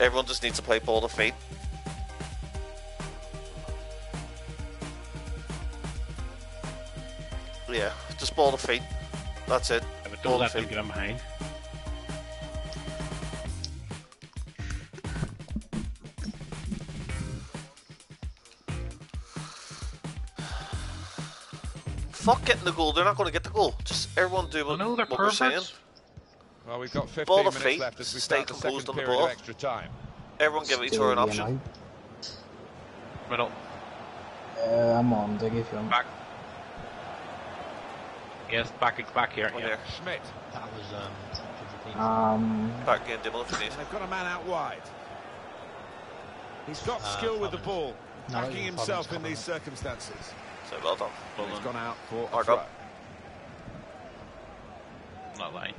C: Everyone just needs to play ball to feet. Yeah, just ball to feet. That's it.
B: But
C: Ball
B: don't
C: to
B: let them
C: feet.
B: get in behind.
C: Fuck getting the goal. They're not going to get the goal. Just everyone do what,
B: know, they're
C: what we're saying.
E: Well, we've got 15
C: Ball to
E: minutes
C: feet.
E: left as we
C: Stay
E: start the
C: composed
E: second
C: on the ball.
E: extra time.
C: Everyone give each other an option.
B: Middle.
A: Uh, I'm on, Dig, if you want.
B: Back. Yes, back back here. Yeah.
E: Schmidt.
J: That was um.
A: Um,
C: Back again, Dibble, if you need.
E: They've got a man out wide. He's got
J: Uh,
E: skill with the ball,
J: No,
E: backing
J: Fabian's
E: himself in
J: coming
E: these circumstances.
C: So well done.
E: And it's gone out for a
C: Hard
E: throw.
C: up.
B: Not lying.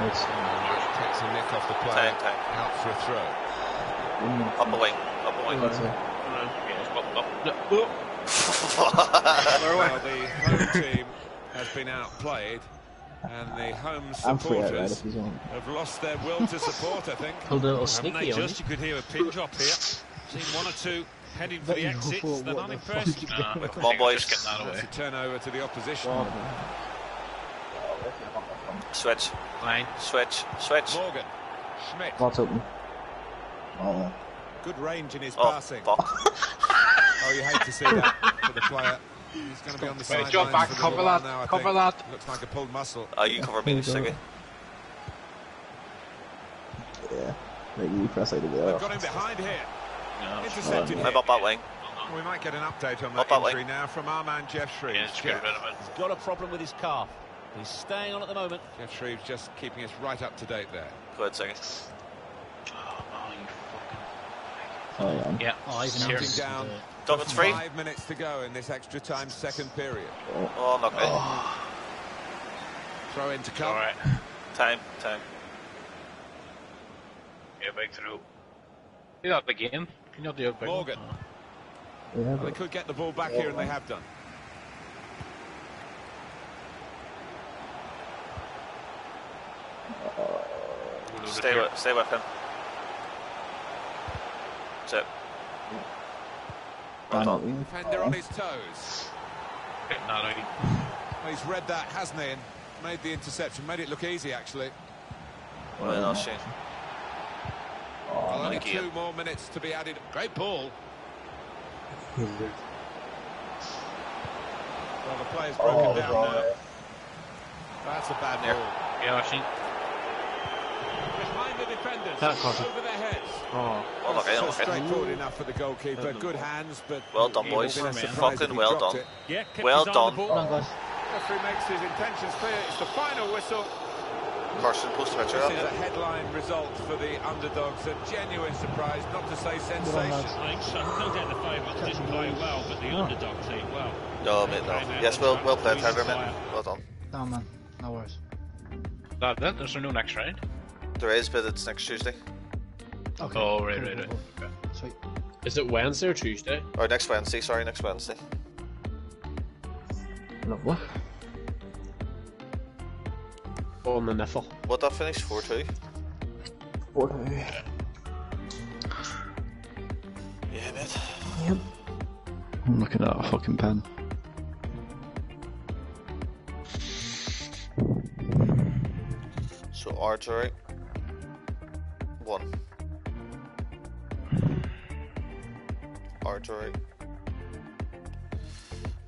A: it's,
E: Takes a nick off the player.
C: Time, time.
E: Out for a throw.
C: Up a wing. Up a wing.
A: that's it.
B: Yes, up, up. No, oh.
E: Well, the home team has been outplayed, and the home
A: I'm free out right
E: supporters
A: if you want.
E: have lost their will to support, I think.
M: Pulled a little sneaky on
F: just? You could hear a pin drop here. Seen one or two heading for the exits.
A: what
F: They're
A: the
F: not
A: fuck
F: impressed.
A: is
B: Nah,
A: going
C: Come on, boys.
B: Get that away.
E: That's a turnover to the opposition.
C: Switch.
B: Line.
C: Switch. Switch.
E: Morgan. Schmidt.
A: What's open? Oh,
E: Good range in his
C: Oh,
E: passing.
C: fuck.
E: Oh, you hate to see that for the player. He's going to be on the
B: Wait,
E: sidelines
B: jump back,
E: for a
B: cover
E: little while
B: that,
E: now,
B: cover
E: think.
B: that.
E: Looks like a pulled muscle.
C: Oh, you cover me, Siggy.
A: yeah. Like you press out of there.
E: They've got him behind here.
B: No.
E: Intercepted
C: I'm up that wing.
E: We might get an update on
C: Up
E: that
C: that way.
E: injury now from our man Geoff Shreeves.
B: Yeah, just get
E: Jeff,
B: rid of it.
N: He's got a problem with his calf. He's staying on at the moment.
E: Geoff Shreeves just keeping us right up to date there.
C: Go ahead, Siggy.
B: Oh, you
A: Oh, yeah.
B: fucking. Yeah.
J: Oh, even
B: Here.
E: Counting down.
C: Duncan's free.
E: Five minutes to go in this extra time second period.
C: Oh, not good.
E: Throw in to come.
B: Alright.
C: Time. Time.
B: Yeah, big through. Do that again. Can you do a big
E: Morgan.
B: one?
A: Yeah,
E: Well, they could get the ball back here, and they have done.
C: Stay with, stay with him. That's. Well
A: I
E: Defender on his toes.
B: Getting that out.
E: Well, he's read that, hasn't he? And made the interception. Made it look easy, actually.
C: Well done, Oh, Shane.
E: Well, only
C: thank you.
E: two more minutes to be added. Great ball. Well, the player's broken oh, down now. That's a bad
B: There.
E: ball.
B: Yeah, I've seen.
E: Behind the defenders,
M: That caught him.
E: over their heads.
B: Oh.
C: Well, okay,
E: so
C: okay.
E: straightforward enough for the goalkeeper. Good hands, but
C: Well done, boys.
E: have a
C: Fucking well done.
F: Yeah,
C: Well
F: his eye on the
C: done.
F: ball.
J: Well done, guys.
E: Referee makes his intentions clear. It's the final whistle.
C: Carson, post a picture
E: This is a headline result for the underdogs. A genuine surprise, not to say sensation.
F: I think so. No doubt the favourites didn't play well, but the underdog played well.
C: No, mate, no. Yes, well, well played, Tiger, mate. Well done.
J: No, man. No worries.
B: That, that, there's no next round.
C: There is, but it's next Tuesday.
J: Okay.
B: Oh, right, right, right.
J: cool, cool. Sweet.
M: Is it Wednesday or Tuesday?
C: Or next Wednesday, sorry, next Wednesday.
A: Lovely.
M: On the niffle.
C: What that finish? 4 2?
A: Four two.
C: Yeah, mate.
A: Yep.
G: I'm looking at a fucking pen.
C: So archery. One. Archery.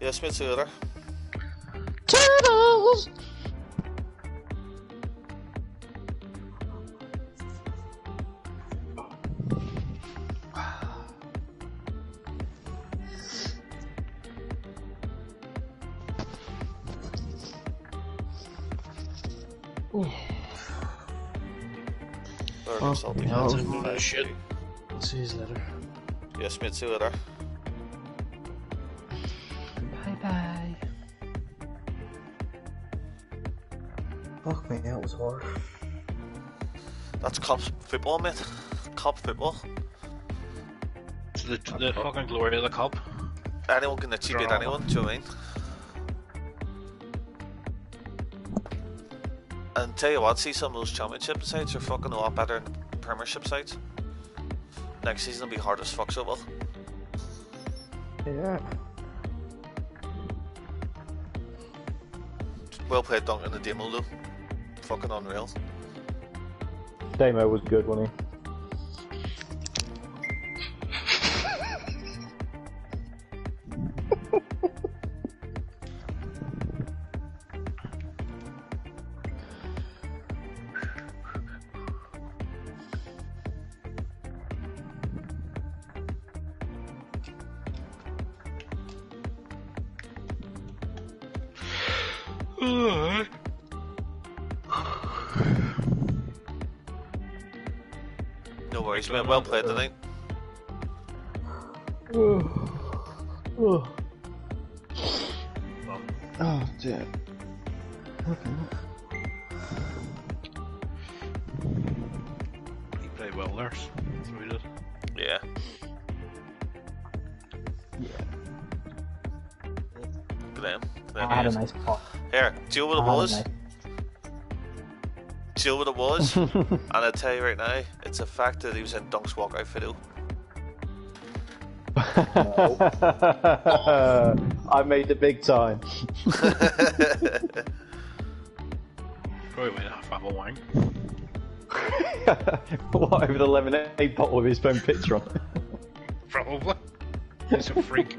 C: Yes, mate, see you later.
J: Turtles!
C: Burger salty
I: hell,
C: nuts,
I: that's a
C: five
I: shit. See you later.
C: Yes, mate, see you later.
J: Bye bye.
A: Fuck me, that was hard.
C: That's cup football, mate. Cup football.
B: It's the, the fucking glory of the cup.
C: Anyone can achieve beat
B: Drama.
C: anyone, do you know what I mean? And tell you what, see some of those championship sides are fucking a lot better than the premiership sides. Next season will be hard as fuck, so well.
A: Yeah.
C: Well played, Duncan in the demo though. Fucking unreal.
G: Demo was good, wasn't
C: No worries, man. Well played tonight.
G: he? oh. oh dear.
B: He played well there. That's what he did.
C: Yeah. Glenn. Glenn
A: I had a nice pot.
C: Here, do you know what
A: I
C: it
A: had a
C: was?
A: nice-
C: Do you know what it was? and I'll tell you right now, it's a fact that he was in Dunk's walkout video.
G: I made the big time.
B: Probably went half apple wine.
G: what over the lemonade bottle with his phone picture on it?
B: Probably. He's a freak.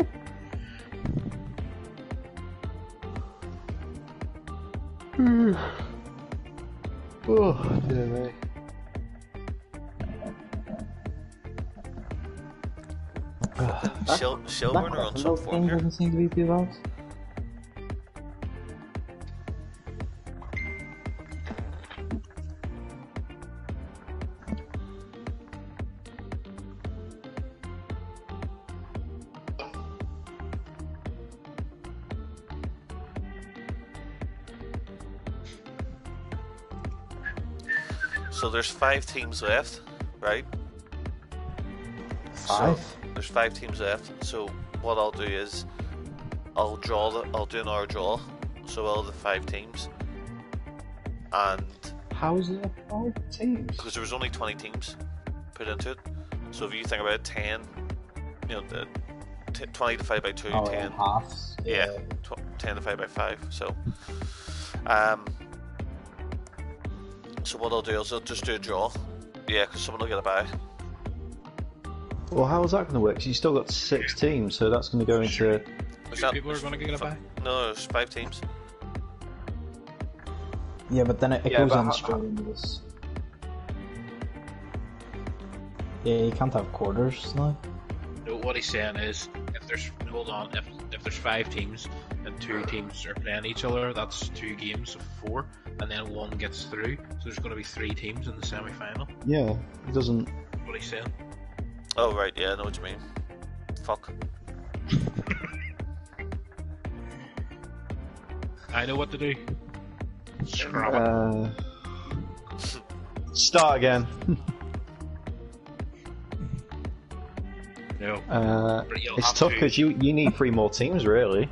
G: oh dear me.
C: Shil- Shelbourne are on some form here.
A: doesn't seem to be.
C: So there's five teams left, right?
A: Five?
C: So there's five teams left. So what I'll do is I'll draw the I'll do another draw. So all the five teams. And
A: How is it five teams?
C: because there was only 20 teams put into it. So if you think about it, 10, you know, the t- 20 divided by 2,
A: Oh,
C: 10.
A: yeah, halves.
C: Yeah, tw- 10 divided by 5. So, um, so what I'll do is I'll just do a draw. Yeah, because someone will get a bye.
G: Well, how is that going to work? 'Cause you still got six teams, so that's going to go into.
C: There's
B: Two people are going to get a bye.
C: No, there's five teams.
A: Yeah, but then it, it
G: Yeah,
A: goes on straight into this. Yeah, you can't have quarters now.
B: No, what he's saying is, if there's hold on, if if there's five teams and two teams are playing each other, that's two games of four, and then one gets through. So there's going to be three teams in the semi-final.
G: Yeah, it doesn't.
B: What he's saying.
C: Oh, right, yeah, I know what you mean. Fuck.
B: I know what to do. Scrap.
G: Uh, start again.
B: No.
G: Uh, it's
B: have
G: tough
B: to-
G: because you you need three more teams, really,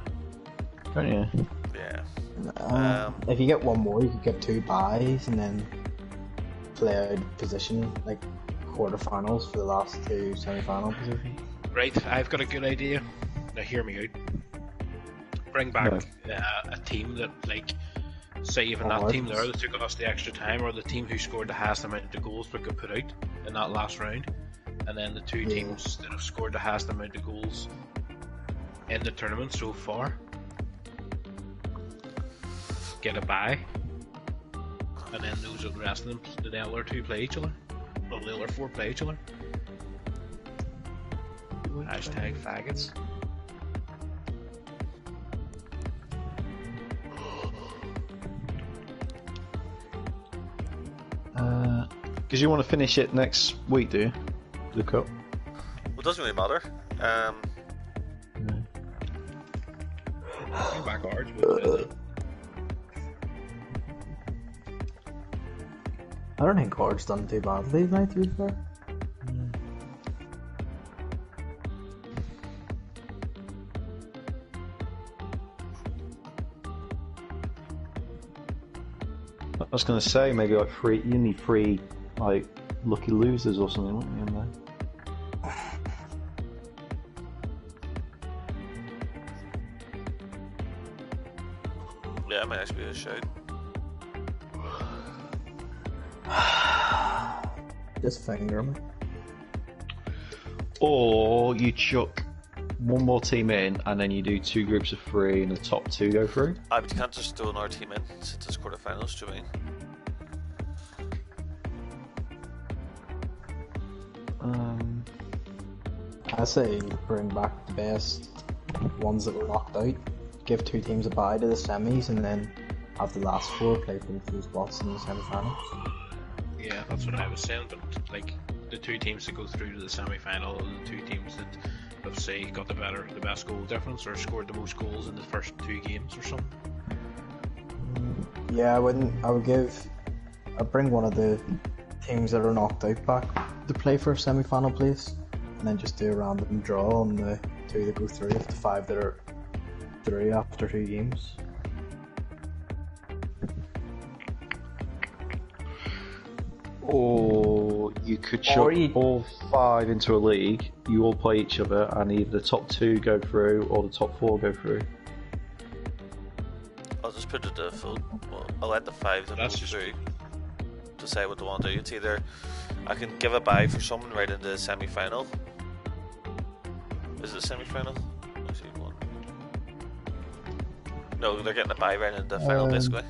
G: don't you?
C: Yeah.
A: Uh,
C: Um,
A: if you get one more, you could get two buys and then play out position like quarterfinals for the last two semi-final positions.
B: Right, I've got a good idea. Now hear me out. Bring back uh, a team that, like, say even that team
A: that's-
B: there that took us the extra time, or the team who scored the highest amount of goals we could put out in that last round, and then the two
A: Yeah.
B: teams that have scored the highest amount of goals in the tournament so far get a bye, and then those of the rest of them, the other two play each other, or the other four play each other. Hashtag faggots.
G: Because you want to finish it next week, do you? The cup.
C: Well, it doesn't really matter. Um,
B: Bring back ours.
A: I don't think Gord's done too badly tonight, to be fair.
G: I was going to say maybe like three. You need three like lucky losers or something, wouldn't you? In there?
C: yeah, it might actually be a shout.
A: Just finger me.
G: Or you chuck one more team in, and then you do two groups of three, and the top two go through.
C: I but you can't just throw another team in since it's quarterfinals, do you mean?
G: Um,
A: I say bring back the best ones that were knocked out. Give two teams a bye to the semis, and then have the last four play for the two spots in the semi-finals.
B: Yeah, that's what I was saying. But like the two teams that go through to the semi-final, are the two teams that have say got the better, the best goal difference, or scored the most goals in the first two games or something.
A: Yeah, I wouldn't. I would give. I'd bring one of the teams that are knocked out back to play for a semi-final place, and then just do a random draw on the two that go through of the five that are through after two games.
G: Or you could
A: Or
G: chuck
A: you-
G: all five into a league. You all play each other, and either the top two go through or the top four go through.
C: I'll just put it to full. Well, I'll let the five that
B: That's
C: go
B: just-
C: through decide what they want to do. It's either I can give a bye for someone right into the semi final. Is it semi final? No, they're getting a bye right into the final
A: Um,
C: basically.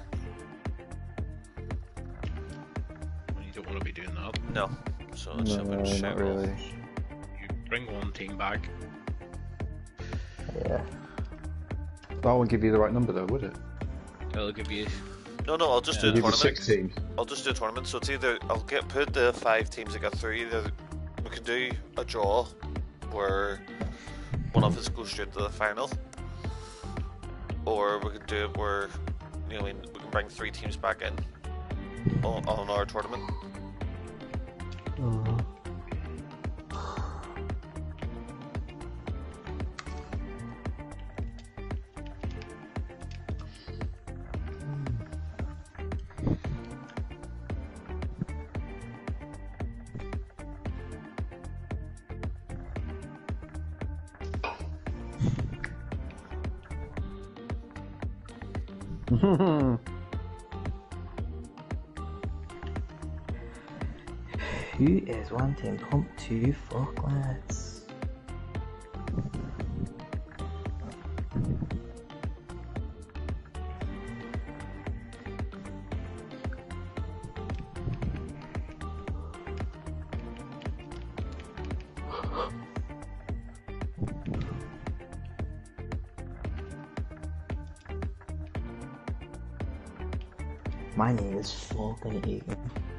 C: No. So it's a bit of a
G: No,
C: shout
G: not really.
B: You bring one team back.
A: Yeah.
G: That won't give you the right number though, would it?
B: It'll give you.
C: No, no, I'll just do a
G: Give you
C: tournament.
G: six teams.
C: I'll just do a tournament. So it's either I'll get put the five teams that got through. Either we can do a draw where one of us goes straight to the final, or we can do it where you know we we can bring three teams back in on, on our tournament. 어, 음. 음.
A: Who is team pump two fucklets? My name is fucking Egan.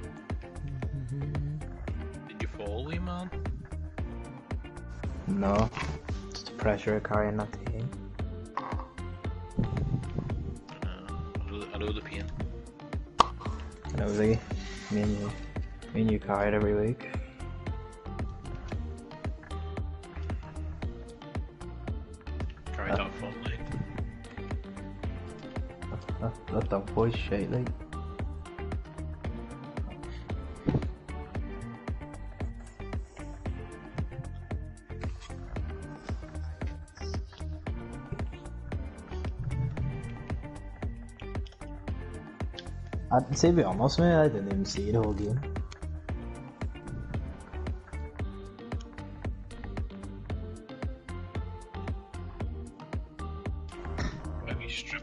A: No, it's the pressure carrying that team.
B: Uh, I know, the pain.
A: I know the me and you, me and you carry it every week.
B: Carry
A: Uh.
B: that front line.
A: That, that dog boy's shite, like.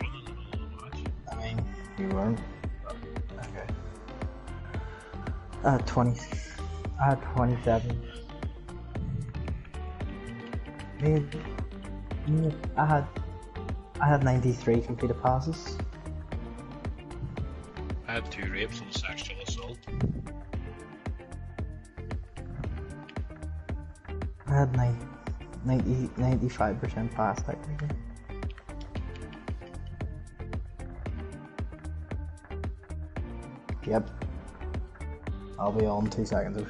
B: In the middle of the match?
A: I mean, you weren't. Okay. I had 20. I had 27. Me, me, I had. I had 93 completed passes
B: two rapes sexual assault.
A: I had 90, 95% pass technically. Yep. I'll be on two seconds.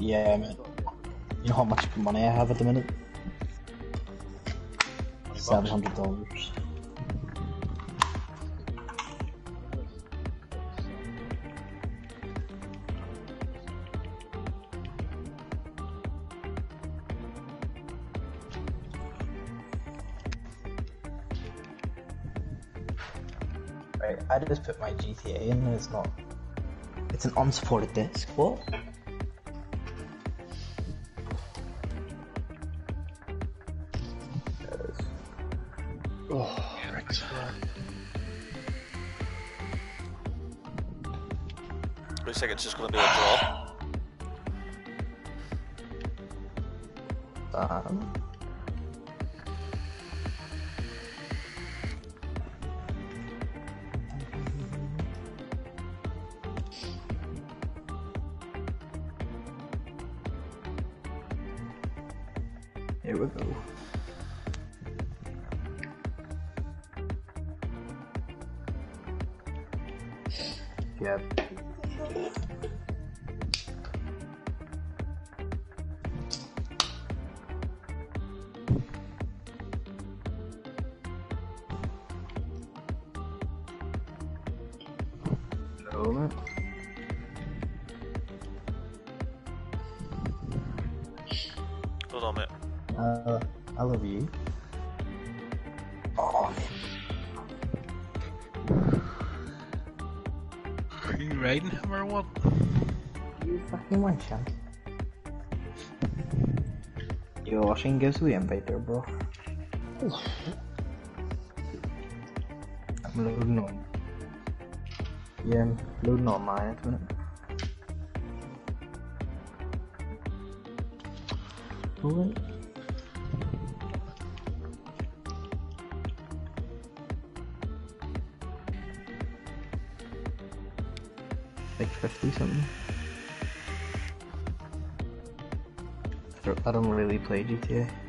A: Yeah, man. You know how much money I have at the minute? $700. I just put my GTA in and it's not. It's an unsupported disc. What?
D: Oh.
C: Looks like it's just to be a draw.
A: Fucking one chance. Yo, Washington gives the invite there, bro. I'm loading on. Yeah, I'm loading on mine at the minute. Alright. Play GTA.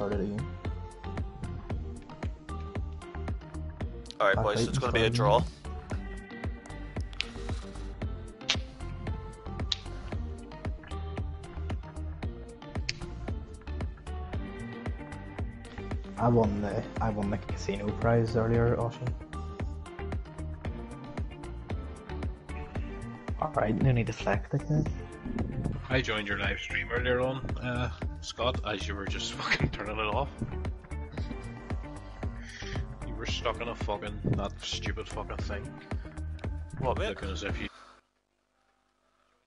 A: And start it again.
C: Alright, boys,
A: out
C: it's going to be a draw.
A: I won the I won the casino prize earlier, Oshi. Alright, no need to flex the kid.
B: I joined your live stream earlier on, uh, Scott, as you were just fucking turning it off. You were stuck in a fucking that stupid fucking thing.
C: What?
B: Looking as if you